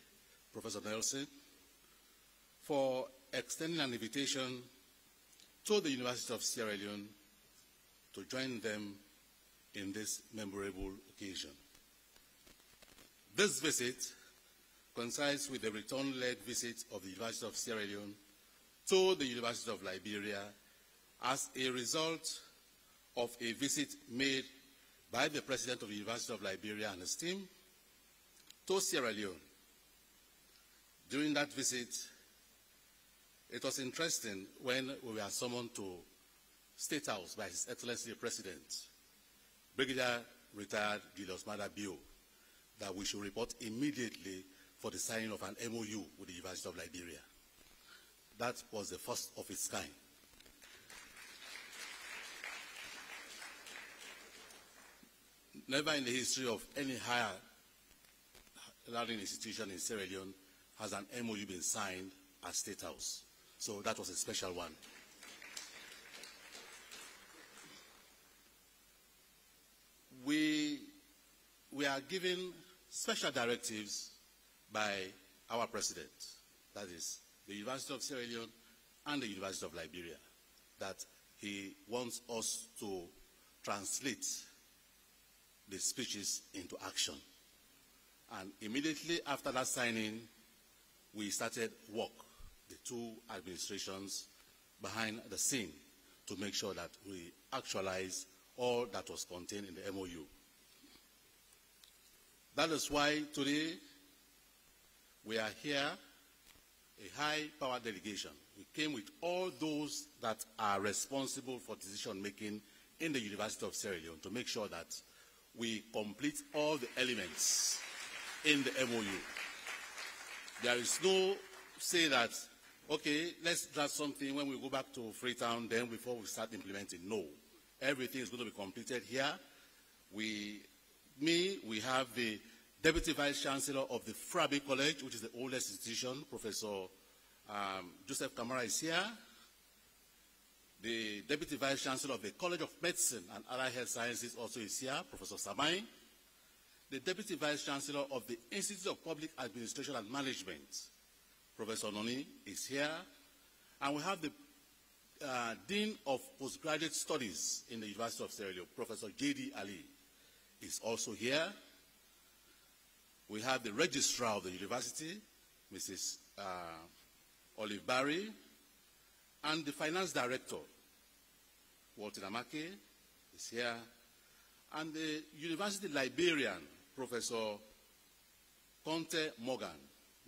Professor Nelson, for extending an invitation to the University of Sierra Leone to join them in this memorable occasion. This visit coincides with the return-led visit of the University of Sierra Leone to the University of Liberia as a result of a visit made by the President of the University of Liberia and his team to Sierra Leone. During that visit, it was interesting when we were summoned to State House by His Excellency the President, Brigadier retired Julius Maada Bio, that we should report immediately for the signing of an MOU with the University of Liberia. That was the first of its kind. Never in the history of any higher learning institution in Sierra Leone has an MOU been signed at State House. So that was a special one. We, we are given special directives by our president, that is the University of Sierra Leone and the University of Liberia, that he wants us to translate the speeches into action. And immediately after that signing, we started work, the two administrations behind the scene, to make sure that we actualize all that was contained in the MOU. That is why today we are here, a high power delegation. We came with all those that are responsible for decision making in the University of Sierra Leone to make sure that we complete all the elements in the MOU. There is no say that, okay, let's draft something when we go back to Freetown, then before we start implementing. No. Everything is going to be completed here. We, me, we have the Deputy Vice Chancellor of the Fourah Bay College, which is the oldest institution, Professor um, Joseph Kamara is here. The Deputy Vice Chancellor of the College of Medicine and Allied Health Sciences also is here, Professor Samai. The Deputy Vice Chancellor of the Institute of Public Administration and Management, Professor Noni, is here. And we have the uh, Dean of Postgraduate Studies in the University of Sierra Leone, Professor J.D. Ali, is also here. We have the Registrar of the University, Mrs. Uh, Olive Barry, and the Finance Director, Walter Amake, is here, and the University Librarian, Professor Conteh Morgan,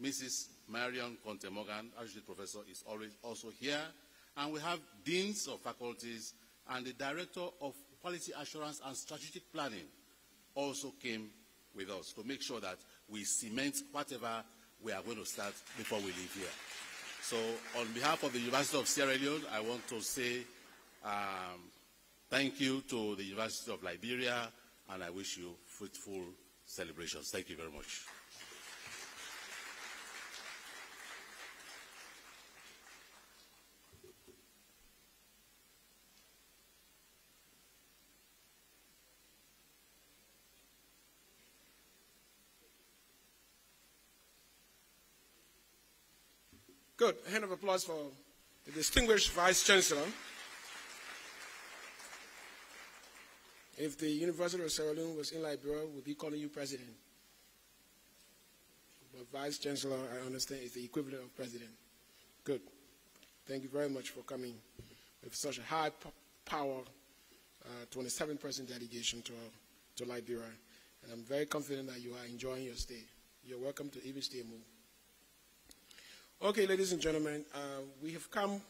Mrs. Marion Conteh Morgan, Associate Professor, is always also here. And we have deans of faculties and the director of quality assurance and strategic planning, also came with us to make sure that we cement whatever we are going to start before we leave here. So on behalf of the University of Sierra Leone, I want to say um, thank you to the University of Liberia, and I wish you fruitful celebrations. Thank you very much. Good. A hand of applause for the distinguished Vice Chancellor. If the University of Sierra Leone was in Liberia, we'd be calling you president. But Vice Chancellor, I understand, is the equivalent of president. Good. Thank you very much for coming with such a high power, uh, 27 person delegation to, to Liberia. And I'm very confident that you are enjoying your stay. You're welcome to Ibis Temu. Okay, ladies and gentlemen, uh, we have come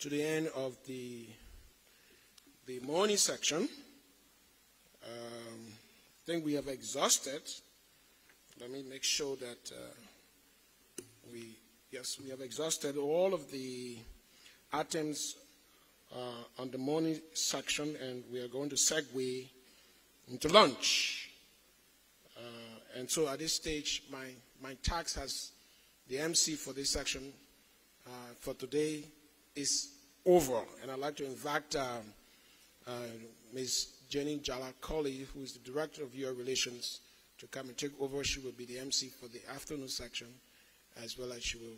to the end of the, the morning section. Um, I think we have exhausted. Let me make sure that uh, we, yes, we have exhausted all of the items uh, on the morning section, and we are going to segue into lunch. Uh, and so at this stage, my, my task has, the MC for this section uh, for today is over. And I'd like to invite uh, uh, Ms. Jenny Jala Colley, who is the Director of UN Relations, to come and take over. She will be the MC for the afternoon section, as well as she will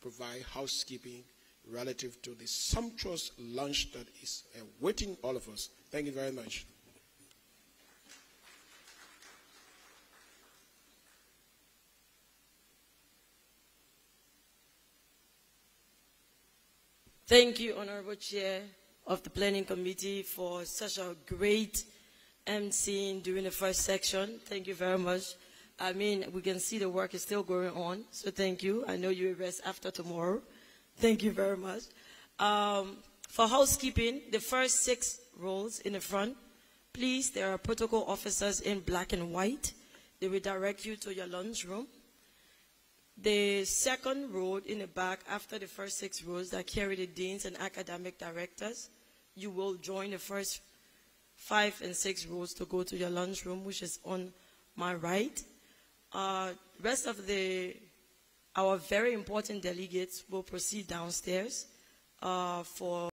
provide housekeeping relative to the sumptuous lunch that is awaiting all of us. Thank you very much. Thank you, Honorable Chair of the Planning Committee, for such a great emceeing during the first section. Thank you very much. I mean, we can see the work is still going on, so thank you. I know you will rest after tomorrow. Thank you very much. Um, for housekeeping, the first six rows in the front, please, there are protocol officers in black and white. They will direct you to your lunchroom. The second row in the back, after the first six rows that carry the deans and academic directors, you will join the first five and six rows to go to your lunchroom, which is on my right. Uh, rest of the our very important delegates will proceed downstairs uh, for